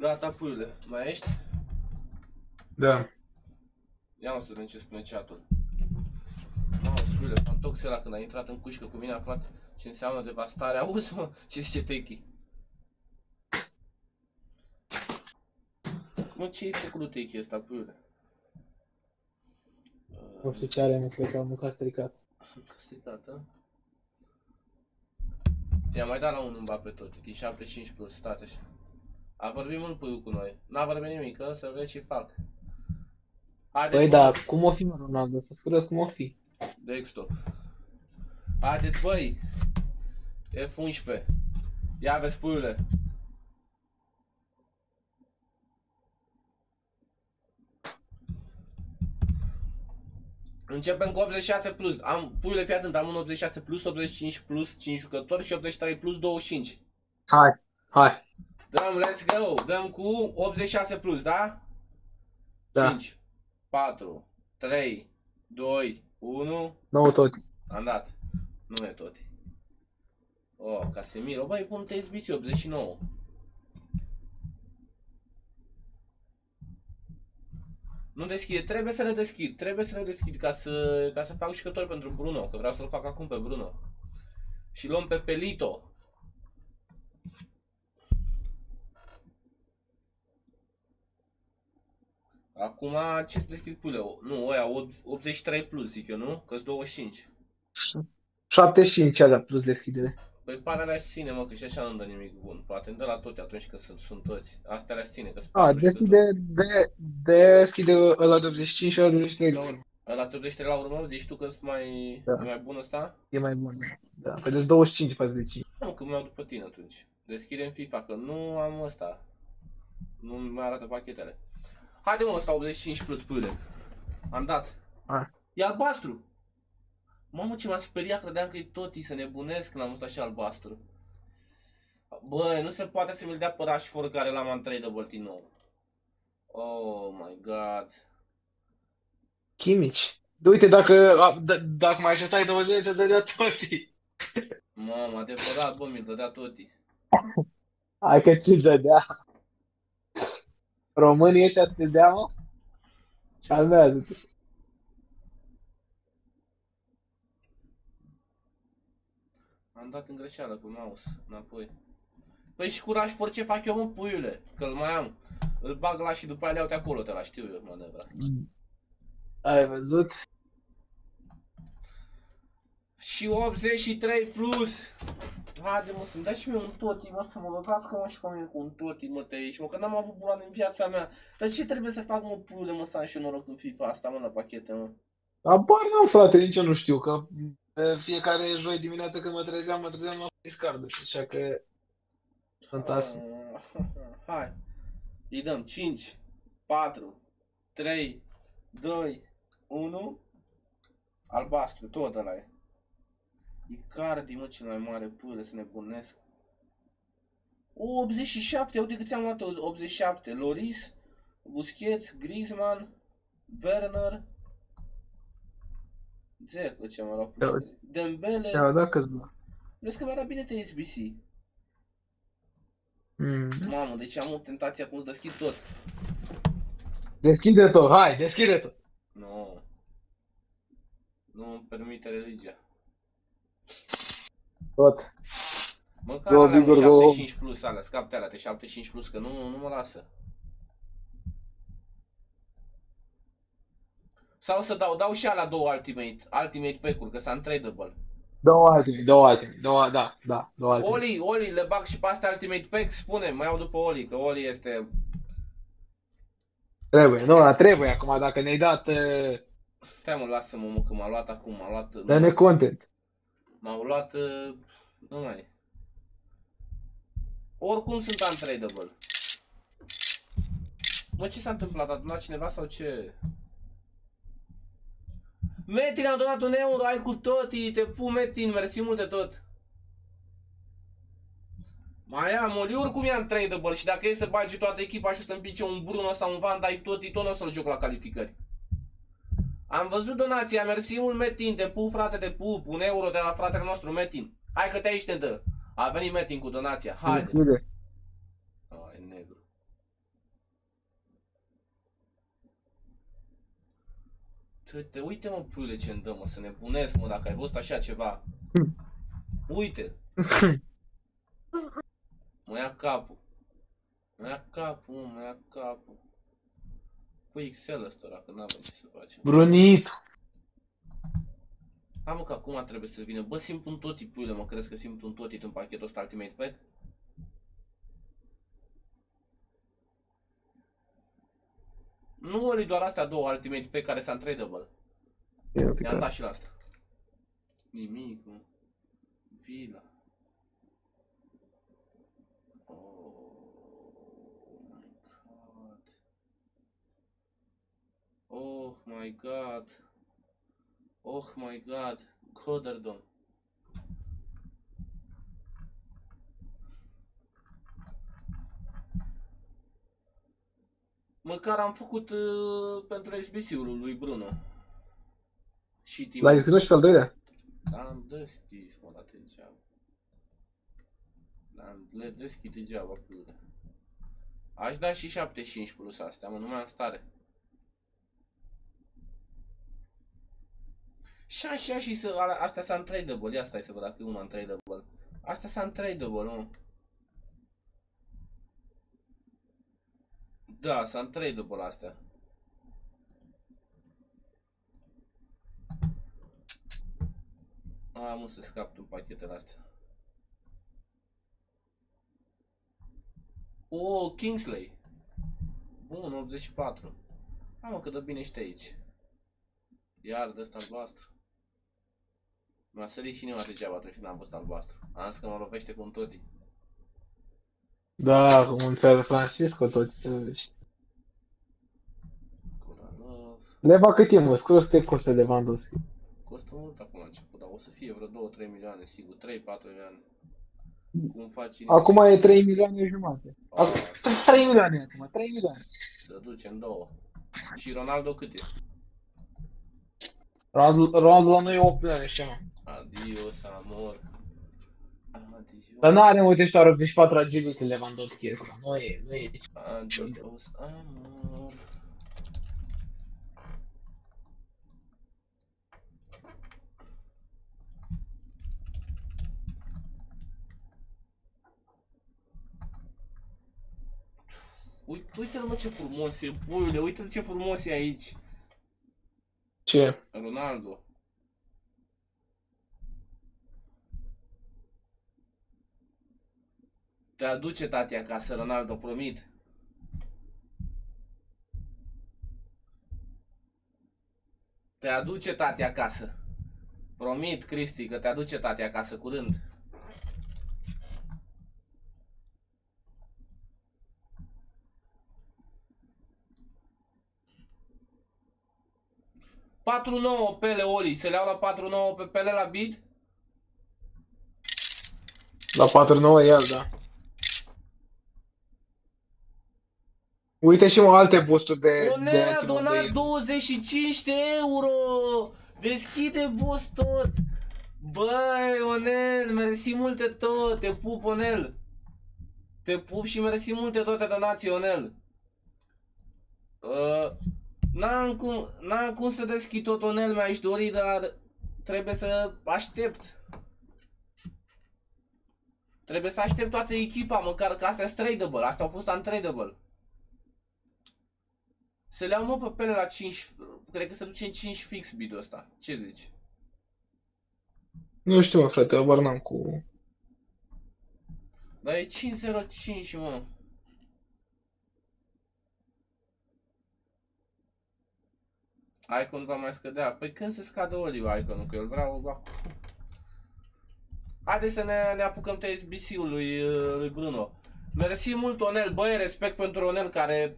Gata, puiule. Mai ești? Da. Ia mă să vedem ce spune chatul. Mamă, puiule, fantoxul ăla când a intrat în cușcă cu mine a aflat ce înseamnă devastare. Auzi, mă, ce zice Techi? Mă, ce-i făcut lui Techi ăsta, puiule? Nu știu ce are, mă, cred că am mâncat stricat. Stricat, a? I-am mai dat la un Mbappe tot, din 75 plus, stați așa. A vorbit mult puiul cu noi. N-a vorbit nimic, că să vezi ce fac. Haideți, Păi mă, da, cum o fi, mă, Ronaldo? Să scurăți cum o fi. Desktop. Haideți, băi! F11. Ia vezi, puiule. Începem cu 86 plus. Am, puiule, fii atent, am un 86 plus, 85 plus 5 jucători și 83 plus 25. Hai, hai. Dăm, let's go! Dăm cu 86 plus, da? Da. 5, 4, 3, 2, 1. Nou tot. Am dat. Nu e tot. Oh, Casemiro. Băi, pun te SBC 89. Nu deschide, trebuie să le deschid, trebuie să le deschid ca să, ca să fac jucători pentru Bruno, că vreau să-l fac acum pe Bruno. Și luăm pe Pelito. Acum, ce să deschid pule? Nu, ăia 83 plus, zic eu, nu? Că-s 25. 75 alea plus deschidere. Păi pare alea ține, mă, că și așa nu dă nimic bun. Poate îmi dă la toate atunci când sunt, sunt toți. Astea alea ține, că sunt A, patru deschide, de, deschide ăla de 85 și ăla de 83 la urmă. La 83 la urmă, zici tu că sunt mai, Da. e mai bun ăsta? E mai bun. Da, păi deci 25 față de 5. Nu, că mă iau după tine atunci. Deschidem FIFA, că nu am ăsta. Nu mai arată pachetele. Haide mă, ăsta 85 plus, puiule. Am dat. Hai. E albastru. Mamă, ce m-a speriat, credeam că e toti să nebunesc când am văzut așa albastru. Băi, nu se poate să mi-l dea pe Rashford care l-am în 3 double din nou. Oh my god. Chimici. Uite, dacă, a, d- dacă mai așteptai 20, să dădea toți. Mamă, adevărat, bă, mi-l dădea toti. Hai că ți-l dădea. Românii ăștia să se dea, mă? Calmează-te. Am dat în greșeală cu mouse, înapoi. Păi și cu Rashford ce fac eu, mă, puiule? Că îl mai am. Îl bag la și după aia le iau de acolo, te la știu eu, manevra. Ai văzut? Și 83 plus! Haide mă, să-mi dai și mie un toti, mă, să mă lovească mă și pe mine cu un toti, mă, te aici, mă, că n-am avut bulan în viața mea. Dar ce trebuie să fac, mă, puiule, mă, să am și eu noroc în FIFA asta, mă, la pachete, mă? Abar n-am, frate, nici eu nu știu, că e, fiecare joi dimineață când mă trezeam, mă trezeam la discardă, așa că... Fantastic. Ah, Hai. Îi dăm 5, 4, 3, 2, 1. Albastru, tot ăla e. Icardi, mă, cel mai mare, puiule, să nebunesc. O, 87, uite câți am luat, 87. Loris, Busquets, Griezmann, Werner. Zecă ce m-a luat. Da. Dembele. Ia, da, câțiva. Vezi că mi-era bine TSBC. Mm. Mamă, deci am o tentație acum să deschid tot. Deschide tot, hai, deschide tot. Nu. Nu îmi permite religia. Tot. Măcar Go, alea mă, Vigor, go. 75 plus, alea, scap alea de 75 plus, că nu, nu mă lasă. Sau să dau, dau și alea două Ultimate, Ultimate Pack-uri, că sunt untradeable. Două altimi, două altimi, două, da, da, două altimi. Oli, Oli, le bag și pe astea Ultimate Pack, spune, mă iau după Oli, că Oli este... Trebuie, nu, dar trebuie acum, dacă ne-ai dat, uh, Stai mă, lasă-mă, mă, că m-a luat acum, m-a luat... dă-ne content. M-au luat... uh, Nu mai... Oricum sunt untradeable. Mă, ce s-a întâmplat? A donat cineva sau ce? Metin a donat un euro, ai cu toții, te pu Metin, mersi mult de tot. Mai am, Oli, oricum e untradeable și dacă e să bagi toată echipa și o să-mi pice un Bruno sau un Van Dijk totii, tot nu o să-l joc la calificări. Am văzut donația, mersi mult Metin, te pup frate, te pup, un euro de la fratele nostru Metin. Hai că te aici te dă. A venit Metin cu donația, hai. Ai, negru. Uite, uite mă puiule ce îmi dă mă, să nebunesc mă dacă ai văzut așa ceva. Uite. Mă ia capul. Mă ia capul, mă ia capul. Păi Excel ăsta, dacă n-avem ce să facem. Brunitu. Hai mă, că acum trebuie să vină. Bă, simt un toti, puiule, mă, crezi că simt un toti în pachetul ăsta Ultimate Pack? Nu oli doar astea două Ultimate Pack care sunt tradable. I-am dat și la asta. Nimic, nu. Vila. Oh my god. Oh my god. Oh my god. Coderdon. Măcar am făcut uh, pentru SBC-ul lui Bruno. Și timp. L-ai deschis și pe al doilea? Am deschis, mă, la degeaba. L-am le deschis degeaba, plure. Aș da și 75 plus astea, mă, nu mai am stare. Și așa și să, ala- astea sunt tradable, ia stai să văd dacă e una tradable. Astea sunt tradable, nu? Da, sunt tradable astea. Am să scap în pachetele astea. O, Kingsley. Bun, 84. Hai mă, că dă bine și aici. Iar de ăsta albastru. M-a sărit și inima degeaba atunci când am văzut albastru. Am zis că mă lovește cu un toti. Da, cum un fel Francisco tot. știi. Kolarov. Leva cât e, mă? Scură să te costă Lewandowski. Costă mult acum la început, dar o să fie vreo 2-3 milioane, sigur, 3-4 milioane. Cum faci inima? Acum e 3 milioane jumate. Ah, Acum, 3 milioane acum, 3 milioane. să duce în două. Și Ronaldo cât e? Ronaldo Ronaldo la noi e 8 milioane și ceva. Adios, amor. Adios. Dar n-are, uite, și doar 84 agility Lewandowski ăsta. Nu e, nu e. Adios, amor. Uite, uite-l mă ce frumos e, puiule, uite-l ce frumos e aici. Ce? Ronaldo. Te aduce tati acasă, Ronaldo, promit. Te aduce tati acasă. Promit, Cristi, că te aduce tati acasă curând. Patru nouă pele Oli, să le iau la 4-9 pe pele la bid? La 49 e el, da. Uite și mă alte boosturi de... de Ionel a Antimo donat de- 25 de euro! Deschide boost tot! Băi, Ionel, mersi multe tot! Te pup, Ionel! Te pup și mersi multe toate donații, Ionel! Uh, n-am cum, n-am cum să deschid tot, Ionel, mi-aș dori, dar trebuie să aștept. Trebuie să aștept toată echipa, măcar că astea sunt tradable, astea au fost untradable. Să le iau mă pe pele la 5, cred că se duce în 5 fix bidul ăsta. Ce zici? Nu știu, mă, frate, abar n-am cu... Dar e 505, mă. Icon va mai scădea. Păi când se scade Oliu Iconul? Că eu îl vreau acum. Haideți să ne, ne apucăm TSBC-ul lui, uh, lui Bruno. Mersi mult, Onel. Băi, respect pentru Onel care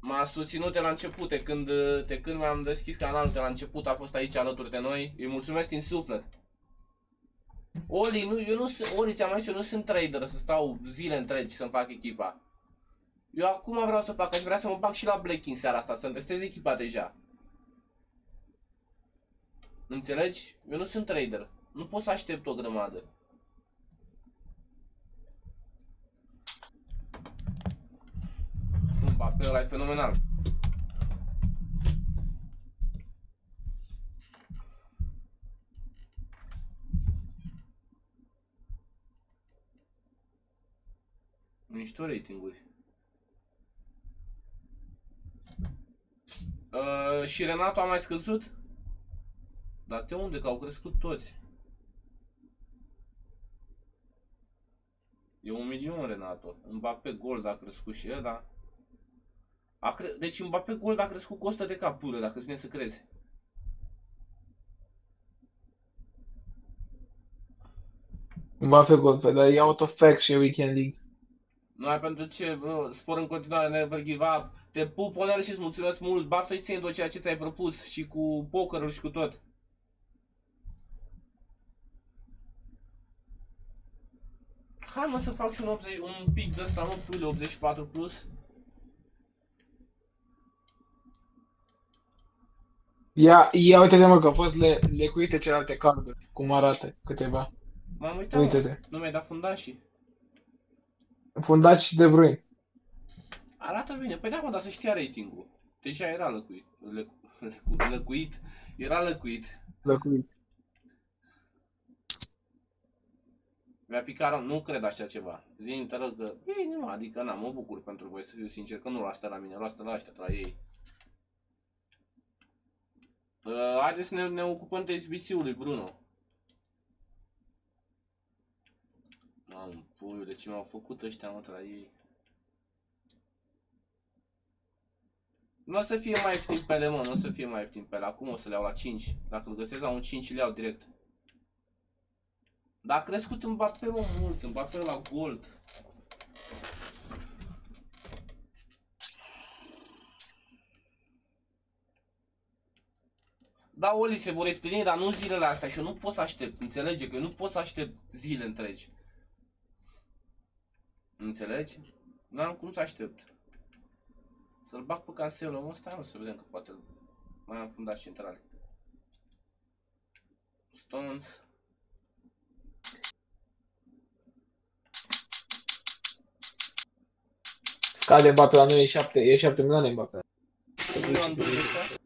m-a susținut de la început, de când, uh, de când mi-am deschis canalul de la început, a fost aici alături de noi. Îi mulțumesc din suflet. Oli, nu, eu nu sunt, Oli, ți-am mai zis, eu nu sunt trader să stau zile întregi să-mi fac echipa. Eu acum vreau să fac, aș vrea să mă bag și la Black în seara asta, să-mi testez echipa deja. Înțelegi? Eu nu sunt trader. Nu pot să aștept o grămadă. Ba, ăla e fenomenal. Mișto ratinguri. Uh, și Renato a mai scăzut? Dar de unde? Că au crescut toți. E un milion Renato. Mbappé gol, a crescut și el, da? A cre... Deci Mbappé Gold a crescut cu 100 de capură, dacă îți vine să crezi. Mbappé gol pe, dar e out of fact și e Weekend League. Nu ai pentru ce, bro, spor în continuare, never give up. Te pup, Onel, și îți mulțumesc mult. Baftă și ție tot ceea ce ți-ai propus și cu pokerul și cu tot. Hai mă să fac și un, 80, un pic de ăsta, mă, puile 84 plus. Ia, ia uite-te mă că au fost le, lecuite celelalte carduri, cum arată câteva. M-am uitat, Uite-te. mă. Nu mi-ai dat fundașii. Fundați și De Bruyne. Arată bine. Păi da, mă, dar să știa ratingul. Deja era lăcuit. Lă, lăcu, lăcuit. Era lăcuit. Lăcuit. Mi-a picat rău, nu cred așa ceva. Zi te rog că, bine, mă, adică na, mă bucur pentru voi, să fiu sincer, că nu luați asta la mine, luați asta la ăștia, la ei. Uh, haideți să ne, ne ocupăm de SBC-ului, Bruno. Mamă, puiul, de ce m-au făcut ăștia, mă, la ei. Nu o să fie mai ieftin pe ele, mă, nu o să fie mai ieftin pe ele. Acum o să le iau la 5. Dacă îl găsesc la un 5, le iau direct. Dar a crescut Mbappé, mă, mult. Mbappé la gold. Da, Oli, se vor ieftini, dar nu zilele astea și eu nu pot să aștept. Înțelege că eu nu pot să aștept zile întregi. Înțelegi? Nu am cum să aștept. Să-l bag pe Cancelo, mă, stai mă, să vedem că poate mai am fundași centrale. Stones. Scade Mbappé la noi e 7, e 7 milioane Mbappé. Milion de ăsta.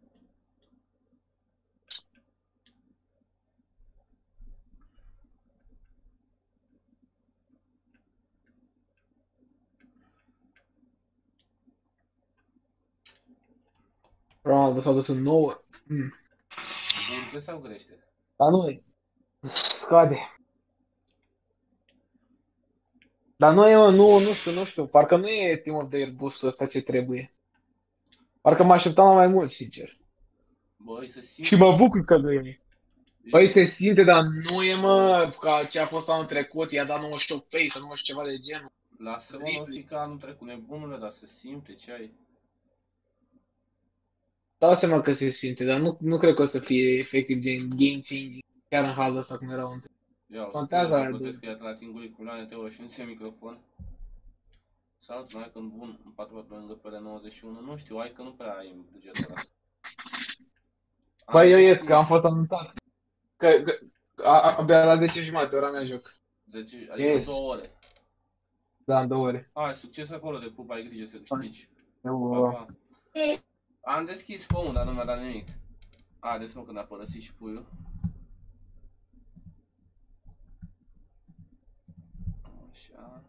Ronaldo s-a dus în 9. Mm. Urcă sau crește? Dar nu e. Scade. Dar nu e, mă, nu, nu știu, nu știu. Parcă nu e Team of the Year boost-ul ăsta ce trebuie. Parcă mă așteptam la mai mult, sincer. Băi, să simt. Și mă bucur că nu e. Păi se simte, dar nu e, mă, ca ce a fost anul trecut, i-a dat 98 pace sau nu știu ceva de genul. Lasă-mă, nu fi ca anul trecut nebunule, dar să simte ce ai. Dau seama că se simte, dar nu, nu cred că o să fie efectiv gen game changing, chiar în halul ăsta cum erau între. Ia, o să Contează Contează aia să de- plătesc că la tingului cu Milane Teo și un semicrofon. Salut, mai când bun, în 4 lângă pe 91, nu știu, ai că nu prea ai bugetul ăla. Băi, eu ies, deschis că am fost anunțat. Că, că a, a, abia la 10 jumate, ora mea joc. 10, adică Yes. 2 ore. Da, în două ore. Ai, succes acolo de pup, ai grijă să câștigi. Eu, Pa, pa. Am deschis pe dar nu mi-a dat nimic. A, de mă când a părăsit și puiul. Așa.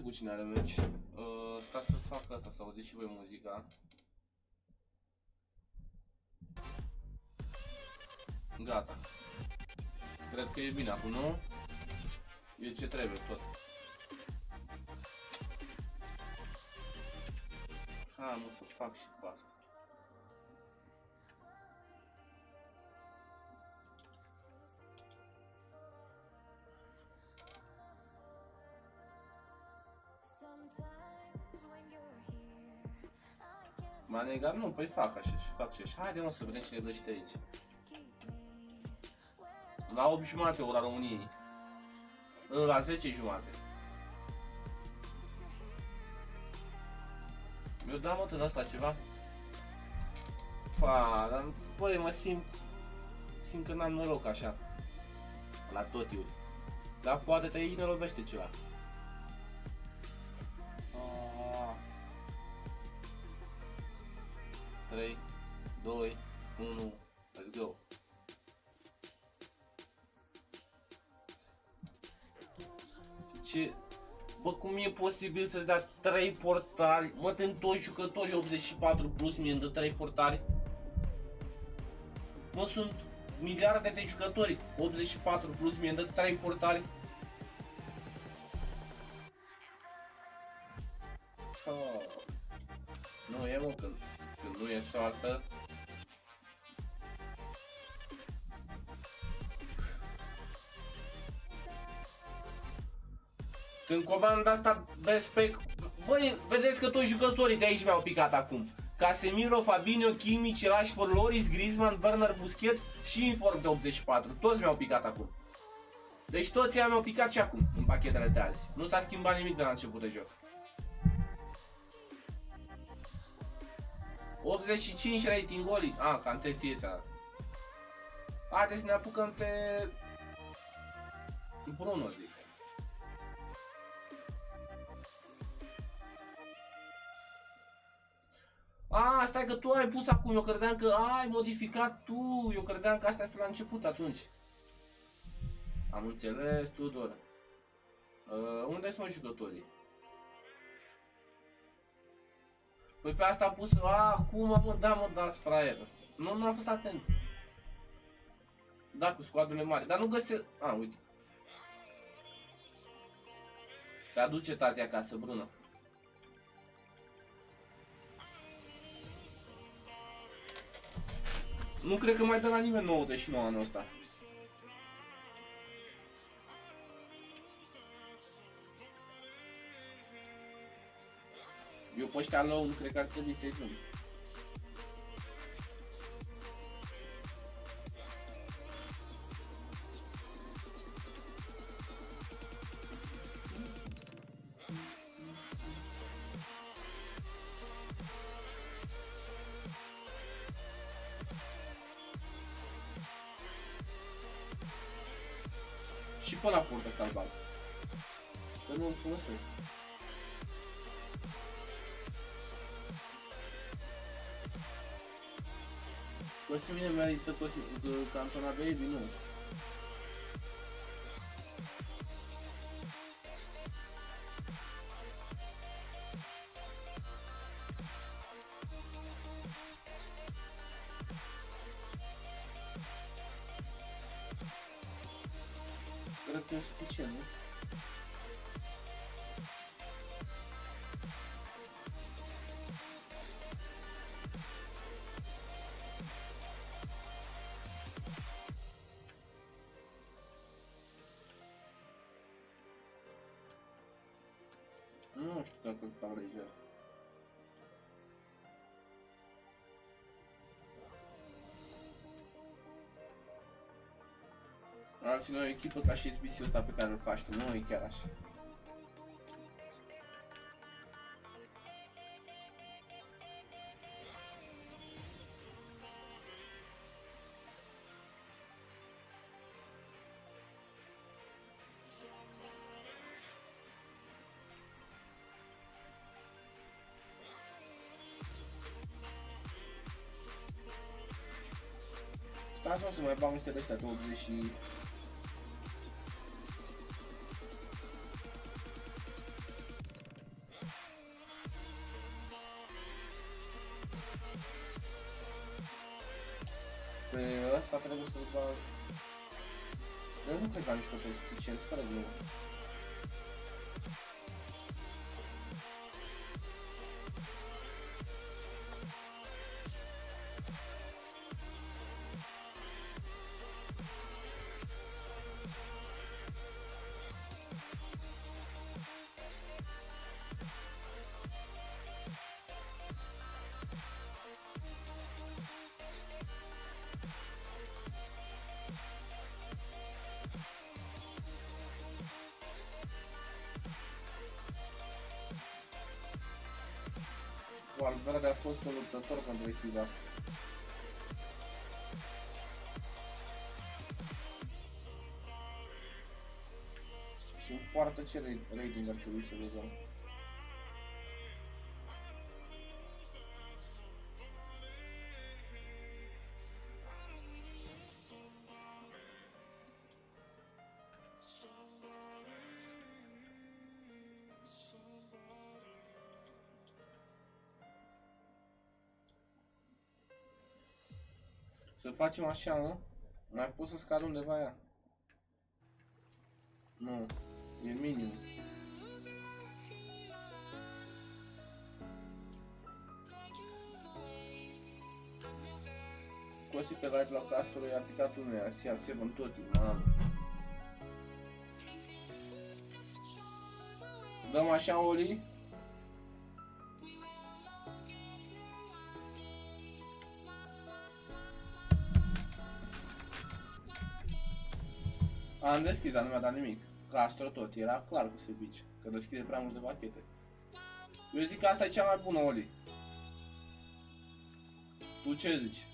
Știu cu cine are meci. Uh, sta să fac asta, să auziți și voi muzica. Gata. Cred că e bine acum, nu? E ce trebuie tot. Hai mă să fac și cu asta. M-a negat, nu, păi fac așa și fac și așa. Haide mă să vedem cine găsește aici. La 8 jumate ora României. La 10 jumate. Mi-o da mă în asta ceva? Pa, dar băi, mă simt, simt că n-am noroc așa. La tot eu. Dar poate te aici ne lovește ceva. 3, 2, 1, let's go. Ce... Bă, cum e posibil să-ți dea 3 portari? Mă, te toți jucători 84 plus mi dă 3 portari? Mă, sunt miliarde de jucători 84 plus mi dă 3 portari? Oh. Nu e, mă, când, când nu e soartă. În comanda asta Bespec, băi, vedeți că toți jucătorii de aici mi-au picat acum. Casemiro, Fabinho, Kimmich, Rashford, Loris, Griezmann, Werner, Busquets și Inform de 84. Toți mi-au picat acum. Deci toți ei mi-au picat și acum în pachetele de azi. Nu s-a schimbat nimic de la început de joc. 85 rating goli. Ah, cam te ție ți-a Haideți să ne apucăm pe Bruno, zic. A, stai că tu ai pus acum, eu credeam că ai modificat tu, eu credeam că astea sunt la început atunci. Am înțeles, Tudor. Uh, unde sunt jucătorii? Păi pe asta a pus, a, cum mă, da mă, dați fraier. Nu, nu am fost atent. Da, cu scoadurile mari, dar nu găsesc, a, uite. Te aduce tati acasă, Bruno. Nu cred că mai dă la nimeni 99 anul ăsta. eu postei lá no Crecado 361. Cosmine merită cantona Baby, nu. Nu știu dacă îl fac lejer. Alții noi o echipă ca și SBC-ul ăsta pe care îl faci tu, nu e chiar așa. Bag niște de ăștia de 80 și... Pe ăsta trebuie să-l bag... Eu nu cred că am nici copii suficienți, fără glumă. Fost un luptător pentru echipa asta. Pe ce ra- rating ar trebui să le facem așa, nu? Mai pot să scad undeva ea? Nu, e minim. Cosi pe live la castul i-a picat unul asiat, se vând tot, mamă. Dăm așa, Oli? Am deschis, dar nu mi-a dat nimic. Castro tot, era clar că se bice, că deschide prea multe pachete. Eu zic că asta e cea mai bună, Oli. Tu ce zici?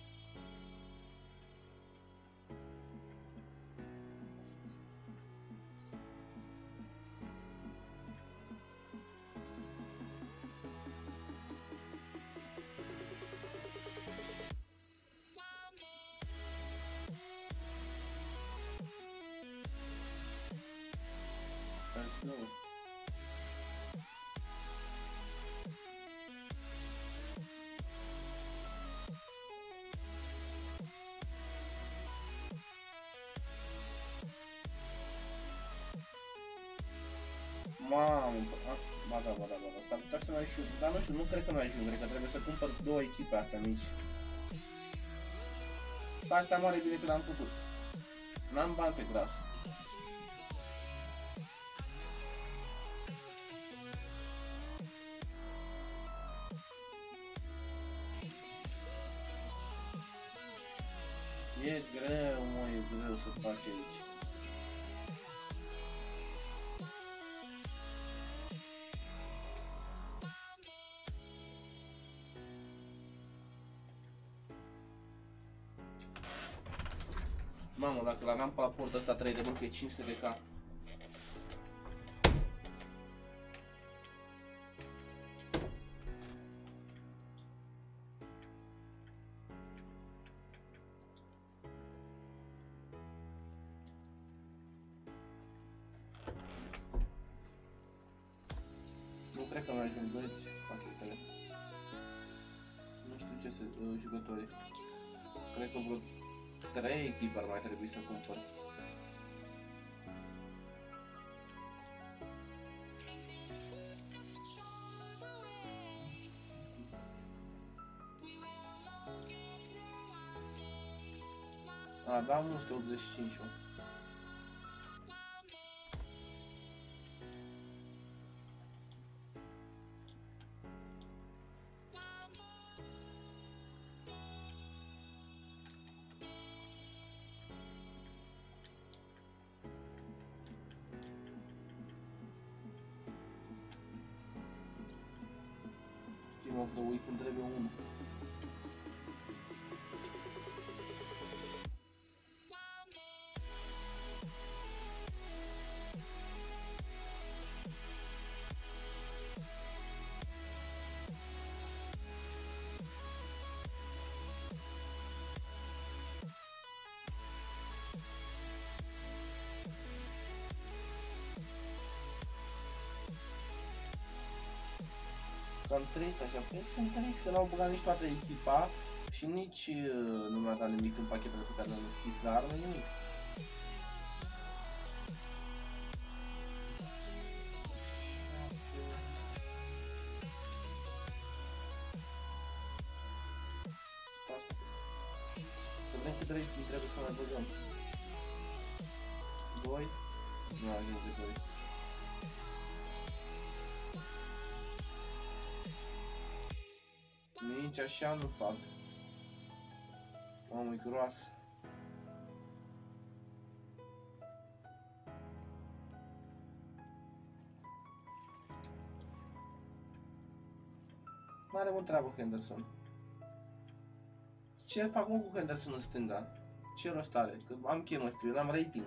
Știu, nu cred că mai ajung, cred că trebuie să cumpăr două echipe astea mici. Pe astea mare bine că le-am făcut. N-am bani pe gras. Dacă l-aveam pe la portă ăsta 3 de mult, că e 500 de K. Nu cred că mai ajung băieți pachetele. Nu știu ce să uh, jucători. Cred că vreo 3 echipe ar mai trebui să cumpăr. Aveam 185 -ul. Cam trist așa, păi sunt trist că n-au băgat nici toată echipa și nici uh, nu mi-a dat nimic în pachetele pe care le-am deschis, dar nu nimic. Așa nu fac. Mamă, e groasă. N-are o treabă Henderson. Ce fac mă cu Henderson în stânga? Ce rost are? Că am chemistry, n-am rating.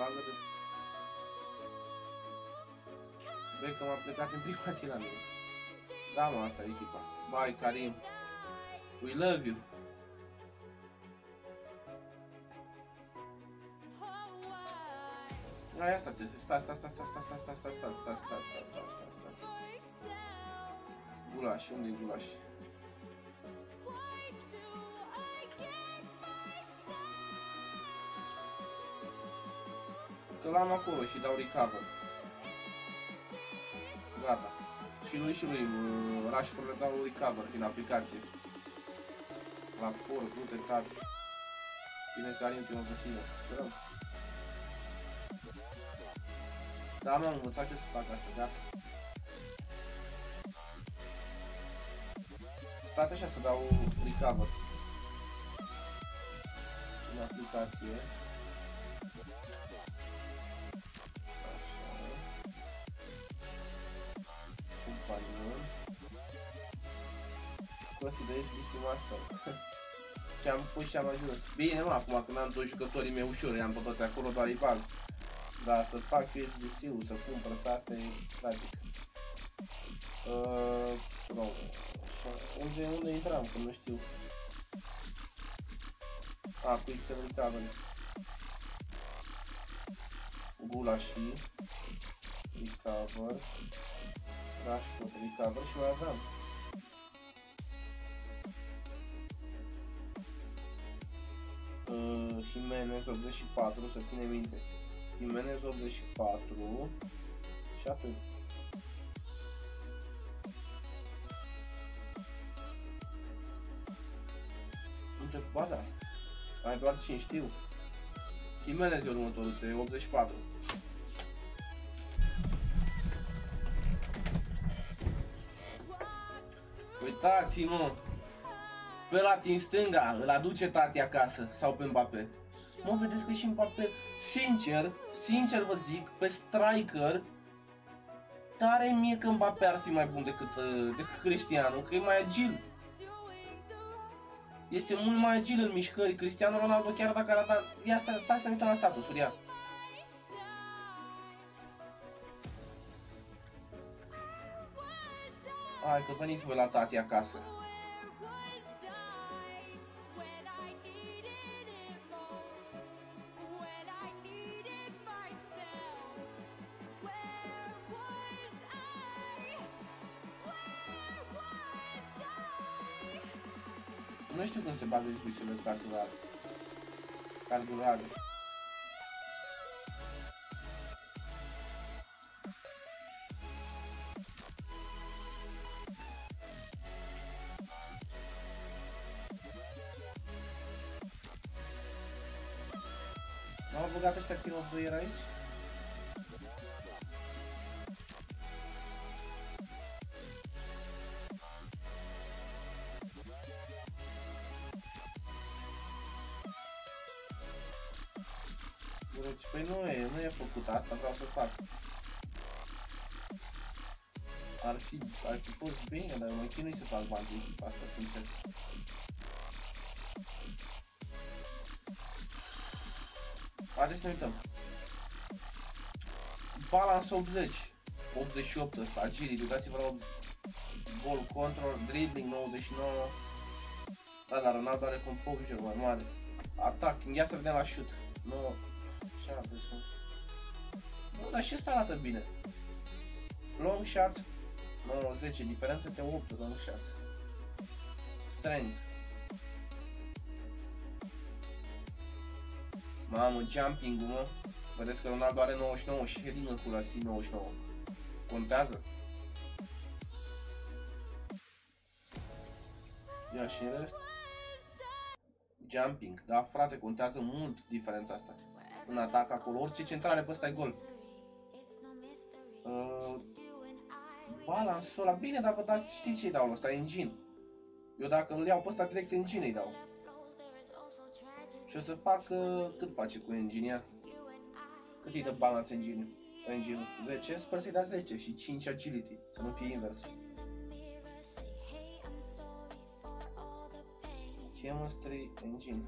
myself? Bagă de... Beckham a plecat în prima zi la mine. Da, mă, asta e echipa. Bye, Karim. We love you. Oh, why? Hai, asta ți Stai, stai, stai, stai, stai, stai, stai, stai, stai, stai, stai, stai, stai, stai, stai. myself. Gulaș, unde e gulaș? Că l-am acolo și dau recover. Gata. Și lui și lui uh, Rashford le dau recover din aplicație. La port, du-te, tati. Bine că Arim te mă găsină. Sperăm. Da, m-am învățat ce să fac asta, gata. Stați așa să dau recover. În aplicație. Cosi de SBC Master. Ce-am pus și am ajuns. Bine, mă, acum când am doi jucătorii mei ușor, i-am pe toți acolo, doar îi bag. Dar să fac și SBC-ul, să cumpăr să asta e tragic. Uh, no. Așa. Unde, unde intram, că nu știu. A, cu Excel Recovery. Gula și Recover. Rashford Recover și mai aveam. Uh, Jimenez 84, să ține minte. Jimenez 84 și atât. Uite, ba da. Ai doar 5 știu. Jimenez e următorul, pe 84. Uitați-mă! Pe la din stânga îl aduce tati acasă sau pe Mbappé. Mă, vedeți că și Mbappé, sincer, sincer vă zic, pe striker, tare mie că Mbappé ar fi mai bun decât, uh, decât Cristiano, că e mai agil. Este mult mai agil în mișcări. Cristiano Ronaldo chiar dacă ar da... Ia stai, stai să ne uităm la statusuri, ia. Hai că veniți voi la tati acasă. jeszcze go zobaczyć mi sobie karburat. Karburat. No, bo też aqui no mam aí aici? Deci, păi nu e, nu e făcut asta, vreau să fac. Ar fi, ar fi fost bine, dar eu mă chinui să fac bani de echipa asta, sincer. Haideți să ne uităm. Balance 80. 88 ăsta, agility, uitați-vă la gol control, dribbling 99. Da, dar Ronaldo are composure mai mare. Attacking, ia să vedem la shoot. Nu, ce are să... Nu, dar și ăsta arată bine. Long shots, 9, 10, diferență între 8 long shots. Strength. Mamă, jumping mă. Vedeți că Ronaldo are 99 și heading accuracy 99. Contează? Ia și în rest. Jumping. Da, frate, contează mult diferența asta. În atac acolo, orice centrare pe ăsta e gol. Uh, balansul ăla, bine, dar vă dați, știți ce-i dau la ăsta, engine. Eu dacă îl iau pe ăsta direct engine îi dau. Și o să fac, uh, cât face cu engine ea? Cât îi dă balance engine? Engine 10? Sper să-i dea 10 și 5 agility, să nu fie invers. Chemistry engine.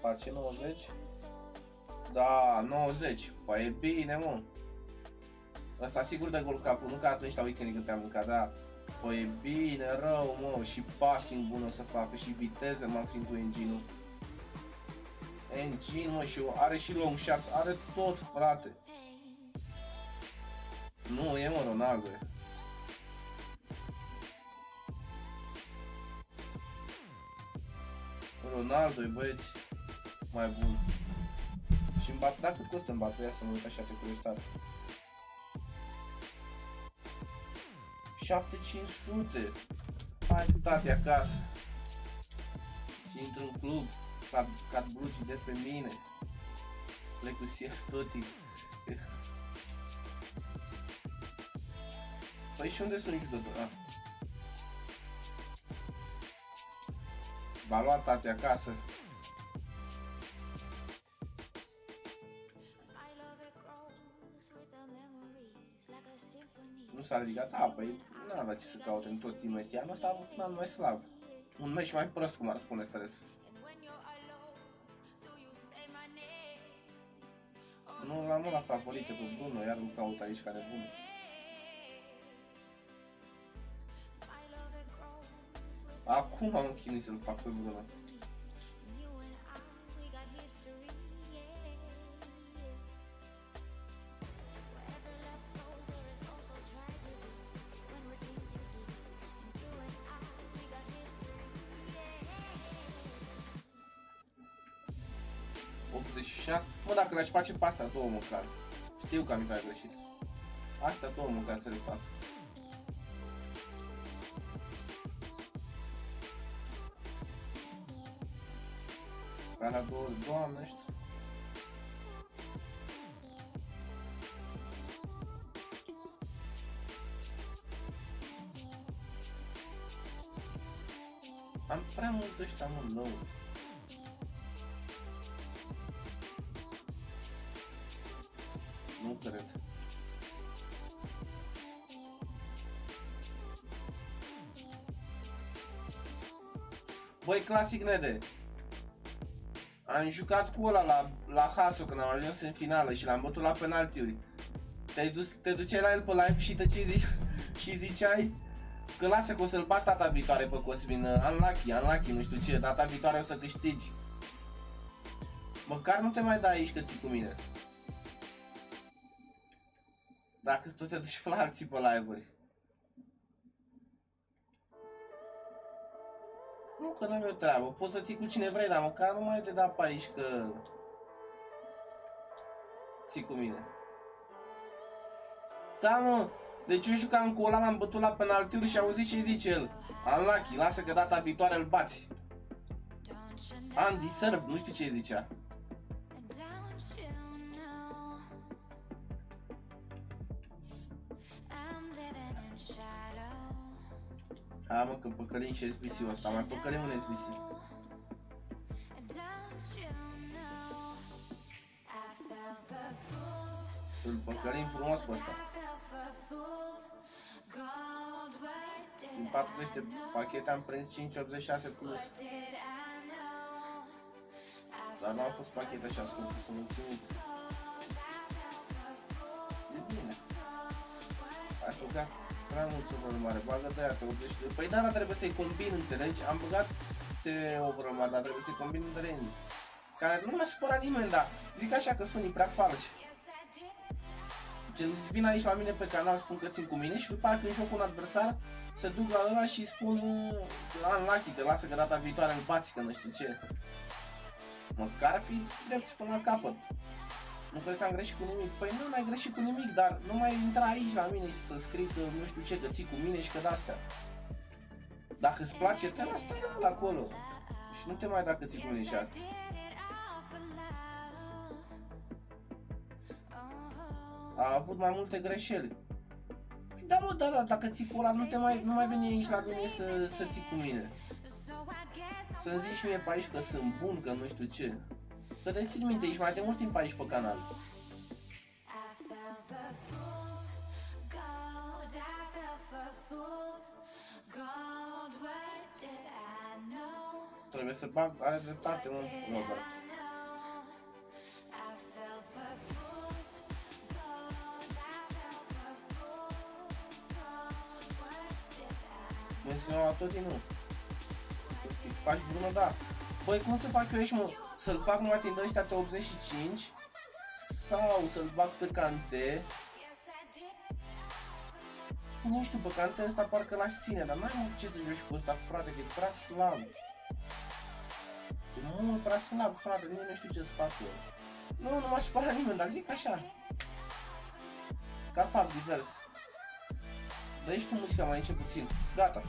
Face 90? Da, 90. Păi e bine, mă. Asta sigur de gol capul, nu ca atunci la weekend când te-am mâncat, da. Păi e bine, rău, mă, și passing bun o să facă, și viteză maxim cu engine-ul. Engine, mă, și are și long shots, are tot, frate. Nu, e mă, Ronaldo. e. Ronaldo e băieți mai bun. Și Mbappé, dar cât costă Mbappé? Ia să mă uit așa pe curiozitate. 7500. Hai cu tati acasă. Și intru în club. Cad, cad blugi de pe mine. Plec cu sier totii. Păi și unde sunt jucători? Ah. V-a luat tati acasă. S-a ridicat, a, păi nu avea ce să caute în tot timpul ăsta. Anul ăsta a avut un an mai slab. Un meci mai prost, cum ar spune stres. Nu l-am luat la favorite pe Bruno, iar îl caut aici care bun. Acum am chinuit să-l fac pe Bruno. Mă, dacă l-aș face pe astea două măcar. Știu că am intrat greșit. Astea două măcar să le fac. Cara două, doamne, știu. Am prea mult ăștia, mă, nou. Băi, clasic Nede. Am jucat cu ăla la, la Haso când am ajuns în finală și l-am bătut la penaltiuri. Te-ai dus, te duceai la el pe live și, te ce zici, și ziceai că lasă că o să-l bați data viitoare pe Cosmin. Unlucky, unlucky, nu știu ce, data viitoare o să câștigi. Măcar nu te mai dai aici că ții cu mine. Dacă tu te duci pe la alții pe live-uri. Nu, că n-am eu treabă. Poți să ții cu cine vrei, dar măcar nu mai te da pe aici că... Ții cu mine. Da, mă. Deci eu jucam cu ăla, l-am bătut la penaltiuri și auzi ce zice el. Unlucky, lasă că data viitoare îl bați. Undeserved, nu știu ce zicea. A, mă, că păcălim și SBC-ul ăsta, mai păcălim un SBC. Îl păcălim frumos pe ăsta. Din 400 pachete am prins 586 plus. Dar nu au fost pachete așa scumpe, sunt mulțumit. E bine. Ai băgat prea mult overall mare, bagă de aia, te 82. Păi da, dar trebuie să-i combin, înțelegi? Am băgat te overall mare, dar trebuie să-i combin între ei. Care nu m-a supărat nimeni, dar zic așa că sunt prea falși. Gen, vin aici la mine pe canal, spun că țin cu mine și după aceea când joc un adversar, se duc la ăla și spun la unlucky, că lasă că data viitoare îl bați, că nu știu ce. Măcar fiți drept până la capăt. Nu cred că am greșit cu nimic. Păi nu, n-ai greșit cu nimic, dar nu mai intra aici la mine și să scrii că nu știu ce, că ții cu mine și că de-astea. Dacă îți place tema, stai la ăla acolo. Și nu te mai da că ții cu mine și asta. A avut mai multe greșeli. Păi Da, mă, da, da, dacă ții cu ăla, nu, te mai, nu mai veni aici la mine să, să ții cu mine. Să-mi zici mie pe aici că sunt bun, că nu știu ce. Că te țin minte, ești mai de mult timp aici pe canal. Trebuie să bag, are dreptate, mă, Robert. Menționa la tot din nou. Să-ți faci Bruno, da. Băi, cum să fac eu aici, mă? Să-l fac numai din ăștia pe 85? Sau să-l bag pe cante? Nu știu, pe cante ăsta parcă l-aș ține, dar n-ai mă ce să joci cu ăsta, frate, că e prea slab. E mult prea slab, frate, nici nu știu ce să fac eu. Nu, nu m-aș spăra nimeni, dar zic așa. Ca fac divers. Dă-i și tu muzica mai încet puțin. Gata.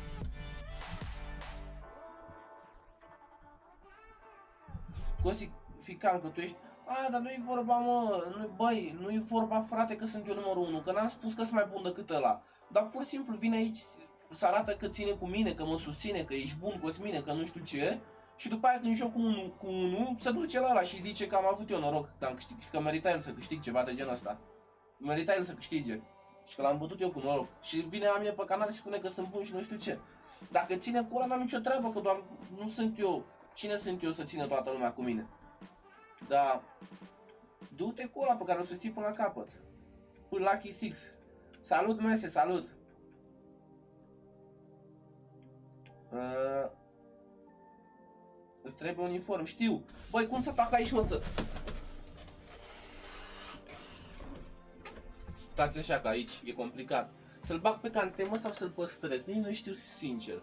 Cosi, fii calm că tu ești... A, dar nu-i vorba, mă, nu băi, nu-i vorba, frate, că sunt eu numărul 1, că n-am spus că sunt mai bun decât ăla. Dar pur și simplu vine aici să arată că ține cu mine, că mă susține, că ești bun cu mine, că nu știu ce. Și după aia când joc cu unul, cu unul, se duce la ăla și zice că am avut eu noroc, că, am câștig, că merita el să câștig ceva de genul ăsta. Merita el să câștige. Și că l-am bătut eu cu noroc. Și vine la mine pe canal și spune că sunt bun și nu știu ce. Dacă ține cu ăla, n-am nicio treabă, că doar nu sunt eu. Cine sunt eu să țină toată lumea cu mine? Da. Du-te cu ăla pe care o să ții până la capăt. Până Lucky Six. Salut, Mese, salut! Uh, îți trebuie uniform, știu. Băi, cum să fac aici, mă, să... Stați așa, că aici e complicat. Să-l bag pe cantemă sau să-l păstrez? Nici nu știu sincer.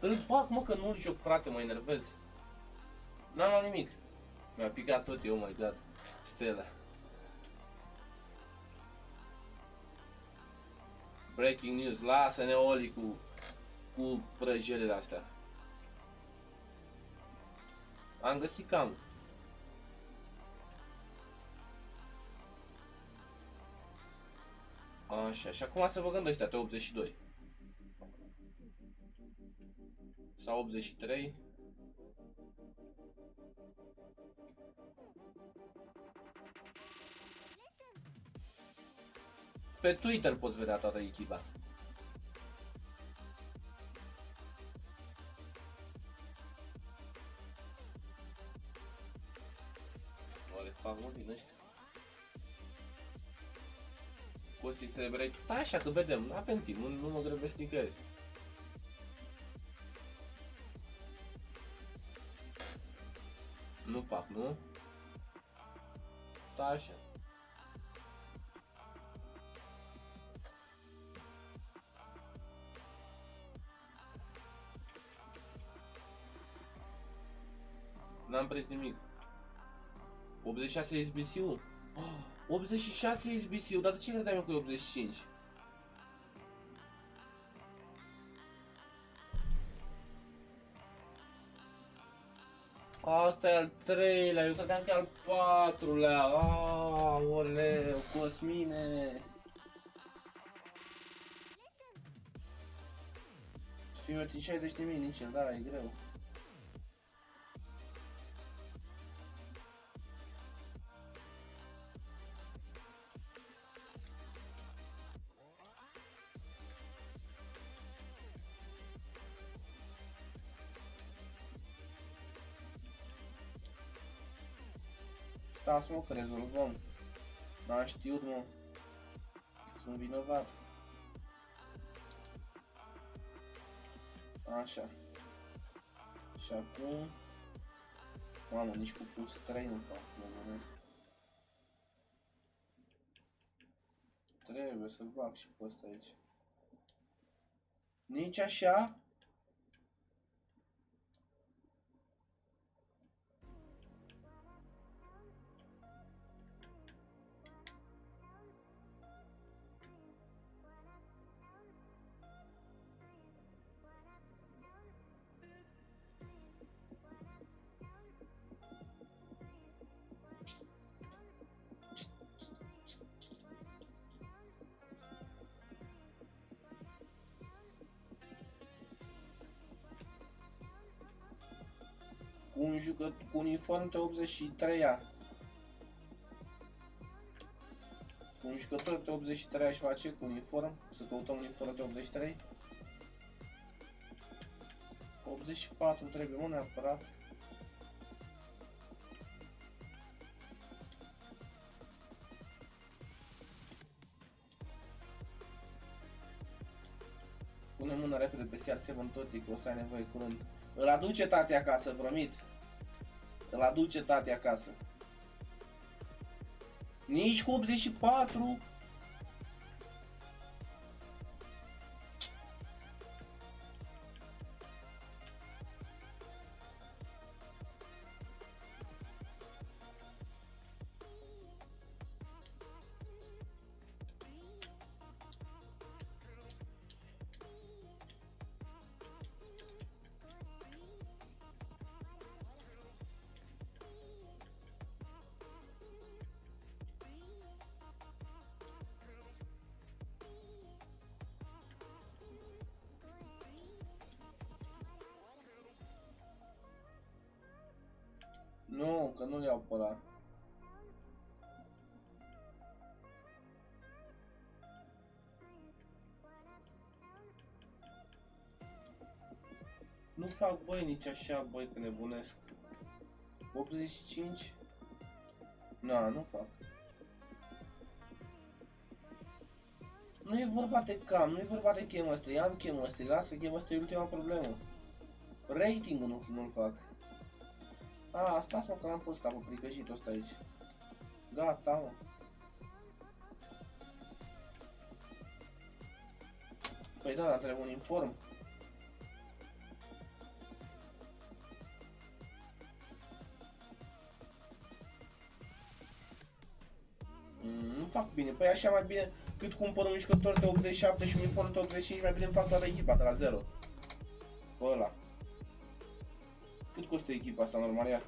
Îl bag, mă, că nu-l joc, frate, mă enervez. N-am luat nimic. Mi-a picat tot, oh my god. Stella. Breaking news, lasă-ne Oli cu, cu prăjelele astea. Am găsit cam. Așa, și acum să băgăm de ăștia pe 82. Sau 83. Pe Twitter poți vedea toată echipa. Oare fac mult din ăștia? Cosi Celebrate, stai așa că vedem, nu avem timp, nu, nu mă grăbesc nicăieri. Nu fac, nu? Stai așa. N-am prins nimic. 86 SBC-ul? Oh, 86 SBC-ul, dar de ce credeam eu că e 85? Asta e al treilea, eu credeam că e al patrulea. Aoleu, Cosmine! Să fim ultim 60 de mii, nici el, da, e greu. Stați mă că rezolvăm. N-am știut mă. Sunt vinovat. Așa. Și acum... Mamă, nici cu plus 3 nu fac să mă gândesc. Trebuie să-l bag și pe ăsta aici. Nici așa? Un jucător cu uniform de 83 -a. Cu un jucător de 83 aș face cu uniform, să căutăm uniform de 83. 84 trebuie, mă, neapărat. Pune mâna repede pe CR7 Totic, o să ai nevoie curând. Îl aduce tati acasă, promit. Îl aduce tati acasă. Nici cu 84. Fac băi nici așa, băi, că nebunesc. 85? Na, nu fac. Nu e vorba de cam, nu e vorba de chemul ăsta, eu am chemul ăsta, lasă chemul ăsta, e ultima problemă. Ratingul nu, nu-l fac. A, stați mă că l-am pus ăsta, pe prigăjitul ăsta aici. Gata, mă. Păi da, dar trebuie un inform. Bine, păi așa mai bine cât cumpăr un jucător de 87 și un uniform de 85, mai bine îmi fac toată echipa de la 0. Pe ăla. Cât costă echipa asta normal ea?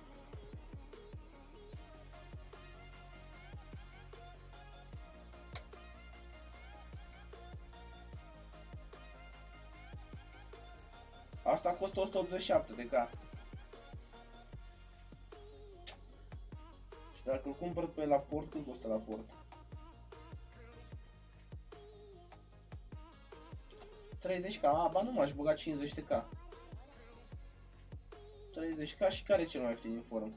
Asta costă 187 de K. Și dacă îl cumpăr pe la port, cât costă la port? 30k, a, ba nu m-aș băga 50 de K. 30k și care e cel mai ieftin uniform?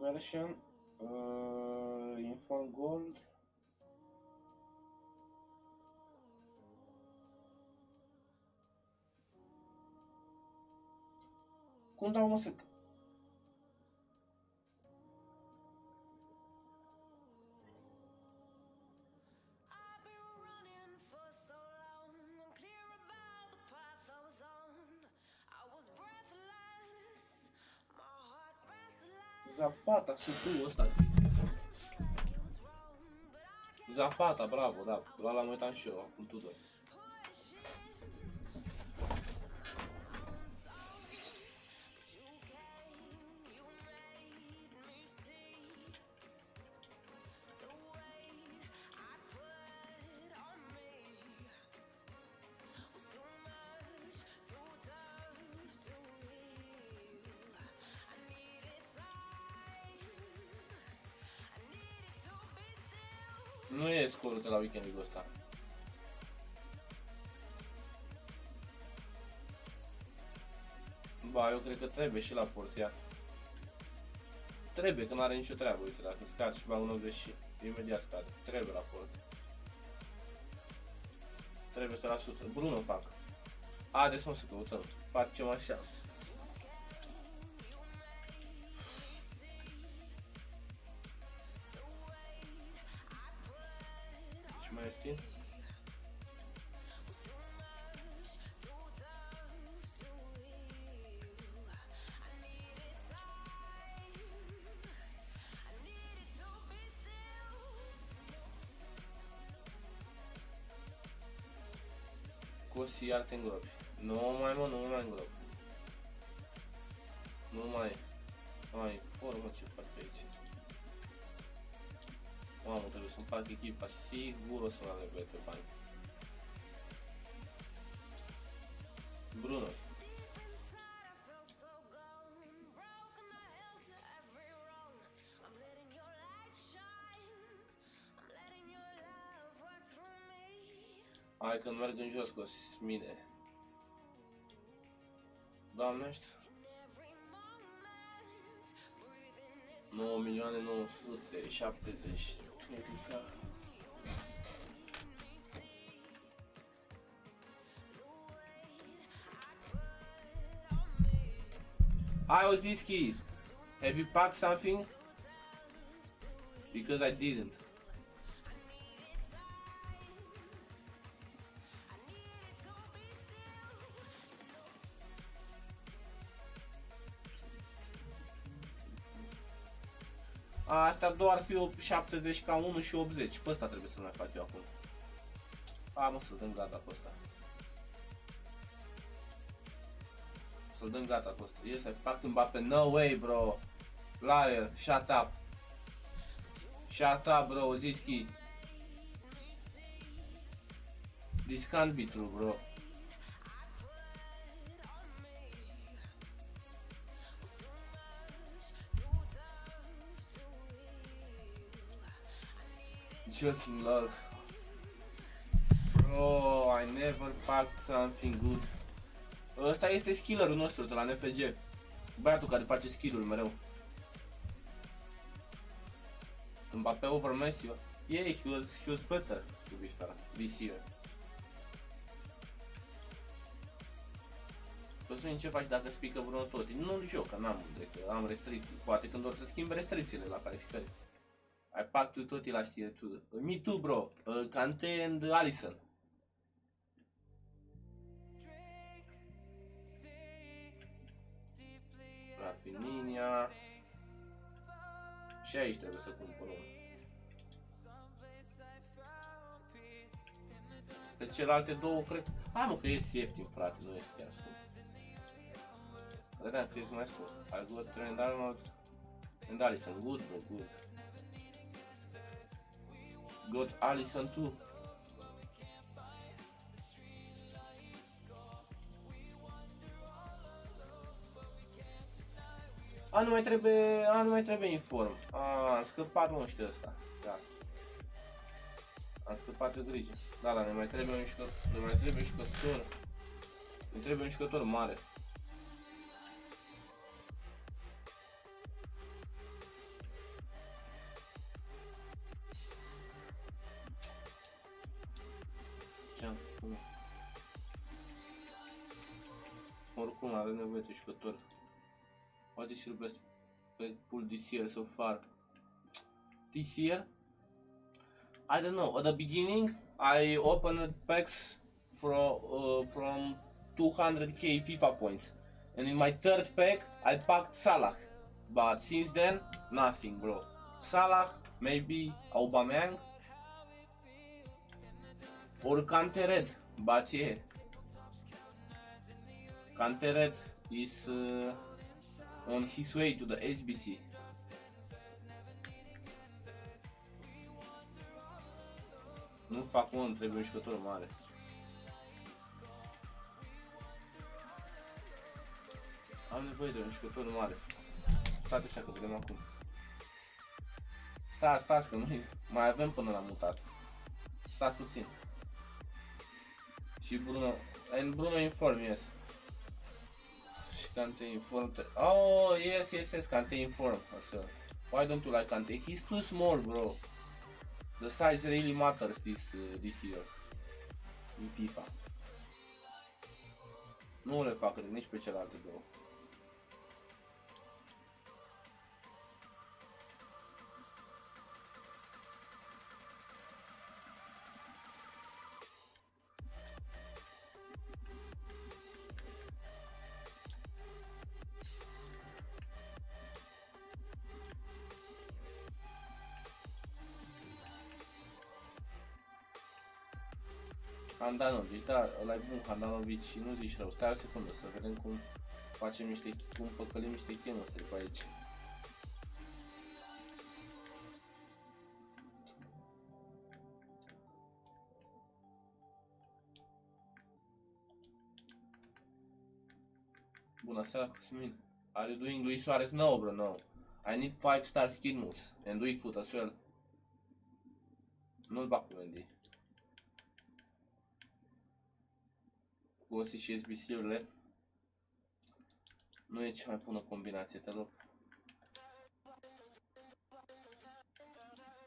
Version uh, Inform Gold Cum dau mă să... Zapata, sutul ăsta ar fi. Zapata, bravo, da, la l-am uitat și eu, acum Tudor. De la weekendul ăsta. Ba, eu cred că trebuie și la portia. Trebuie, că nu are nicio treabă, uite, dacă scad și ba 1,80 și imediat scade. Trebuie la port. Trebuie 100%. Bruno fac. Haideți mă să căutăm. Facem așa. Cosi iar te îngropi. Nu mai mă, nu mai îngrop. Nu mai. Ai, formă ce faci pe aici. Mamă, trebuie să-mi fac echipa, sigur o să-mi am nevoie de bani. Hai că merg în jos cu mine. Doamnești. 9 milioane 970. Hi Oziski, have you packed something? Because I didn't. Astea două ar fi o 70 ca 1 și 80. Pe ăsta trebuie să mai fac eu acum. A, mă, să-l dăm gata pe ăsta. Să-l dăm gata pe ăsta. Yes, I fucking Mbappe. No way, bro. Liar, shut up. Shut up, bro, Ziski. This can't be true, bro. Joking lol. Bro, I never packed something good. Ăsta este skillerul nostru de la NFG. Băiatul care face skill-ul mereu. Mbappé over Messi. Yeah, he was he was better to be fair this year. Cosmin, ce faci dacă spică vreunul tot? Nu joc, că n-am, că am restricții. Poate când or să schimbe restricțiile la calificări. I packed with Totti last year too. Uh, me too, bro. Uh, Kante and Allison. Rafinha. Și aici trebuie să cumpăr unul. Pe celelalte două, cred... Hai mă, că e ieftin, frate, nu este chiar scump. Credeam că e mai scurt. I got Trent Arnold and Allison. Good, bro, good. Got Allison too. A, nu mai trebuie, a, nu mai trebuie inform. A, am scăpat mă și de ăsta. Da. Am scăpat de grijă. Da, dar ne mai trebuie un jucător, ne mai trebuie un jucător. Ne trebuie un jucător mare. Oricum are nevoie de jucător. What is your best pull this year so far? This year? I don't know. At the beginning, I opened packs from uh, from 200k FIFA points, and in my third pack, I packed Salah. But since then, nothing, bro. Salah, maybe Aubameyang, or Kante Red. But yeah, Kante Red is uh, on his way to the SBC. Nu fac un, trebuie un jucător mare. Am nevoie de un jucător mare. Stați așa că vedem acum. Stați, stați că noi mai avem până la mutat. Stați puțin. Și Bruno, and Bruno inform, yes. Și Kante inform. Oh, yes, yes, yes, Kante inform. So, why don't you like Kante? He's too small, bro. The size really matters this uh, this year in FIFA. Nu le fac nici pe celelalte două. Handanovic, deci da, ăla e bun Handanovic și nu zici rău. Stai o secundă să vedem cum facem niște, cum păcălim niște chemistry pe aici. Bună seara, Cosmin. Are you doing Luis Suarez? No, bro, no. I need 5 star skin moves and weak foot as well. Nu-l bag cu Mendy. Wendy. Gosi și SBC-urile. Nu e cea mai bună combinație, te rog.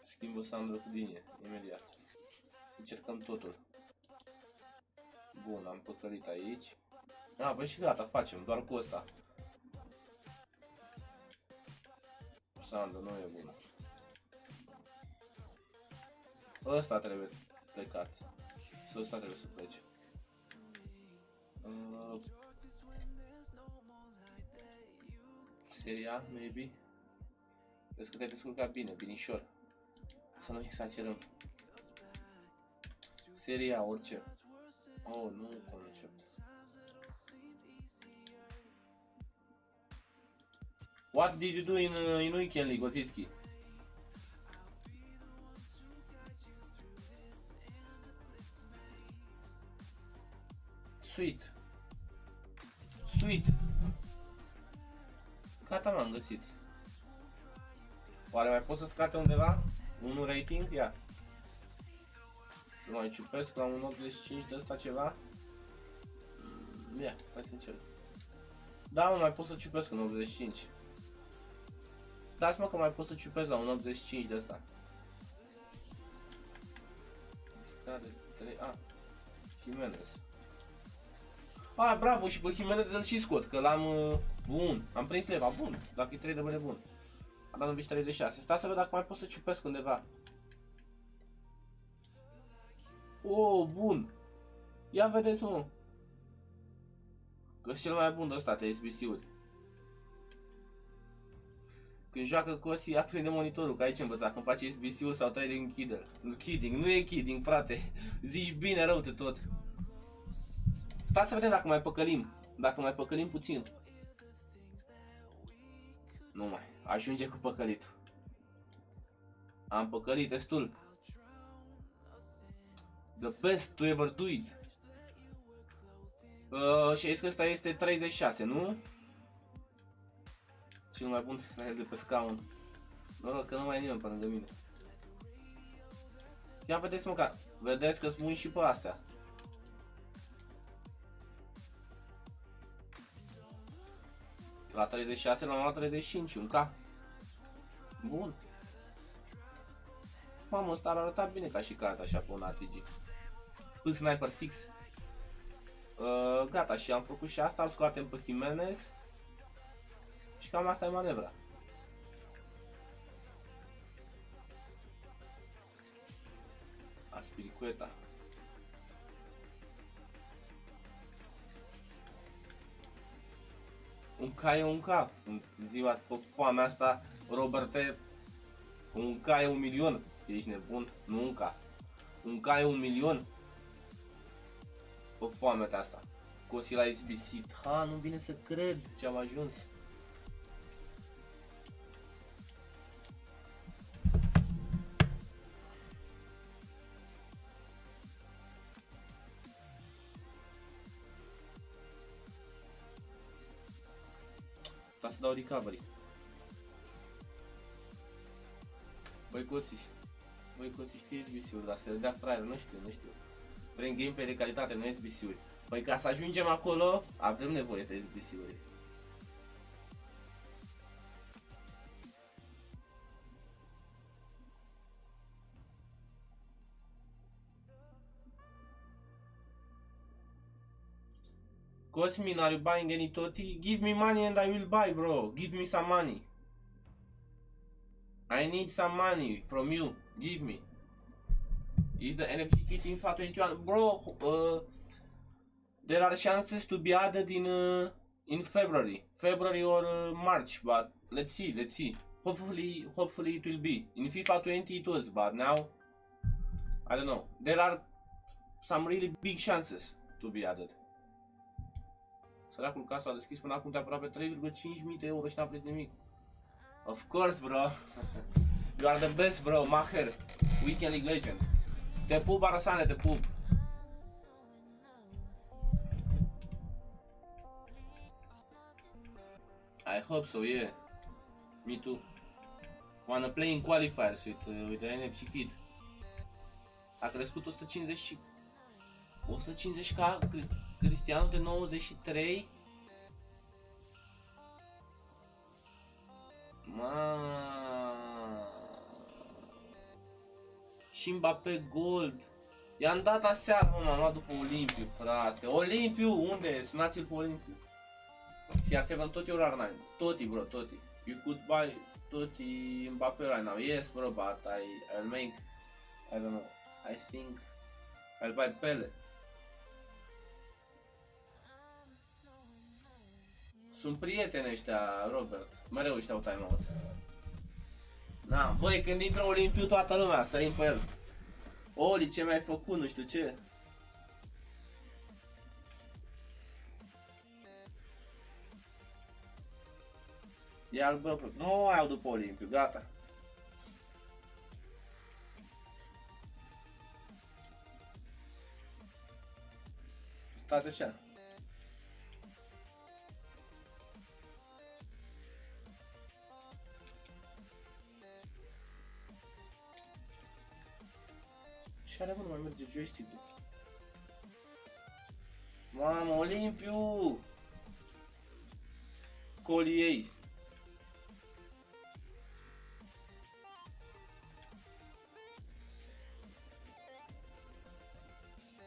Schimbă Sandro cu Dinie, imediat. Încercăm totul. Bun, am păcălit aici. A, păi și gata, facem, doar cu ăsta. Sandro nu e bună. Ăsta trebuie plecat. Sau ăsta trebuie să plece. Uh, seria, maybe. Vezi că te-ai descurcat bine, binișor. Să nu exagerăm. Seria, orice. Oh, nu concept. What did you do in, uh, in weekend, Ligozitski? Sweet. Sweet. Gata, m-am găsit. Oare mai pot să scate undeva? Un rating? Ia. Să mai ciupesc la un 85 de ăsta ceva? Mm, Ia, hai să încerc. Da, mă, mai pot să ciupesc în 85. Dați mă că mai pot să ciupesc la un 85 de ăsta. Scade 3, a, Jimenez. A, bravo, și pe Jimenez îl și scot, că l-am uh, bun. Am prins leva, bun, dacă e 3 de bune bun. Am dat un 36. Stai să văd dacă mai pot să ciupesc undeva. Oh, bun. Ia vedeți, mă. că cel mai bun de ăsta, TSBC-uri. Când joacă Cosi, ia prinde monitorul, că aici învăța, când face SBC-ul sau trading kidder. Kidding, nu e kidding, frate. Zici bine rău de tot. Stai să vedem dacă mai păcălim. Dacă mai păcălim puțin. Nu mai. Ajunge cu păcălitul. Am păcălit destul. The best to ever do it. Uh, și ai zis că ăsta este 36, nu? Cel mai bun la el de pe scaun. Noroc că nu mai e nimeni pe lângă mine. Ia vedeți mă că, vedeți că spun și pe astea. La 36 l-am luat 35, un K. Bun. Mamă, ăsta ar arăta bine ca și carte așa pe un RPG. Până Sniper 6. Uh, gata, și am făcut și asta, îl scoatem pe Jimenez. Și cam asta e manevra. Aspiricueta. Un ca e un ca. În ziua pe foamea asta, Roberte, un ca e un milion. Ești nebun? Nu un ca. Un ca e un milion. Pe foamea asta. Cosi la SBC. Ha, nu vine să cred ce am ajuns. Dau recovery. Băi Cosi, băi Cosi știi SBC-uri, dar să le dea fraier, nu știu, nu știu. Vrem gameplay de calitate, nu SBC-uri. Păi ca să ajungem acolo, avem nevoie de SBC-uri. Cosmin, are you buying any toti? Give me money and I will buy, bro. Give me some money. I need some money from you. Give me. Is the NFT kit in FA21? Bro, uh, there are chances to be added in uh, in February. February or uh, March, but let's see, let's see. Hopefully, hopefully it will be. In FIFA 20 it was, but now, I don't know. There are some really big chances to be added. Săracul casa a deschis până acum de aproape 3,5 de euro și n-a prins nimic. Of course, bro. you are the best, bro. Maher, Weekend League Legend. Te pup, Arasane, te pup. I hope so, yeah. Me too. Wanna play in qualifiers with, uh, with the NFC Kid. A crescut 150 și 150 ca Cri- Cristiano de 93. Ma. Și Mbappé Gold. I-am dat aseară, mă, m-am luat după Olimpiu, frate. Olimpiu, unde? Sunați-l pe Olimpiu. CR7 Toti or R9? Toti, bro, Toti. You could buy Toti Mbappé right now. Yes, bro, but I, I'll make, I don't know, I think I'll buy Pele. Sunt prieteni ăștia, Robert. Mereu își dau timeout. Na, băi, când intră Olimpiu, toată lumea, sărim pe el. Oli, ce mi-ai făcut, nu știu ce. E al bă, nu mai au după Olimpiu, gata. Stați așa. Și are mă, nu mai merge joystick-ul. Mamă, Olimpiu! Coliei.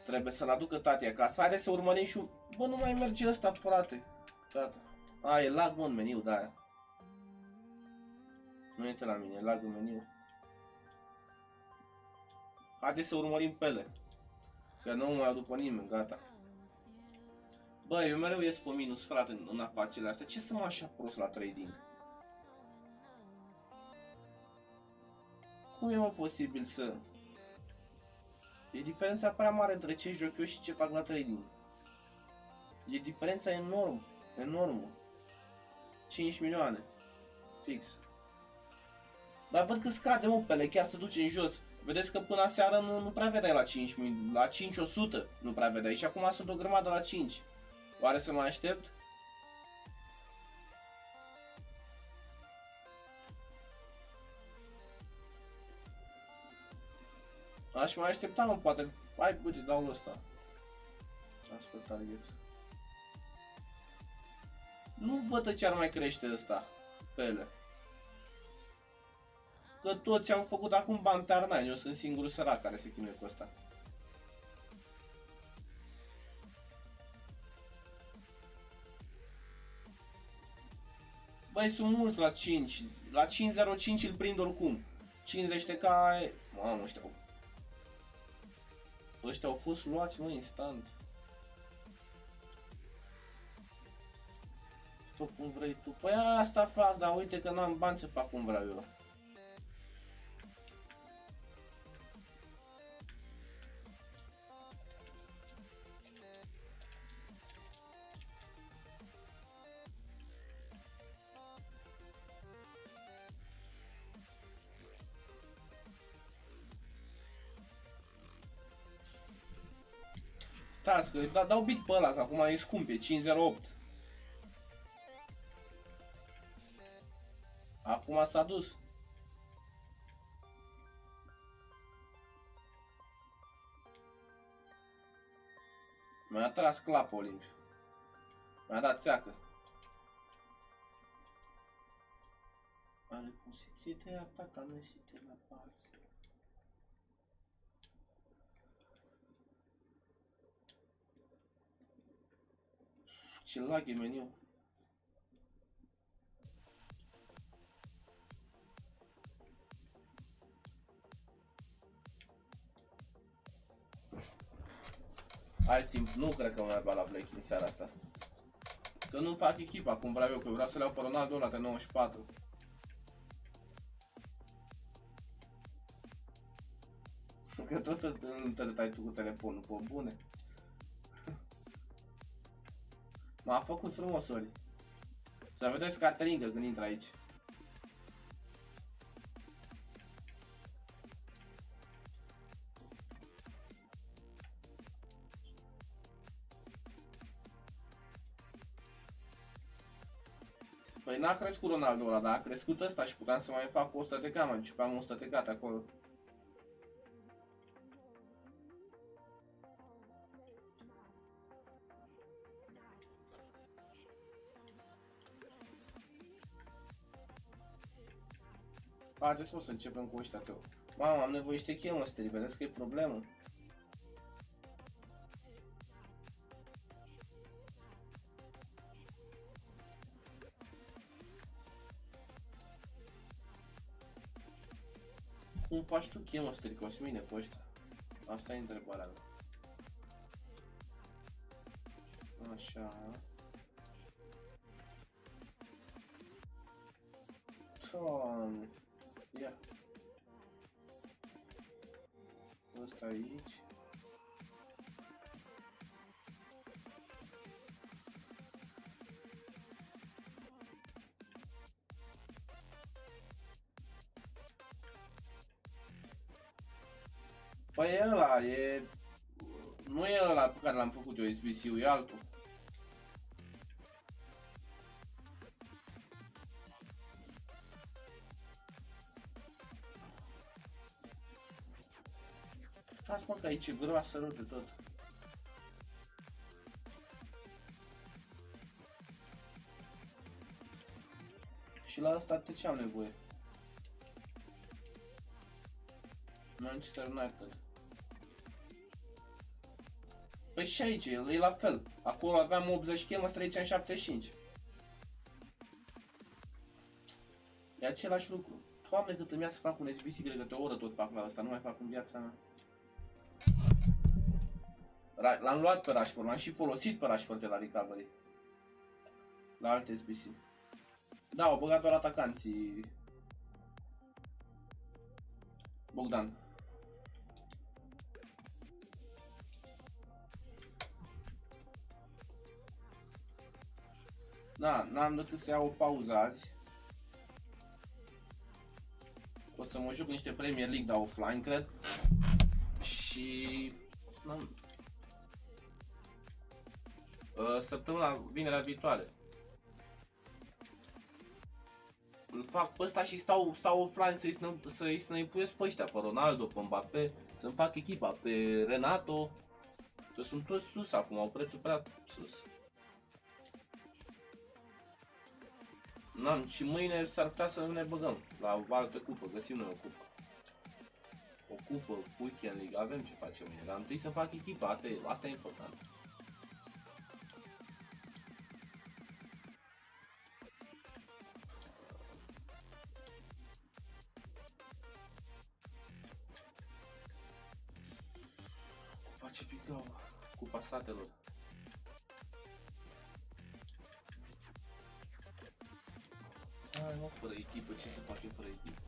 Trebuie să-l aducă tati acasă. Haide să urmărim și un... Bă, nu mai merge ăsta, frate. Gata. A, e lag, mă, în meniu, da. Nu intră la mine, e lag în meniu. Haide să urmărim pele. Că nu mai după nimeni, gata. Bă, eu mereu ies pe minus, frate, în, în afacerile astea. Ce să mă așa prost la trading? Cum e mă posibil să... E diferența prea mare între ce joc eu și ce fac la trading. E diferența enorm, enormă. 5 milioane. Fix. Dar văd că scade mă pele, chiar se duce în jos. Vedeți că până seară nu, nu prea vedeai la 5 mil- la 5100 nu prea vedeai și acum sunt o grămadă la 5. Oare să mai aștept? Aș mai aștepta, mă, poate. Hai, uite, dau ăsta. Transfer target. Nu văd de ce ar mai crește ăsta. Pele. Că toți au făcut acum bani pe R9, eu sunt singurul sărac care se chinuie cu ăsta. Băi, sunt mulți la 5. La 505 îl prind oricum. 50 de ca... Mamă, ăștia au... Ăștia au fost luați, mă, instant. Fă cum vrei tu. Păi asta fac, dar uite că n-am bani să fac cum vreau eu. Stați că da, dau bit pe ăla, că acum e scump, e 508. Acum s-a dus. Mi-a tras clapă Olimpiu. Mi-a dat țeacă. Are poziție de atac, nu este la pasă. Ce lag e meniu. Ai timp, nu cred că mai bat la Black în seara asta. Că nu fac echipa cum vreau eu, că eu vreau să le iau pe Ronaldo la 94. Că tot îl întâlneai tu cu telefonul, pe bune. M-a făcut frumos, Ori. Să vedeți Cateringă când intră aici. Păi n-a crescut Ronaldo ăla, dar a crescut ăsta și puteam să mai fac 100 de gama, începeam 100 de gata acolo. Haideți mă să începem cu ăștia tău. Mamă, am nevoie de chemistry, vedeți că e problemă? Cum faci tu chemistry, Cosmine, pe ăștia? Asta e întrebarea mea. Așa. Doamne. Ia. Ăsta aici. Păi e ăla, e... Nu e ăla pe care l-am făcut eu, SBC-ul, e altul. Stați mă că aici e groasă rău de tot. Și la asta de ce am nevoie? Manchester United. Păi și aici, e e la fel. Acolo aveam 80 km, aici am 75. E același lucru. Doamne, cât îmi ia să fac un SBC, cred că de o oră tot fac la asta, nu mai fac în viața mea. Ra- L-am luat pe Rashford, l-am și folosit pe Rashford de la recovery. La alte SBC. Da, au băgat doar atacanții. Bogdan. Da, n-am decât să iau o pauză azi. O să mă joc niște Premier League, dar offline, cred. Și... n-am- Uh, Săptămâna, vinerea viitoare. Îl fac pe ăsta și stau, stau offline să-i, snă, să-i snăipuiesc pe ăștia, pe Ronaldo, pe Mbappé, să-mi fac echipa, pe Renato. Că sunt toți sus acum, au prețul prea sus. N-am, și mâine s-ar putea să ne băgăm la o altă cupă, găsim noi o cupă. O cupă, weekend league, avem ce facem mâine, dar întâi să fac echipa, asta e, asta e important. Satelor. Hai mă, fără echipă, ce să fac eu fără echipă?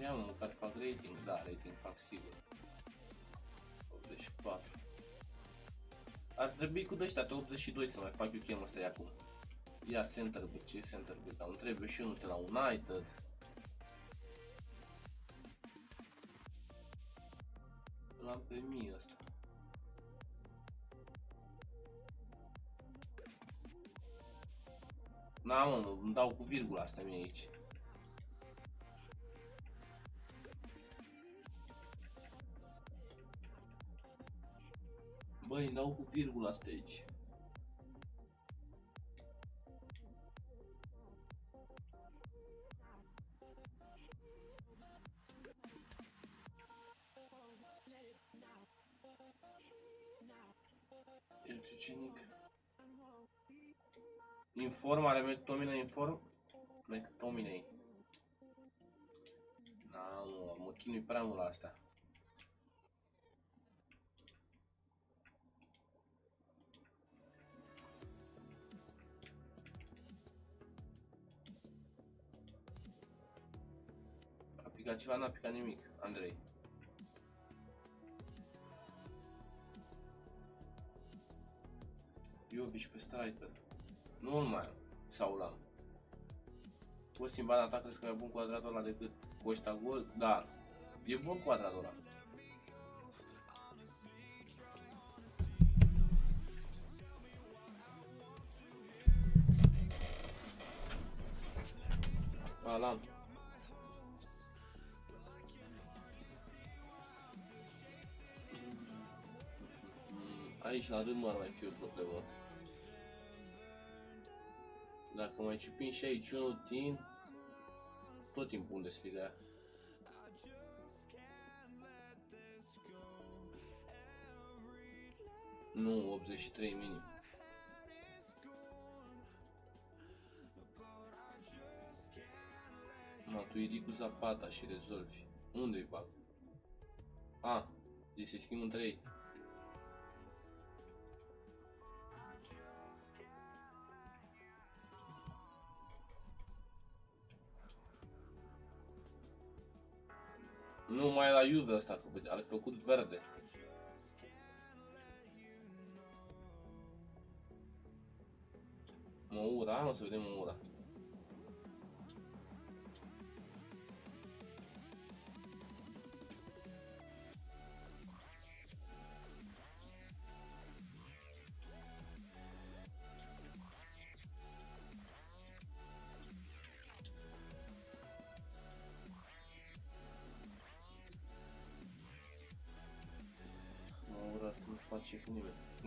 Ia mă, măcar fac rating, da, rating fac sigur. 84. Ar trebui cu ăștia pe 82 să mai fac eu chemul ăsta acum. Ia center back, ce center back? Dar îmi trebuie și unul de la United. L-am pe mie ăsta. Na mă, nu, îmi dau cu virgula asta mie aici. Băi, îmi dau cu virgula asta aici. Elciucenic. Inform, are McTominay inform? McTominay. Na, mă, mă chinui prea mult la asta. A picat ceva, n-a picat nimic, Andrei. Iobici pe striker. Nu-l mai am. Sau l-am. Poți schimba în atac, crezi că e mai bun quadratul ăla decât cu ăștia gol? Da. E bun quadratul ăla. Alan. Aici la rând ar mai fi o problemă. Dacă mai ciupin și aici unul tin, tot timpul Bundesliga aia. Nu, 83 minim. Matuidi cu Zapata și rezolvi. Unde îi bag? A, deci se schimb între ei. Nu mai e la Juve ăsta, că are făcut verde. Moura, nu o să vedem Moura. Moura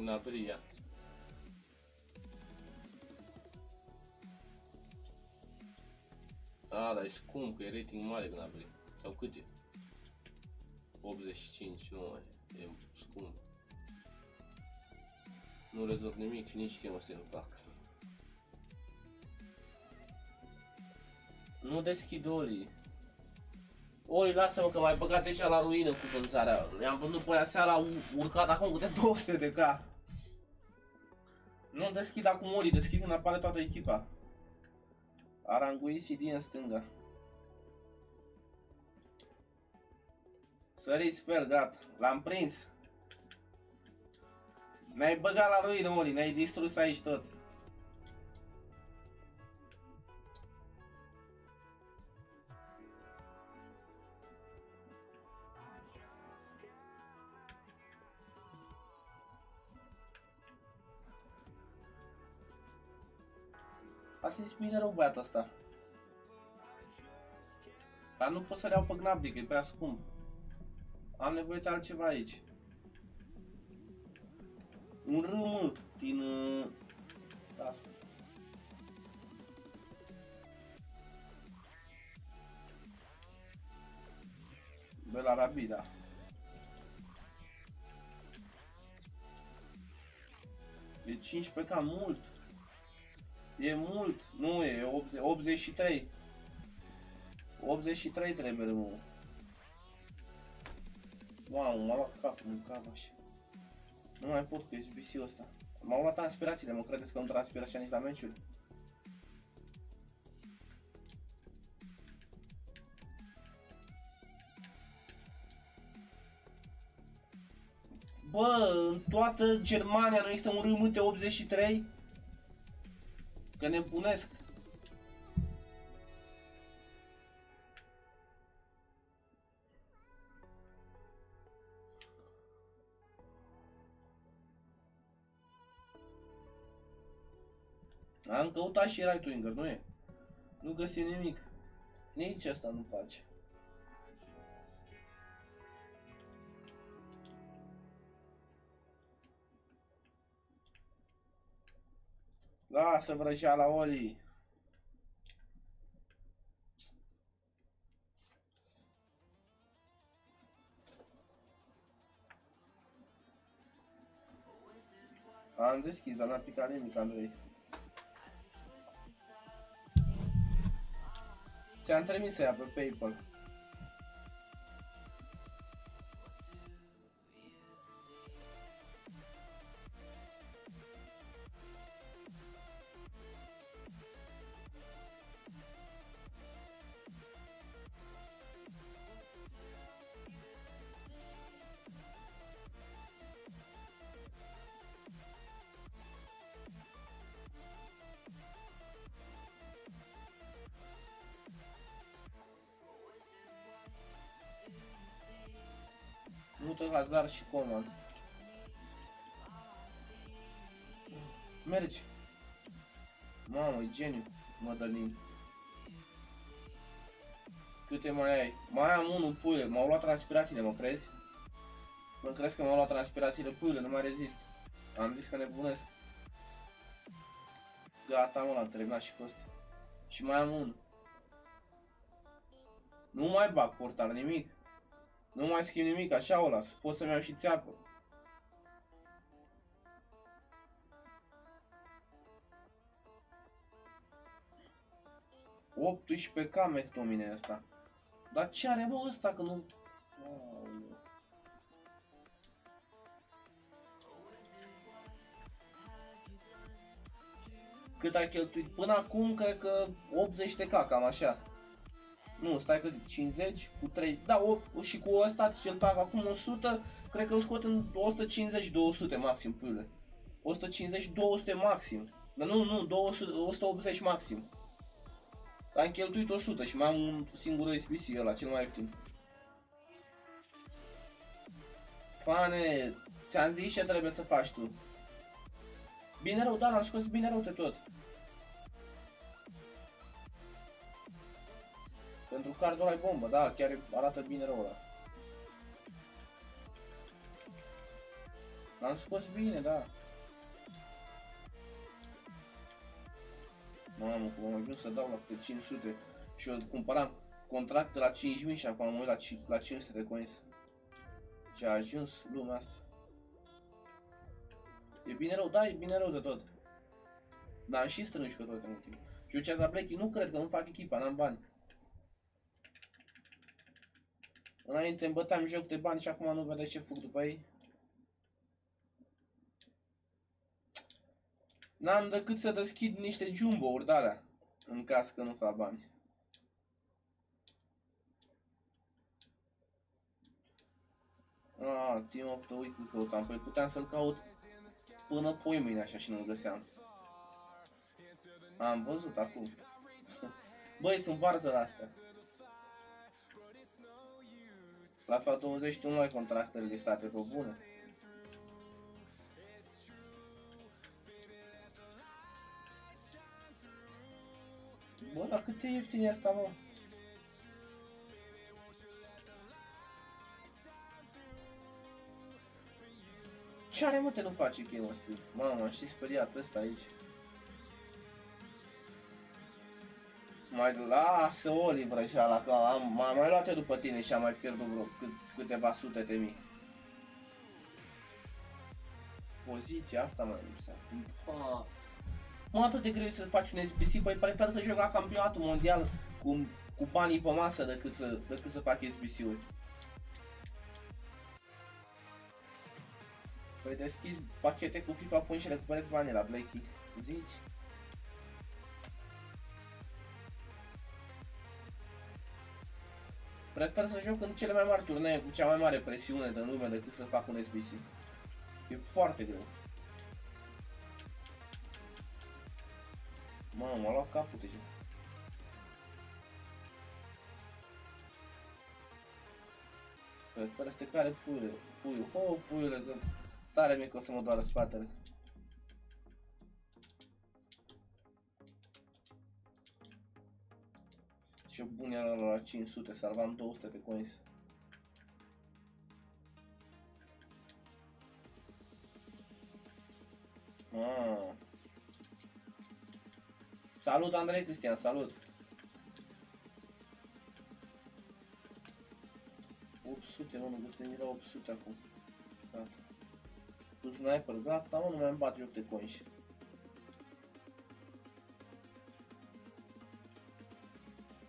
nimeni. În aprilie. ia. Da, dar e scump, că e rating mare când apri. Sau cât e? 85, nu e, e scump. Nu rezolv nimic și nici chemă să nu fac. Nu deschid Oli. Oli, lasă-mă că m-ai băgat deja la ruină cu vânzarea. I-am vândut pe aia seara, u- urcat acum cu de 200 de K. Nu deschid acum Oli, deschid când apare toată echipa. Aranguisi din în stânga. Sări spel, gata. L-am prins. Ne-ai băgat la ruină, Oli, ne-ai distrus aici tot. A zis bine rău băiatul ăsta. Dar nu pot să le iau pe Gnabry, că e prea scump. Am nevoie de altceva aici. Un RM din... Uh... Asta. Belarabi, da. E 15 ca mult. E mult. Nu e, e 80, 83. 83 trebuie, mă. Mamă, m-a luat capul în cap așa. Nu mai pot cu SBC-ul ăsta. M-au luat transpirațiile, mă credeți că nu transpir așa nici la meciuri? Bă, în toată Germania nu există un râmâte 83? Că nebunesc. Am căutat și right winger, nu e? Nu găsim nimic. Nici asta nu face. Lasă vrăjeala, Oli. Am deschis, dar n-a picat nimic, Andrei. Ți-am trimis ea pe PayPal. Hazard și Coman. Merge. Mamă, e geniu, Mădălin. Câte mai ai? Mai am unul, puie, m-au luat transpirațiile, mă crezi? Mă crezi că m-au luat transpirațiile, puiule, nu mai rezist. Am zis că nebunesc. Gata, mă, l-am terminat și cu ăsta. Și mai am unul. Nu mai bag portar nimic. Nu mai schimb nimic, așa o las. Pot să-mi iau și țeapă. Optuisprezece K McTominay asta. Dar ce are mă ăsta că nu... Aoleu. Cât ai cheltuit? Până acum cred că 80 de K, cam așa. Nu, stai că zic 50 cu 3. Da, o, și cu ăsta ce-l fac acum 100, cred că îl scot în 150-200 maxim, puiule. 150-200 maxim. Dar nu, nu, 200, 180 maxim. Am cheltuit 100 și mai am un singur SBC ăla, cel mai ieftin. Fane, ți-am zis ce trebuie să faci tu. Bine rău, da, l-am scos bine rău de tot. Pentru cardul ai bombă, da, chiar arată bine rău ăla. L-am scos bine, da. Mamă, cum am ajuns să dau la câte 500 și eu cumpăram contracte la 5000 și acum am uit la, ci- la 500 de coins. Ce a ajuns lumea asta. E bine rău, da, e bine rău de tot. Dar am și strângi că tot în ultimul. Și eu Ceza Blacky nu cred că nu fac echipa, n-am bani. Înainte îmi băteam joc de bani și acum nu vedeți ce fug după ei. N-am decât să deschid niște jumbo-uri de alea. În caz că nu fac bani. Ah, Team of the Week îl căutam. Păi puteam să-l caut până poi mâine așa și nu-l găseam. Am văzut acum. Băi, sunt varză la astea. La fa 20 tu nu ai contractele listate pe bune. Bă, dar cât e ieftin e asta, mă? Ce are, mă, te nu face game ăsta? Mamă, știi speriat ăsta aici. Mai lasă Oliver așa la că am, m-am mai luat eu după tine și am mai pierdut vreo cât, câteva sute de mii. Poziția asta mai lipsea. Pa. Mă, atât de greu e să faci un SBC, păi prefer să joc la campionatul mondial cu, cu banii pe masă decât să, decât să fac SBC-uri. Păi deschizi pachete cu FIFA Point și recuperezi banii la Blakey. Zici? Prefer să joc în cele mai mari turnee cu cea mai mare presiune din lume decât să fac un SBC. E foarte greu. Mamă, m-a luat capul deja. Păi, fără să te care puiule, puiul, ho, puiule, că tare mic o să mă doară spatele. Ce bun era la 500, salvam 200 de coins. Ah. Salut Andrei Cristian, salut! 800, mă, nu găsesc la 800 acum. Gata. Cu sniper, gata, mă, nu mai îmi bat joc de coins.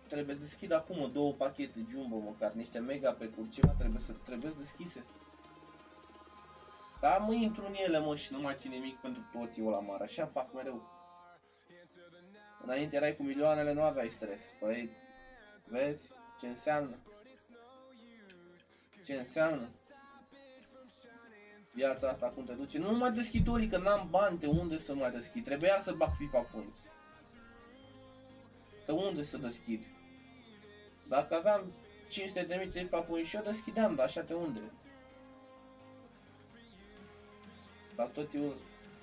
Trebuie să deschid acum două pachete jumbo măcar, niște mega pe cur, ceva trebuie să trebuie deschise. Da, mă intru în ele, mă, și nu mai țin nimic pentru tot eu la mare, așa fac mereu. Înainte erai cu milioanele, nu aveai stres. Păi, vezi ce înseamnă? Ce înseamnă? Viața asta cum te duce. Nu mai deschid ori că n-am bani, de unde să mai deschid? Trebuia să bag FIFA Points. De unde să deschid? Dacă aveam 500 de mii de facuri și eu deschideam, dar așa de unde? Dar tot e un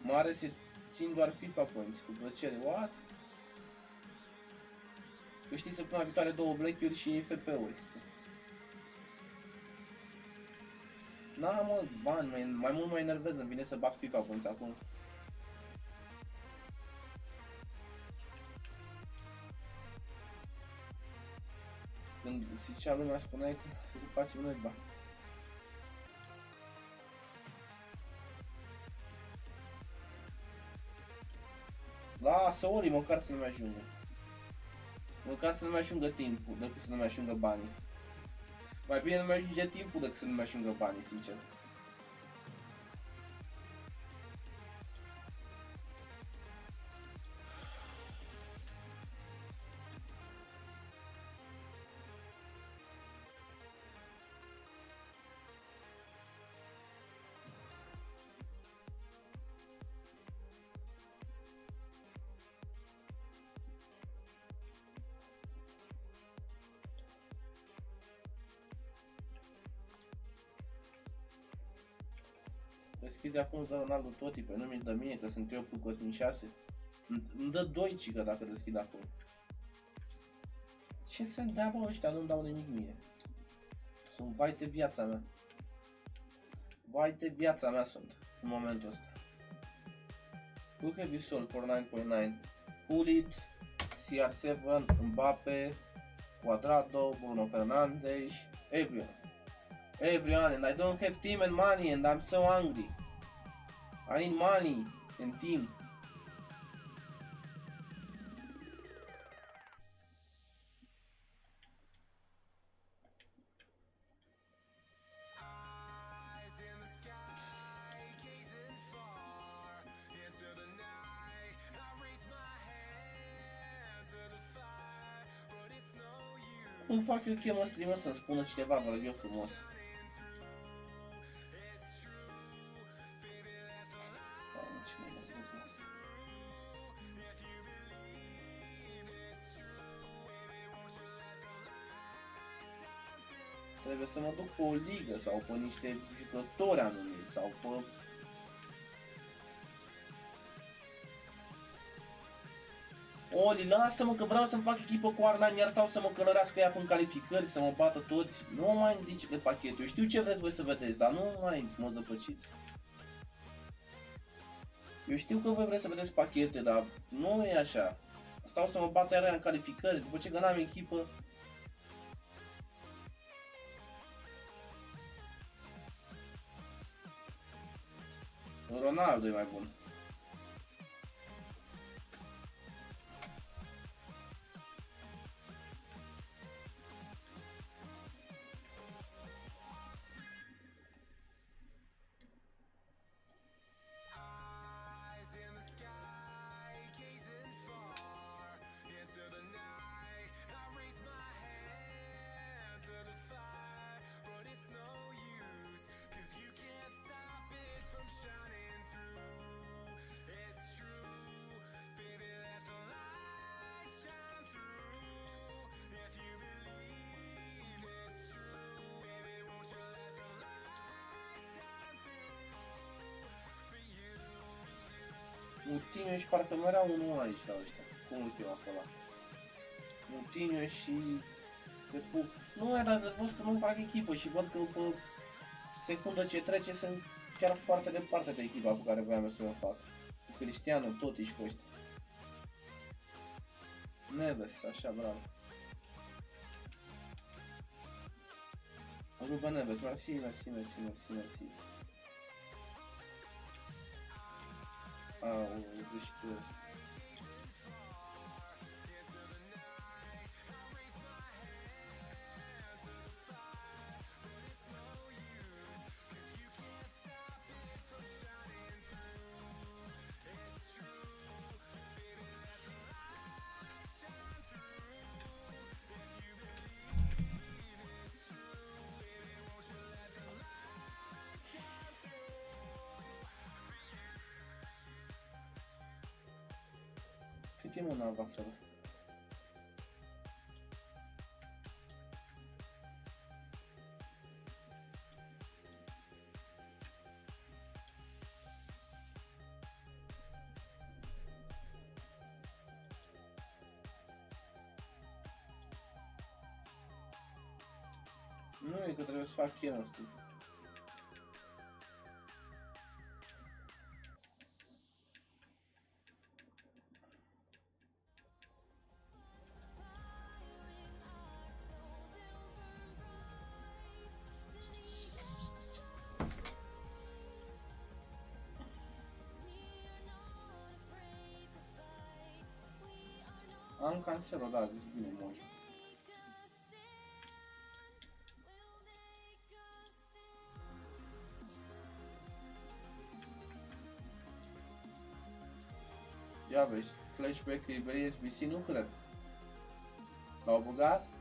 mare se țin doar FIFA points, cu plăcere, what? Câștig săptămâna viitoare două black-uri și FP-uri. N-am mă, bani, mai, mai mult mă enervez, îmi vine să bag FIFA points acum. Când zicea lumea, spuneai că să te facem noi bani. Lasă, Oli, măcar să nu mai ajungă. Măcar să nu mai ajungă timpul, decât să nu mai ajungă banii. Mai bine nu mai ajunge timpul decât să nu mai ajungă banii, sincer. Deschizi acum îți dă Ronaldo Totti, pe nu mi-l dă mie, că sunt eu cu Cosmin 6. Îmi îmi dă 2 cică dacă deschid acum. Ce să dea bă ăștia, nu-mi dau nimic mie. Sunt vai de viața mea. Vai de viața mea sunt, în momentul ăsta. Who have you sold for 9.9? Hulit, CR7, Mbappe, Cuadrado, Bruno Fernandes, everyone. Everyone, and I don't have team and money, and I'm so hungry. I need money and team. Cum fac eu chemă streamer să-mi spună cineva, vă rog eu frumos. Trebuie să mă duc pe o ligă sau pe niște jucători anumiți sau pe... Oli, lasă-mă că vreau să-mi fac echipă cu Arnan, iar tau să mă călărească ea în calificări, să mă bată toți. Nu mai zice de pachet, eu știu ce vreți voi să vedeți, dar nu mai mă zăpăciți. Eu știu că voi vreți să vedeți pachete, dar nu e așa. Stau să mă bată iar ea în calificări, după ce că n-am echipă. Ronaldo e mai bun. Moutinho și parcă mai era unul aici la ăștia. Cum îl cheamă pe ăla? Moutinho și... Pe pu... Nu, dar văd că nu fac echipă și văd că pe secundă ce trece sunt chiar foarte departe de echipa cu care voiam eu să o fac. Cu Cristiano, tot și cu ăștia. Neves, așa, bravo. Ruben Neves, mersi, mersi, mersi, mersi, mersi. а, в 2014 queimando a vassoura. Não é que eu trago as faquinhas. Né? Asta. Am cancerul, da, zici bine, moș. Ia vezi, flashback e SBC, nu cred. L-au băgat?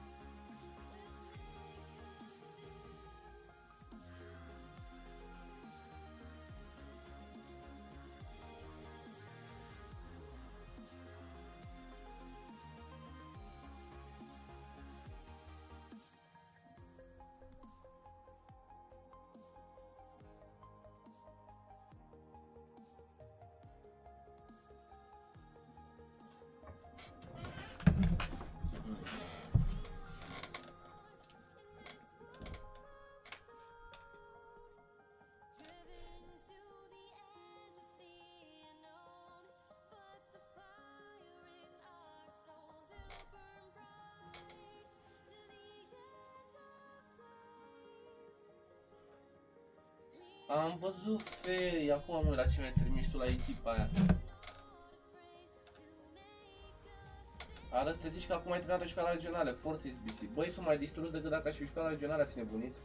Am văzut ferii, acum mă, la ce mi-ai trimis tu la echipa aia. Arăs, te zici că acum ai terminat o școală regională, forță SBC. Băi, sunt mai distrus decât dacă aș fi școala regională, ați nebunit?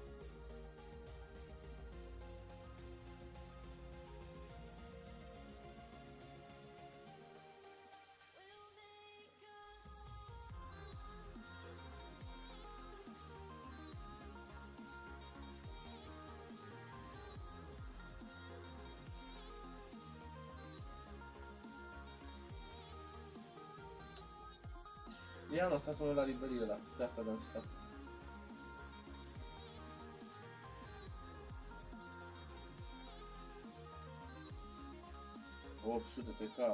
Ia nu, stai să mă uit la librărie ăla, de asta dăm să fac. ...800 pe ca,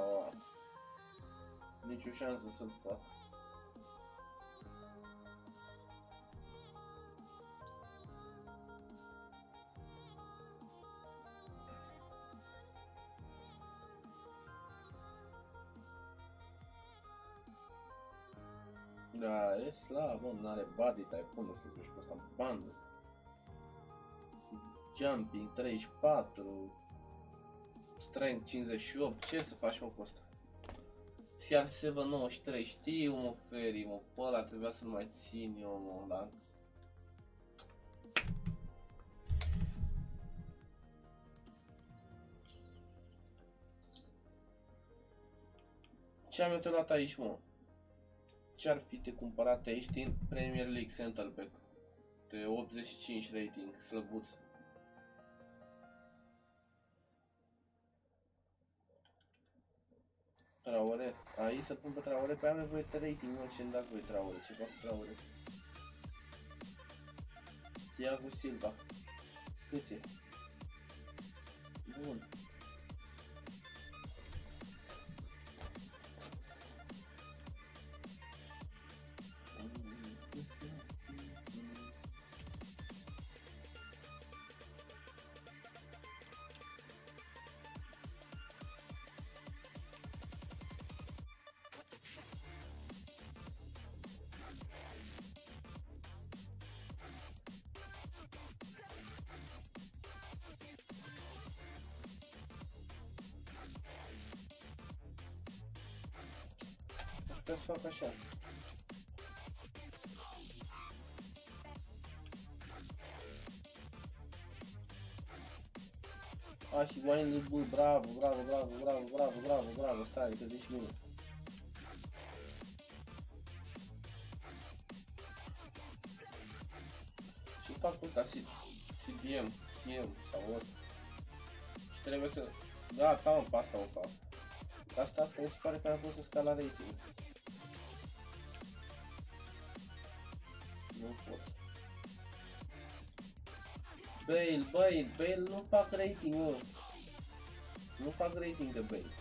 slab, mă, n-are body type, cum să duci cu ăsta în bandă? Jumping 34, Strength 58, ce să faci mă cu ăsta? CR7 93, știu mă, Ferry, mă, pe ăla trebuia să-l mai țin eu, mă, la... Ce am eu te luat aici, mă? Ce-ar fi de cumpărat aici din Premier League Central Back de 85 rating, slăbuț. Traore, aici să pun pe Traore, pe am nevoie de rating, nu ce-mi dați voi Traore, ce fac cu Traore? Thiago Silva, cât e? Bun. Putea să fac așa. A, și Wayne bă, bravo, bravo, bravo, bravo, bravo, bravo, bravo, stai, că zici mine. Și fac cu ăsta, CDM, CM sau ăsta. Și trebuie să... Da, ta mă, pe asta o fac. Asta asta mi se pare că am pus să scala rating. Bale, Bale, Bale, nu fac rating, mă. Nu fac rating de Bale.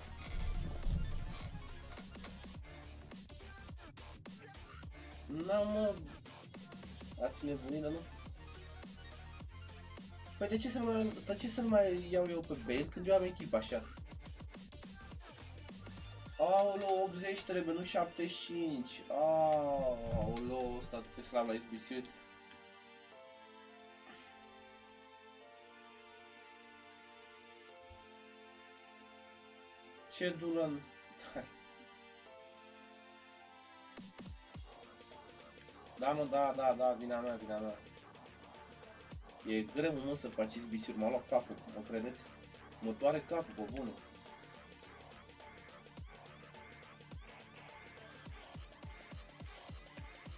N-am, mă. Ați nebunit, nu? Păi de ce să mai, de ce să nu mai iau eu pe Bale când eu am echipă așa? Aoleu, 80 trebuie, nu 75. Aoleu, ăsta atât de slab la SBC. Ce dulan... Da, mă, da, da, da, vina mea, vina mea. E greu, mă, să faci bisuri, m-a luat capul, mă credeți? Mă doare capul, pe bună.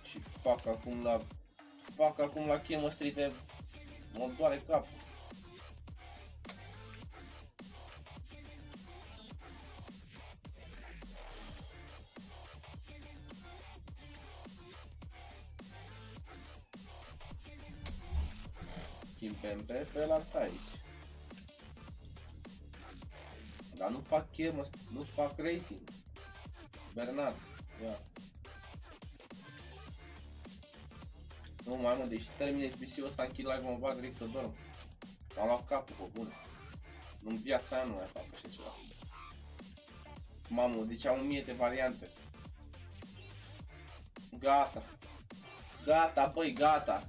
Și fac acum la... Fac acum la chemistry de... Mă doare capul. Kimpembe pe la aici. Dar nu fac chemă, nu fac rating. Bernard, ia. Nu mai mă, deci termin SBC-ul ăsta în kill live mă bag direct să dorm. M-a luat capul pe bune. Nu în viața aia nu mai fac așa ceva. Mamă, deci am o mie de variante. Gata. Gata, băi, gata.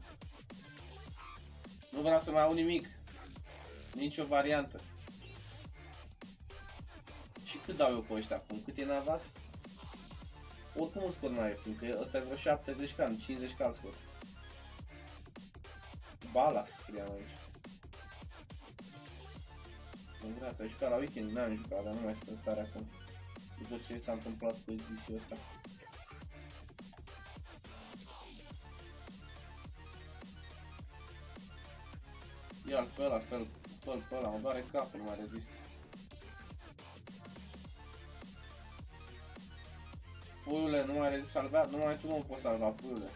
Nu vreau să mai au nimic. Nici o variantă. Și cât dau eu pe ăștia acum? Cât e Navas? Oricum îmi scot mai ieftin, că ăsta e vreo 70 can, 50 can scot. Balas scriam aici. În viața, ai jucat la weekend? N-am jucat, dar nu mai sunt în stare acum. După ce s-a întâmplat cu SBC-ul ăsta. Ia-l pe ăla, fă-l, fă-l pe ăla, mă doare capul, nu mai rezist. Puiule, nu mai rezist salvat, numai tu nu poți salva, puiule.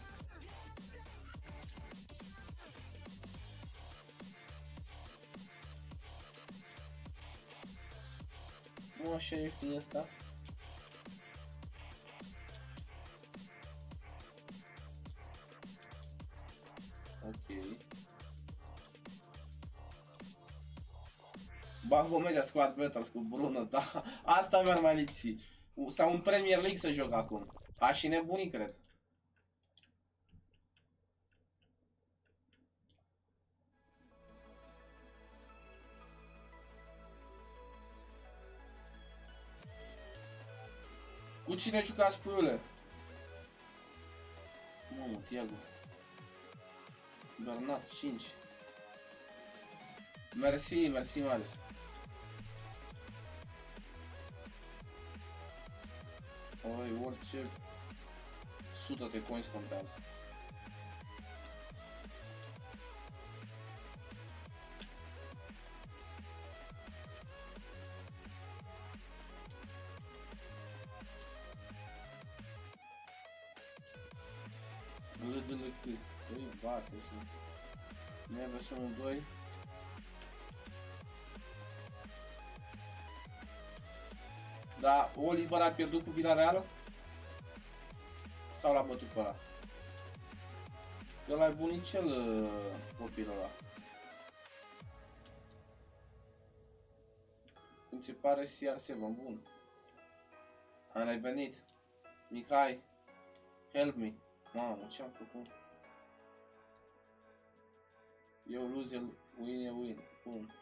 Nu așa ieftin ăsta. Bag o media squad battles cu Bruno, da. Asta mi-ar mai lipsi. Sau în Premier League să joc acum. Aș și nebunii, cred. Cu cine jucați puiule? Mamă, Tiago. Bernat 5. Mersi, mersi Marius. Oi, orice sută de coins contează. Râdele cât? Doi bate sunt. Never sunt 2. Da, Oliver a pierdut cu Villarreal? Sau l-a bătut pe ăla? Că ăla e bunicel uh, copilul ăla. Îmi se pare CR7, bun. Am revenit. Mihai, help me. Mamă, ce-am făcut? Eu lose, el win, e win. Bun.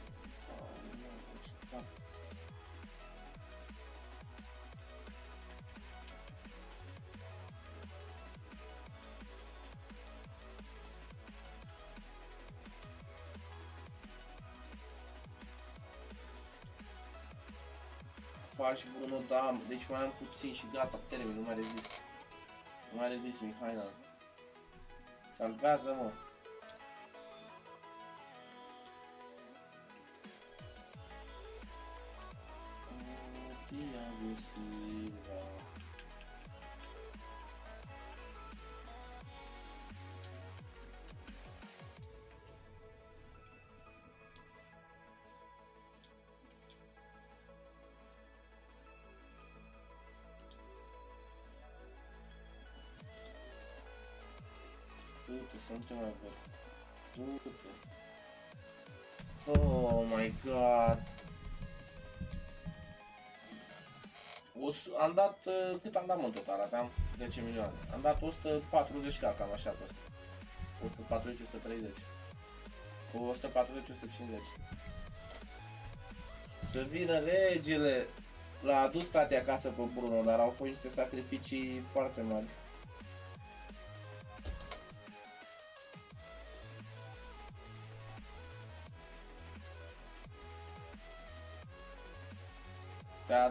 Faci Bruno, da, deci mai am puțin și gata, termin, nu mai rezist. Nu mai rezist, Mihaina. Salvează, mă. Puta, să nu te mai văd. Puta. Oh my god. O, s- am dat, uh, cât am dat în total? Aveam 10 milioane. Am dat 140 k cam așa pe ăsta. 140, 130. Cu 140, 150. Să vină regele. L-a adus tati acasă pe Bruno, dar au fost niște sacrificii foarte mari.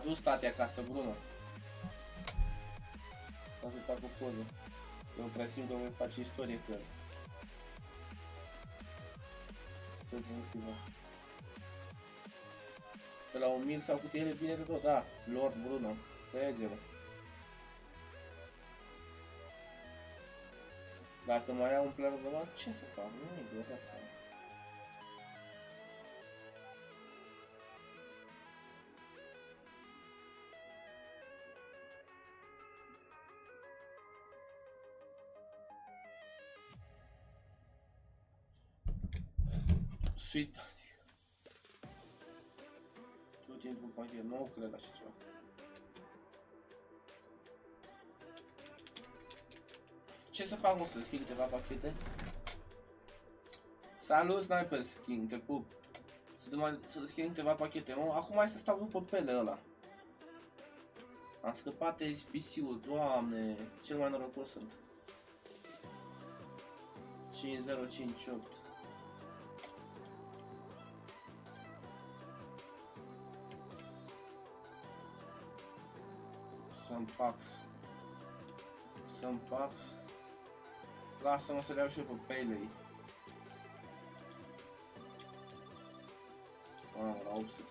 Te-a adus tati acasă, Bruno. Am să fac o poză. Eu presimt că voi face istorie cu el. Să vă ceva. De la un mil sau cu tine vine de tot, da. Lord Bruno. Regele. Dacă mai au un plan de bani, ce să fac? Nu e de asta. Sweet Daddy. Tot timpul în pachet, nu cred așa ceva. Ce să fac, mă, să schimb câteva pachete? Salut, Sniper Skin, te pup. Să, mai, să schimb câteva pachete, mă. Acum hai să stau după pele ăla. Am scăpat SPC-ul, doamne, cel mai norocos sunt. 5058 Some Pax. Some Pax. Lasă-mă să le iau și eu pe Pele. Mamă, la 800.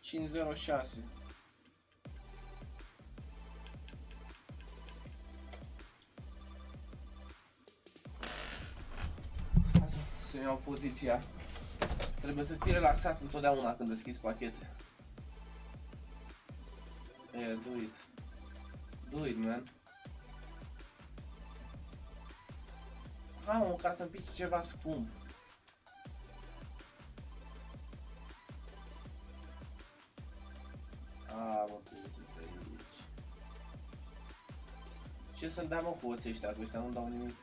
Cinci zero șase. Iau poziția. Trebuie să fii relaxat întotdeauna când deschizi pachete. Yeah, do it. Do it, man. Hai mă, ca să-mi pici ceva scump. A, mă, tu uite pe aici. Ce să-mi dea mă cu oții ăștia, cu ăștia nu dau nimic.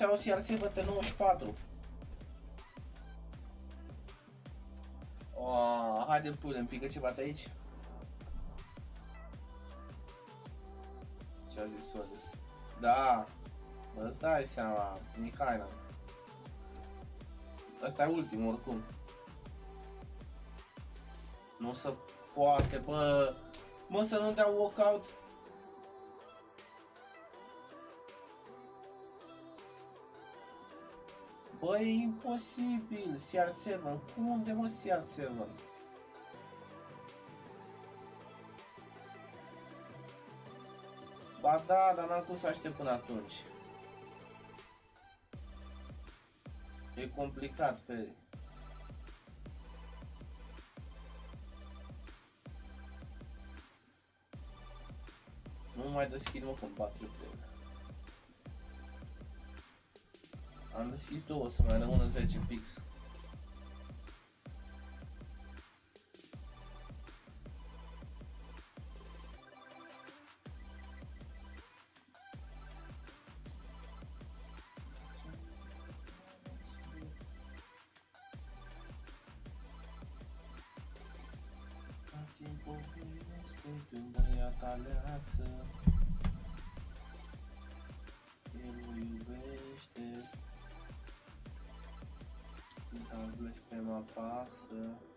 Vreau să iau CRC VT94. Oh, haide pune, pică ceva de aici. Ce a zis Soli? Da, bă, îți dai seama, Nicaina. Ăsta e ultimul oricum. Nu se poate, bă. Mă, să nu dea walkout. Bă, e imposibil, CR7, cum unde mă CR7? Ba da, dar n-am cum să aștept până atunci. E complicat, Feri. Nu mai deschid, mă, când bat Am deschis două să mai rămână 10 pix. Extrem apasă.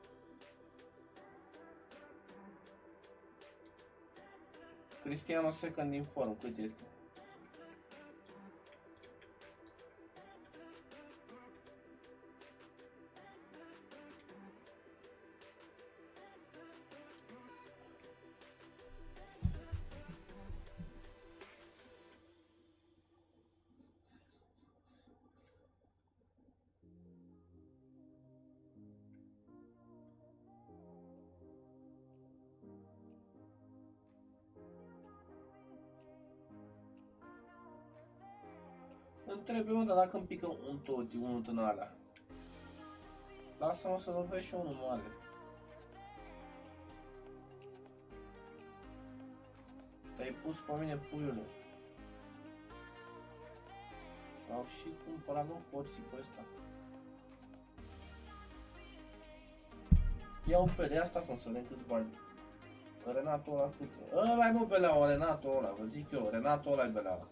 Cristiano second din form, cât este? Întreb eu, dar dacă îmi pică un toti, unul din alea. Lasă-mă să lovesc și unul mare. Te-ai pus pe mine, puiule. Au și cumpărat un poții pe ăsta. Iau pe de asta să vedem câți bani. Renato ăla câte? Ăla-i mă beleaua, Renato ăla, vă zic eu, Renato ăla-i beleaua.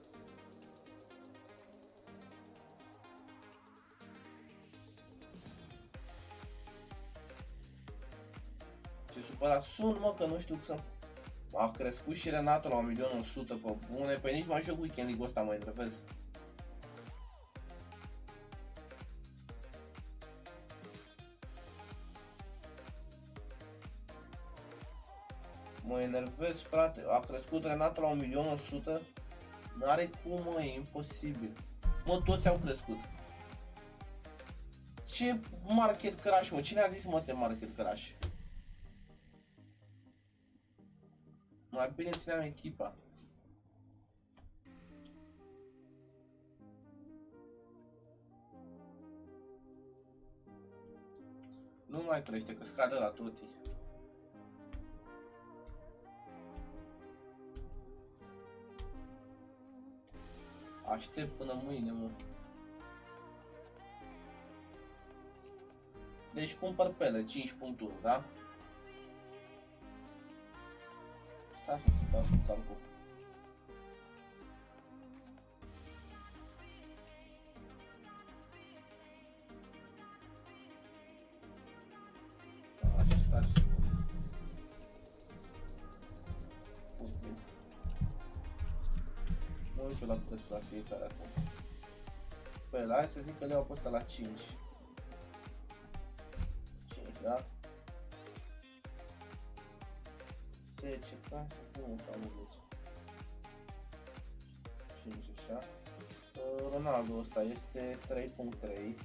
Ce supărat sunt, mă, că nu știu să... A crescut și Renato la 1.100.000 pe bune, pe nici mai joc weekend league ăsta, mă întrevezi. Mă enervez, frate. A crescut Renato la 1.100.000. N-are cum, mă, e imposibil. Mă, toți au crescut. Ce market crash, mă? Cine a zis, mă, te market crash? Mai bine țineam echipa. Nu mai crește, că scade la toti. Aștept până mâine, mă. Deci cumpăr pele, 5.1, da? fácil gente? você escutar um pouco. Muito lá para sua filha, caraca. Vai lá, vocês que a aposta lá, Tinge. Tinge, tá? 6, nu, ca Luguț. 5, așa. Ronaldo ăsta este 3.3.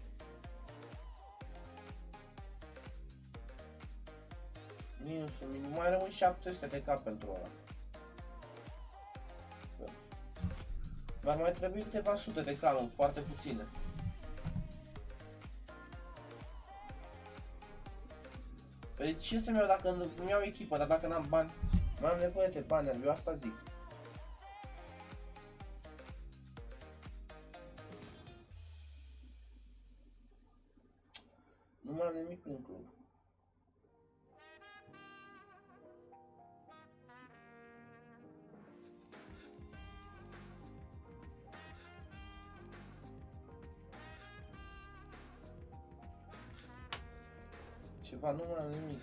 Minusul minim, mai rămân 700 de cap pentru ăla. Mi-ar mai trebui câteva sute de canuri, foarte puține. Păi ce să-mi iau dacă nu-mi iau echipă, dar dacă n-am bani? Mai am nevoie de bani, eu asta zic. Nu mai am nimic în club. Ceva, nu mai am nimic, nimic, nimic,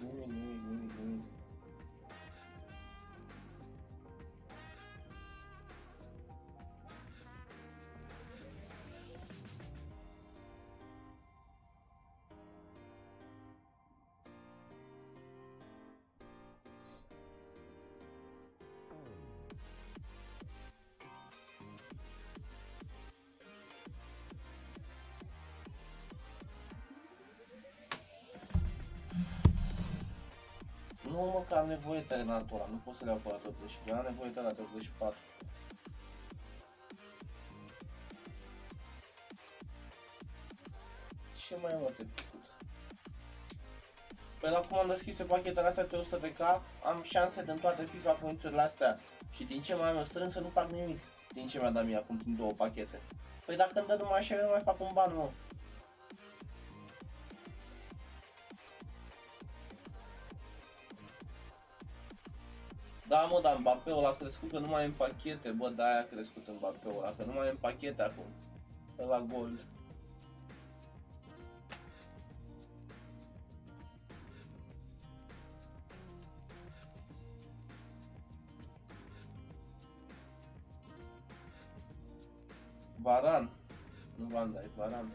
am nevoie de Renato ăla, nu pot să le iau pe la 82, am nevoie de la 84. Ce mai mă te făcut? Păi la cum am deschis eu pachetele astea de 100 de K, am șanse din toate FIFA condițiile astea. Și din ce mai am eu strâns să nu fac nimic. Din ce mi-a dat mie acum din două pachete. Păi dacă îmi dă numai așa, eu nu mai fac un ban, mă. Da, mă, dar Mbappé-ul a crescut, că nu mai e în pachete, bă, da, aia a crescut Mbappé-ul ăla, că nu mai e în pachete acum. La gol. Varan. Nu Van Dijk, Varan.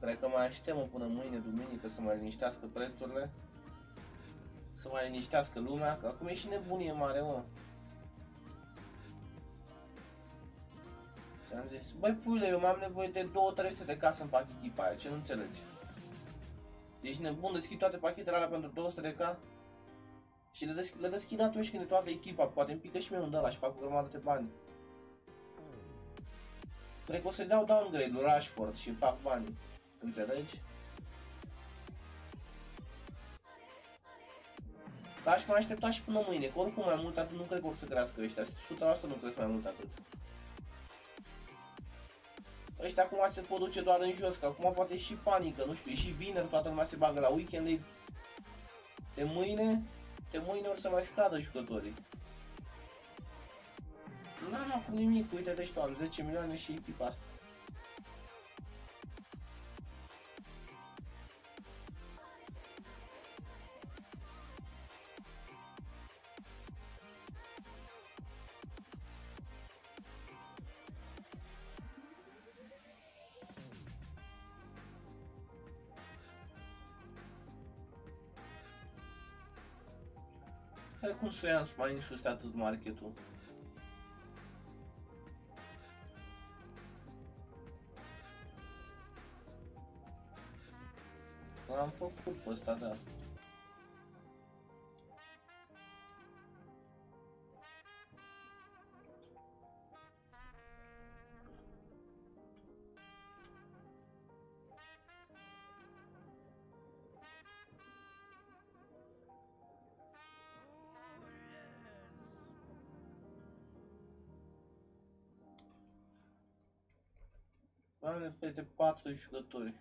Cred că mai așteptăm până mâine, duminică, să mai liniștească prețurile. Să mai liniștească lumea, că acum e și nebunie mare, mă. Și am zis, băi puiule, eu mai am nevoie de 2-300 de ca să-mi fac echipa aia, ce nu înțelegi? Ești nebun, deschid toate pachetele alea pentru 200 de ca? Și le, deschid, le deschid atunci când e toată echipa, poate îmi pică și mie un ăla și fac o grămadă de bani. Cred că o să dau downgrade lui Rashford și fac bani. Înțelegi? Dar aș mai aștepta și până mâine, că oricum mai mult atât nu cred că o să crească ăștia, 100% nu cresc mai mult atât. Ăștia acum se pot duce doar în jos, că acum poate e și panică, nu știu, e și vineri, toată lumea se bagă la weekend, de, de mâine, de mâine or să mai scadă jucătorii. N-am acum nimic, uite, deci tu am 10 milioane și echipa asta. Hai cum să ia mai în sus de atât marketul. L-am făcut pe ăsta, da. Am nevoie de 4 jucători.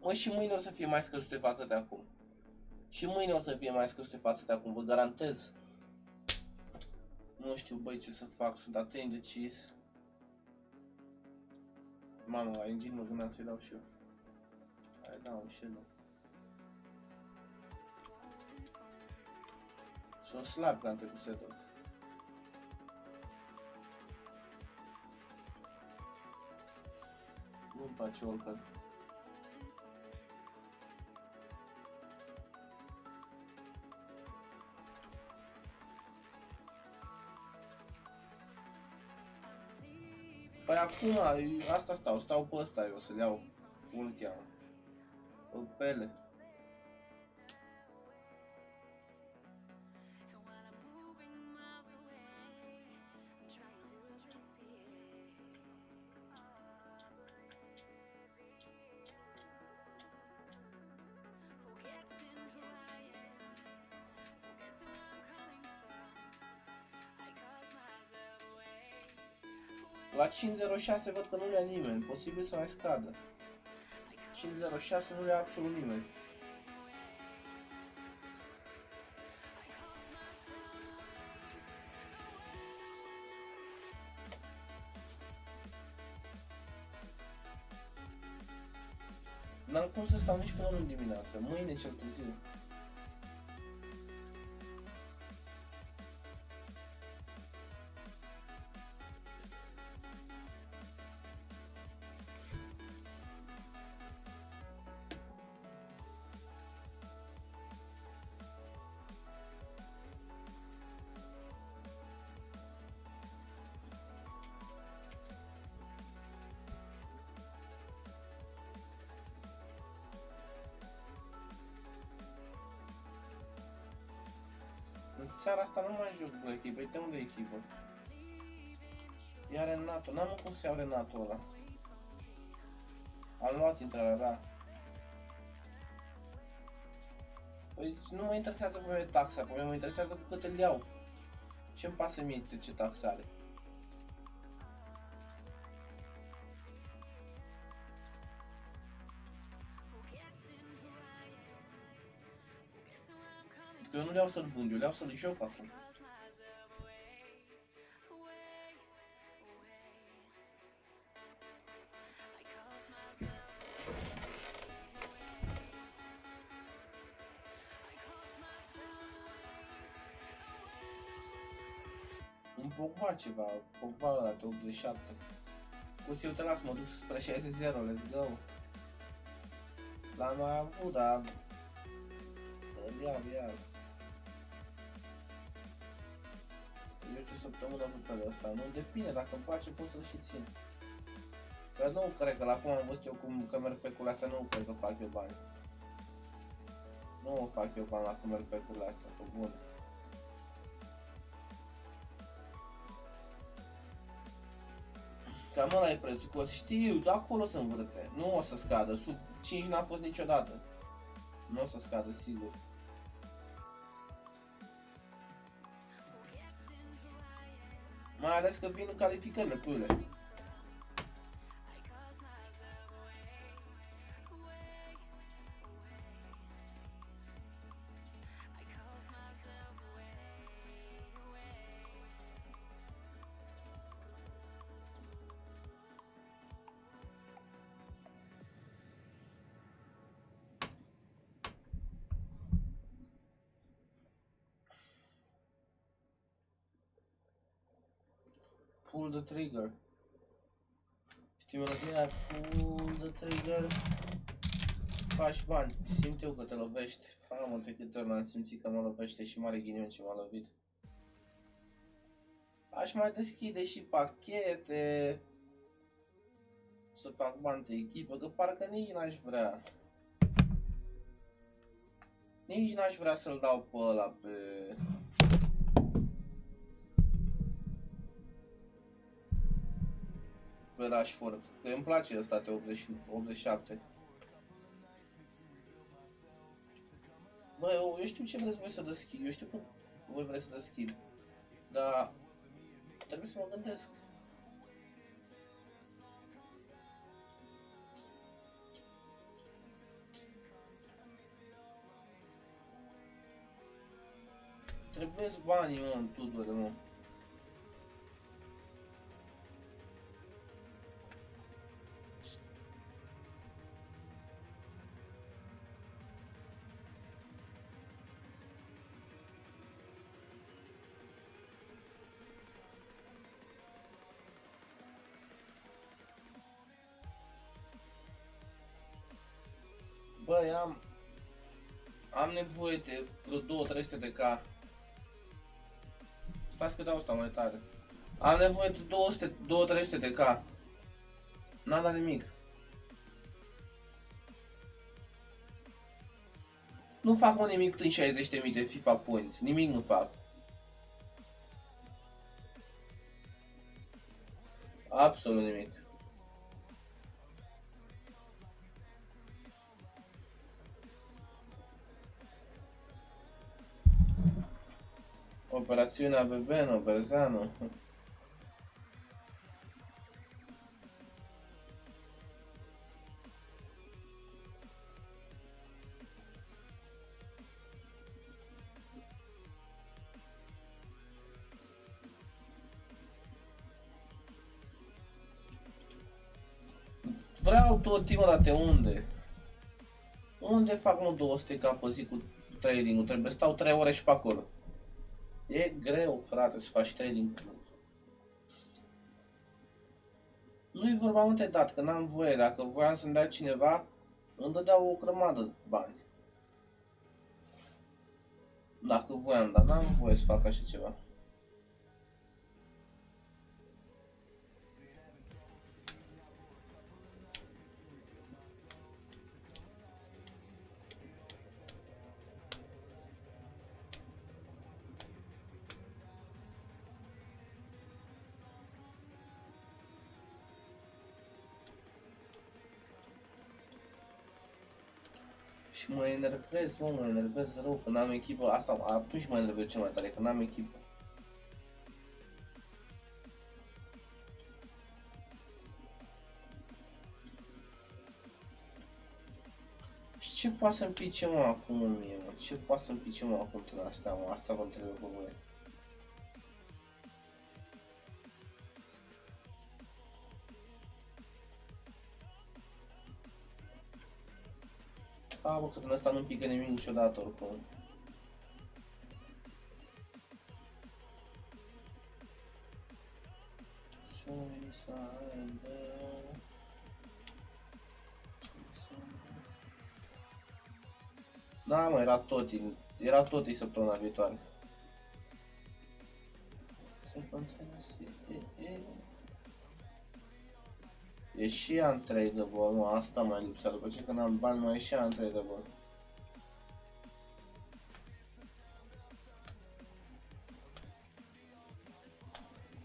Mă, și mâine o să fie mai scăzute față de acum. Și mâine o să fie mai scăzute față de acum, vă garantez. Nu știu, băi, ce să fac, sunt atât de indecis. Mamă, la engine mă gândeam să-i dau și eu. Hai, da, un și nu. Sunt slab ca cu Seedorf. Nu-mi place oricând. Păi acum, asta stau, stau pe ăsta, eu o să-l iau, cum îl cheamă, pe pele. 506 văd că nu le-a nimeni, posibil să mai scadă. 506 nu le-a absolut nimeni. N-am cum să stau nici până luni dimineață, mâine cel târziu. Asta nu mai joc Black Păi de unde e echipă? Ia Renato, n-am cum să iau Renato ăla. Am luat intrarea, da. Păi nu mă interesează pe mine taxa, pe mine mă interesează cu cât îl iau. Ce-mi pasă mie de ce taxă are? vreau să-l vând, eu vreau să-l joc acum. Un Pogba ceva, Pogba ăla de 87. Cu eu te las, mă duc spre 60, let's go. L-am mai avut, dar... Ia, ia. Iau. Eu ce săptămână cu pe ăsta, nu depinde, dacă îmi place pot să-l și țin. Că nu cred că la cum am văzut eu cum că merg pe curile astea, nu cred că fac eu bani. Nu fac eu bani la cum merg pe curile astea, pe bun. Cam ăla e prețul, că o să știu, de acolo sunt vârte. Nu o să scadă, sub 5 n-a fost niciodată. Nu o să scadă, sigur. Ales că vin în calificările, puiule. The trigger. Știi melodia? Pull the trigger. Faci bani. Simt eu că te lovești. Famă, de câte ori n-am simțit că mă lovește și mare ghinion ce m-a lovit. Aș mai deschide și pachete. Să fac bani de echipă, că parcă nici n-aș vrea. Nici n-aș vrea să-l dau pe ăla pe... pe Rashford. Că îmi place ăsta de 80, 87. Bă, eu, eu știu ce vreți voi să deschid. Eu știu cum voi vreți să deschid. Dar trebuie să mă gândesc. Trebuie banii, mă, în Tudor, mă. Băi, am... Am nevoie de vreo 2-300 de K. Stați că dau asta mai tare. Am nevoie de 200, 200-300 de K. N-am dat nimic. Nu fac mă nimic în 60.000 de FIFA points. Nimic nu fac. Absolut nimic. Operaziunea Bebeno, Berzano. Vreau tot timpul, dar de unde? Unde fac nu 200 ca pe zi cu trading-ul? Trebuie să stau 3 ore și pe acolo. E greu, frate, să faci trading. Nu-i vorba mult de dat, că n-am voie. Dacă voiam să-mi dea cineva, îmi dădeau o grămadă de bani. Dacă voiam, dar n-am voie să fac așa ceva. Și mă enervez, mă, mă enervez rău că n-am echipă. Asta, atunci mă enervez cel mai tare, că n-am echipă. Și ce poate să-mi pice mă acum mie, mă? Ce poate să-mi pice mă acum din astea, mă? Asta vă întreb pe voi. A, bă, că din ăsta nu pică nimic niciodată oricum. Da, mă, era tot, era tot săptămâna viitoare. E și untradeable, nu, asta mai lipsea, după ce când am bani mai e și untradeable.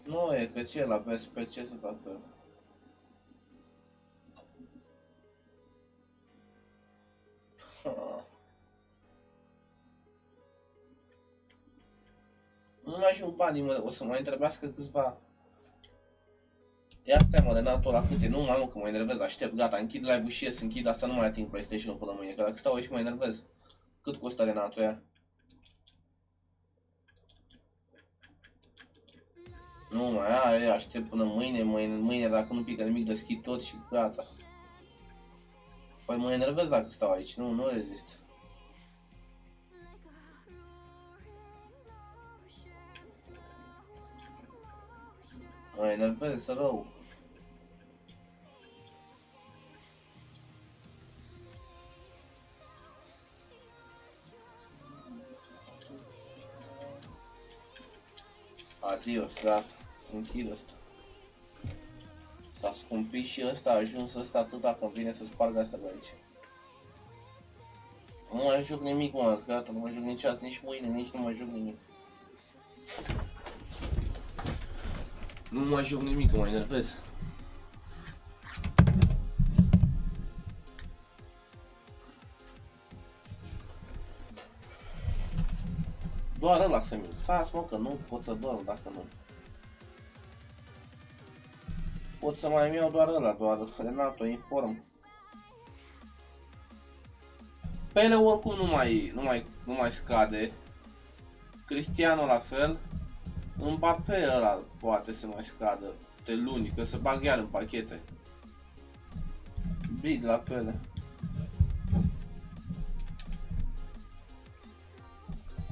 Nu e, că ce la PSP, ce să facă? Nu mai ajung banii, mă, o să mai întrebească câțiva. Ia stai mă, Renato, la câte? Nu mai mă, că mă enervez, aștept, gata, închid live-ul și ies, închid, asta nu mai ating PlayStation-ul până mâine, că dacă stau aici mă enervez. Cât costă Renato ea? Nu mai ai, aștept până mâine, mâine, mâine dacă nu pică nimic, deschid tot și gata. Păi mă enervez dacă stau aici, nu, nu rezist. Mă enervez rău. Adios, gata. Închid ăsta. S-a scumpit și ăsta, a ajuns ăsta atât dacă îmi vine să sparg asta de aici. Nu mai joc nimic, mă, azi, gata, nu mai joc nici azi, nici mâine, nici nu mai joc nimic. Nu mai joc nimic, mă enervez. Doar ăla să-mi Stați mă că nu pot să dorm dacă nu. Pot să mai iau doar ăla, doar Renato, inform. Pele oricum nu mai, nu mai, nu mai scade. Cristiano la fel. Mbappé ăla poate să mai scadă de luni, că se bag iar în pachete. Big la pele.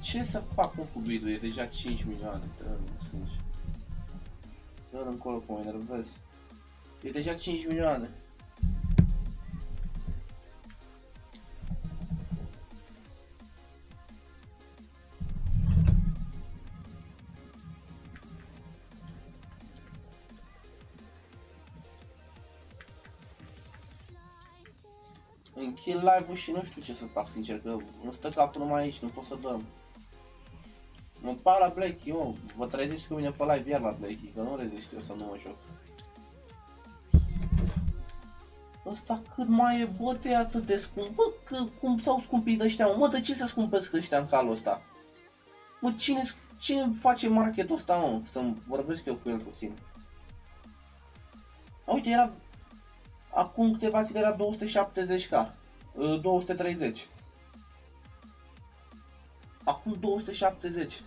Ce să fac mă, cu bidul? E deja 5 milioane, dă sânge. Dă încolo că mă enervez. E deja 5 milioane. Închid live-ul și nu știu ce să fac, sincer, că îmi stă capul numai aici, nu pot să dorm. Mă par la Blakey, eu, vă treziți cu mine pe live iar la Blakey, că nu rezist eu să nu mă joc. Ăsta cât mai e, bă, te atât de scump, bă, că, cum s-au scumpit ăștia, mă, mă, de ce să scumpesc ăștia în halul ăsta? Mă, cine, cine face marketul ăsta, mă, să-mi vorbesc eu cu el puțin? A, uite, era, acum câteva zile era 270k, uh, 230. Acum 270.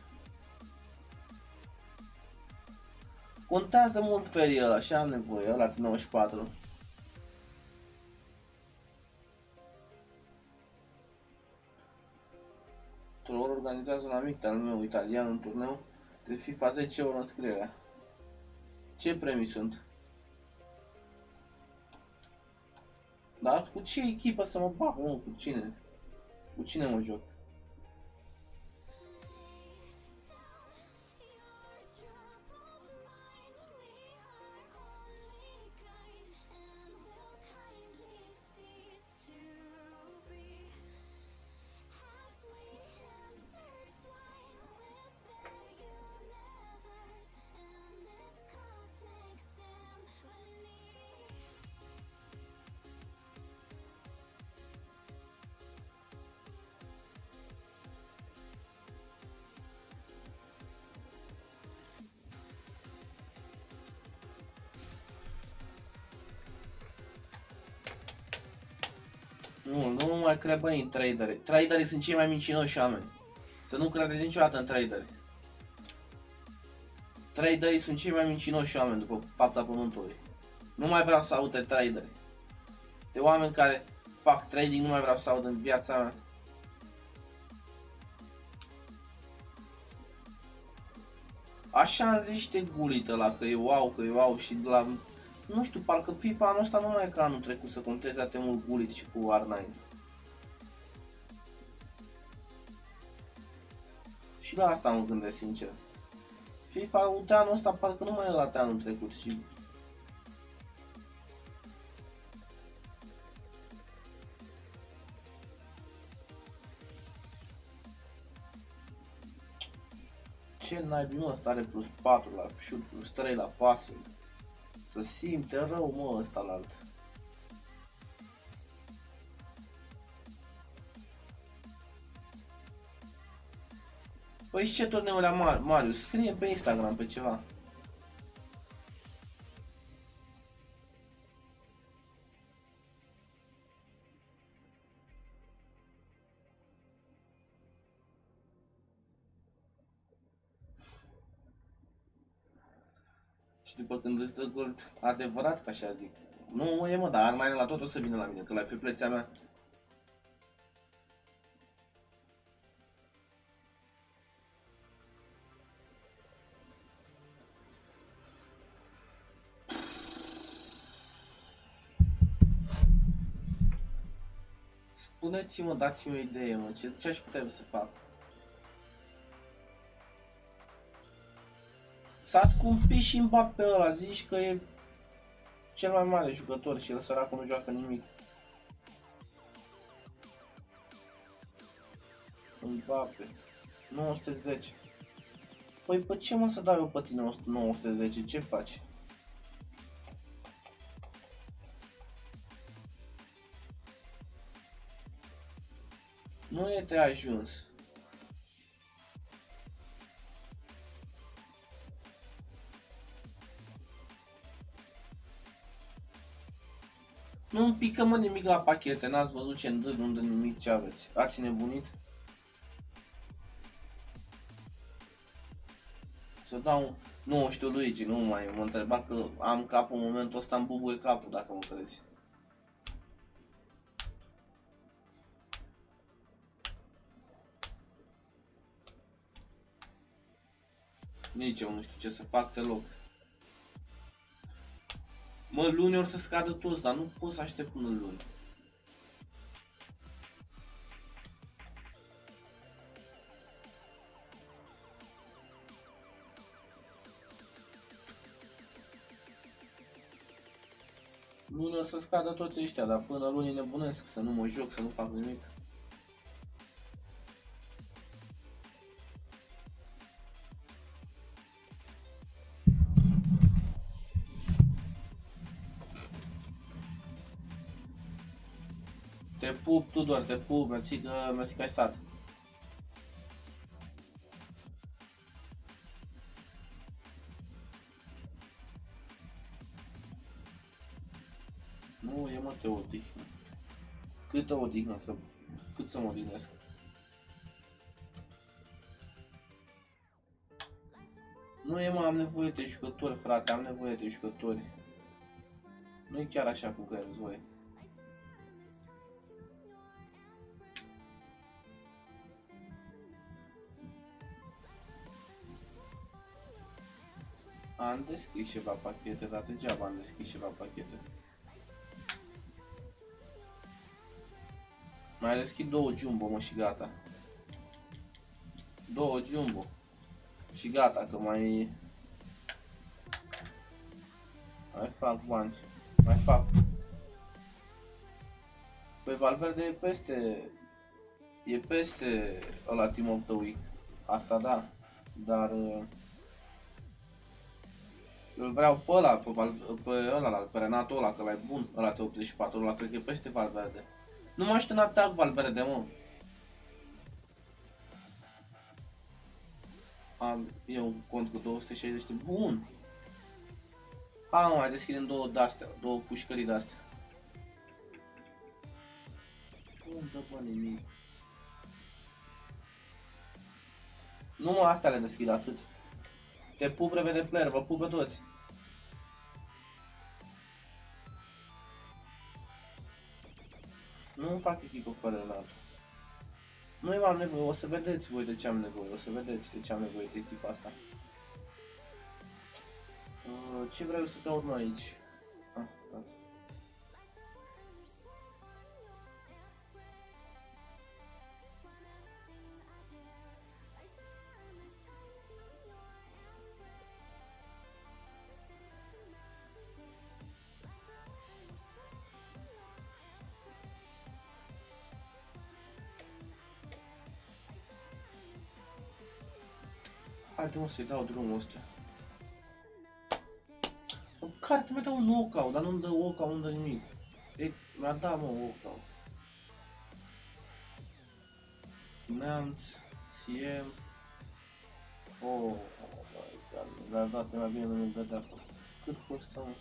Contează mult ferii ăla, și am nevoie, ăla de 94. Troll organizează un amic al meu italian un turneu de FIFA 10 euro înscrierea. Ce premii sunt? Dar cu ce echipă să mă bag, mă, cu cine? Cu cine mă joc? Mai cred băi în traderi. Traderii sunt cei mai mincinoși oameni. Să nu credeți niciodată în traderi. Traderii sunt cei mai mincinoși oameni după fața pământului. Nu mai vreau să aud de traderi. De oameni care fac trading nu mai vreau să aud în viața mea. Așa am zis și de gulit ăla, că e wow, că e wow și de la... Nu știu, parcă FIFA anul ăsta nu mai e ca anul trecut să conteze atât mult gulit și cu R9. Și la asta mă gândesc sincer. FIFA de anul ăsta parcă nu mai e la de anul trecut și... Ce naibii mă, ăsta are plus 4 la shoot, plus 3 la passing. Să simte rău mă ăsta la alt. Păi și ce turneul la Mar Marius? Scrie pe Instagram pe ceva. Și după când îți dă gol, adevărat că așa zic. Nu e mă, dar mai la tot o să vină la mine, că la fi plățea mea. Spuneți-mă, dați-mi o idee, mă, ce, ce aș putea eu să fac? S-a scumpit și Mbappé ăla, zici că e cel mai mare jucător și el săracul nu joacă nimic. Mbappé, 910. Păi pe ce mă să dau eu pe tine 910, ce faci? Nu e de ajuns. Nu îmi pică mă nimic la pachete, n-ați văzut ce îndâr, nu de nimic ce aveți. Ați nebunit? Să dau, nu știu Luigi, nu mai mă întreba că am capul în momentul ăsta îmi bubuie capul dacă mă crezi. Nici eu nu știu ce să fac deloc. Mă, luni or să scadă toți, dar nu pot să aștept până luni. Luni or să scadă toți ăștia, dar până luni nebunesc să nu mă joc, să nu fac nimic. Pup, Tudor, te pup, mersi că, mersi că ai stat. Nu, e mă te odihnă. Câtă odihnă să... Cât să mă odihnesc? Nu e mă, am nevoie de jucători, frate, am nevoie de jucători. Nu e chiar așa cum credeți voi. Am deschis ceva pachete, dar degeaba am deschis ceva pachete. Mai deschid două jumbo, mă, și gata. Două jumbo. Și gata, că mai... Mai fac bani. Mai fac. Păi Valverde e peste... E peste ăla Team of the Week. Asta da. Dar... uh, îl vreau pe ăla, pe, Val- pe ăla, pe Renato ăla, că ăla e bun, ăla de 84, ăla cred că e peste Valverde. Nu mă aștept în atac Valverde, mă. Am eu un cont cu 260 de bun. Hai mă, mai deschidem două de-astea, două pușcării de-astea. Nu dă bă nimic. Nu mă, astea le deschid atât. Te pup, revede player, vă pup pe toți. Nu fac echipă fără Renato. Noi am nevoie, o să vedeți voi de ce am nevoie, o să vedeți de ce am nevoie de echipa asta. Uh, ce vreau să caut aici? Haide mă să-i dau drumul ăsta. În care te mai dau un walkout, dar nu-mi dă walkout, nu dă nimic. E, mi-a dat mă walkout. Neamț, CM. Oh, oh my god, mi-a dat mai bine, nu-mi dădea pe ăsta. Cât costă, mă?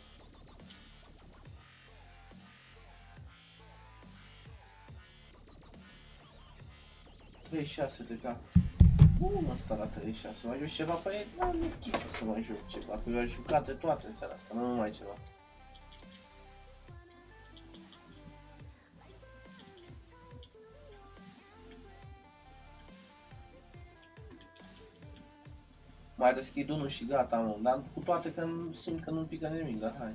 Trei șase de cap. Nu mă sta la 36, mai joc ceva pe ei, dar nu chipă să mai joc ceva, că eu aș jucat de toate în seara asta, nu numai ceva. Mai deschid unul și gata, mă, dar cu toate că nu- simt că nu pică nimic, dar hai.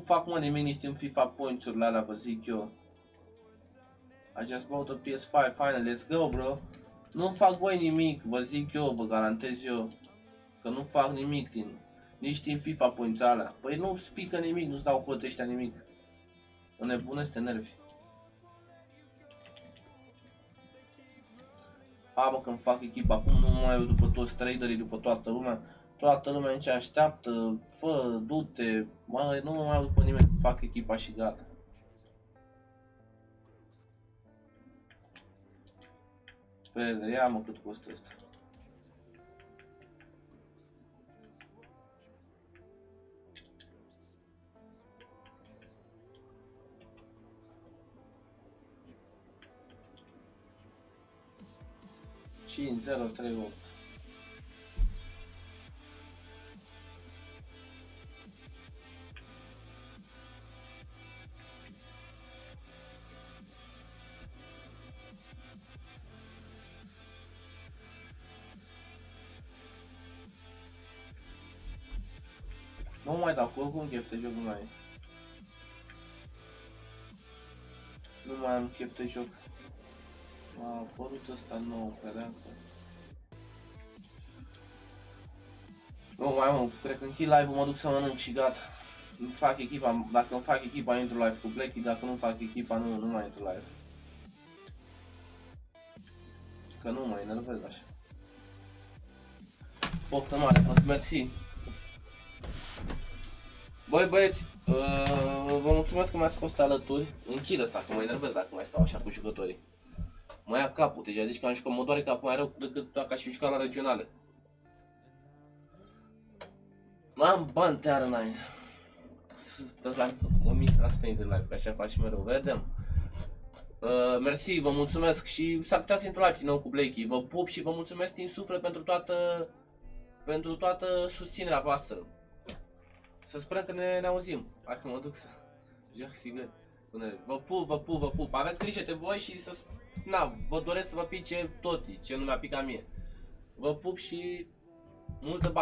Fac mă nimic nici în FIFA points-urile alea, vă zic eu. I just bought a PS5 finally, let's go bro. Nu fac voi nimic, vă zic eu, vă garantez eu. Că nu fac nimic din, nici din FIFA points alea. Păi nu spică nimic, nu-ți dau coți ăștia nimic. O nebună să te nervi. Ha mă când fac echipa acum, nu mai eu după toți traderii, după toată lumea. Toată lumea ce așteaptă, fă, du-te, mă, nu mă mai aud după nimeni, fac echipa și gata. Pe, ia mă cât costă asta. Cinci, zero, trei, opt. Mai dau cu oricum chef de joc nu mai e. Nu mai am chef de joc. M-a apărut ăsta nou, credeam că... Nu mai mă, cred că închid live-ul, mă duc să mănânc și gata. Îmi fac echipa, dacă îmi fac echipa, intru live cu Blacky, dacă nu fac echipa, nu, nu mai intru live. Că nu mă enervez așa. Poftă mare, mersi. Băi băieți, uh, vă mulțumesc că mi-ați fost alături. Închid asta, că mă enervez dacă mai stau așa cu jucătorii. Mă ia capul, deja zici că am jucat, mă doare capul mai rău decât dacă aș fi jucat la regionale. Am bani teară n-ai. Stă la mă mit, asta e de live, că așa faci mereu, vedem. Uh, mersi, vă mulțumesc și s-ar putea să intru live din nou cu Blakey. Vă pup și vă mulțumesc din suflet pentru toată, pentru toată susținerea voastră. Să sperăm că ne, ne auzim. Hai că mă duc să joc sigur. Până, vă pup, vă pup, vă pup. Aveți grijă de voi și să... Na, vă doresc să vă pice tot ce nu mi-a picat mie. Vă pup și multă baftă.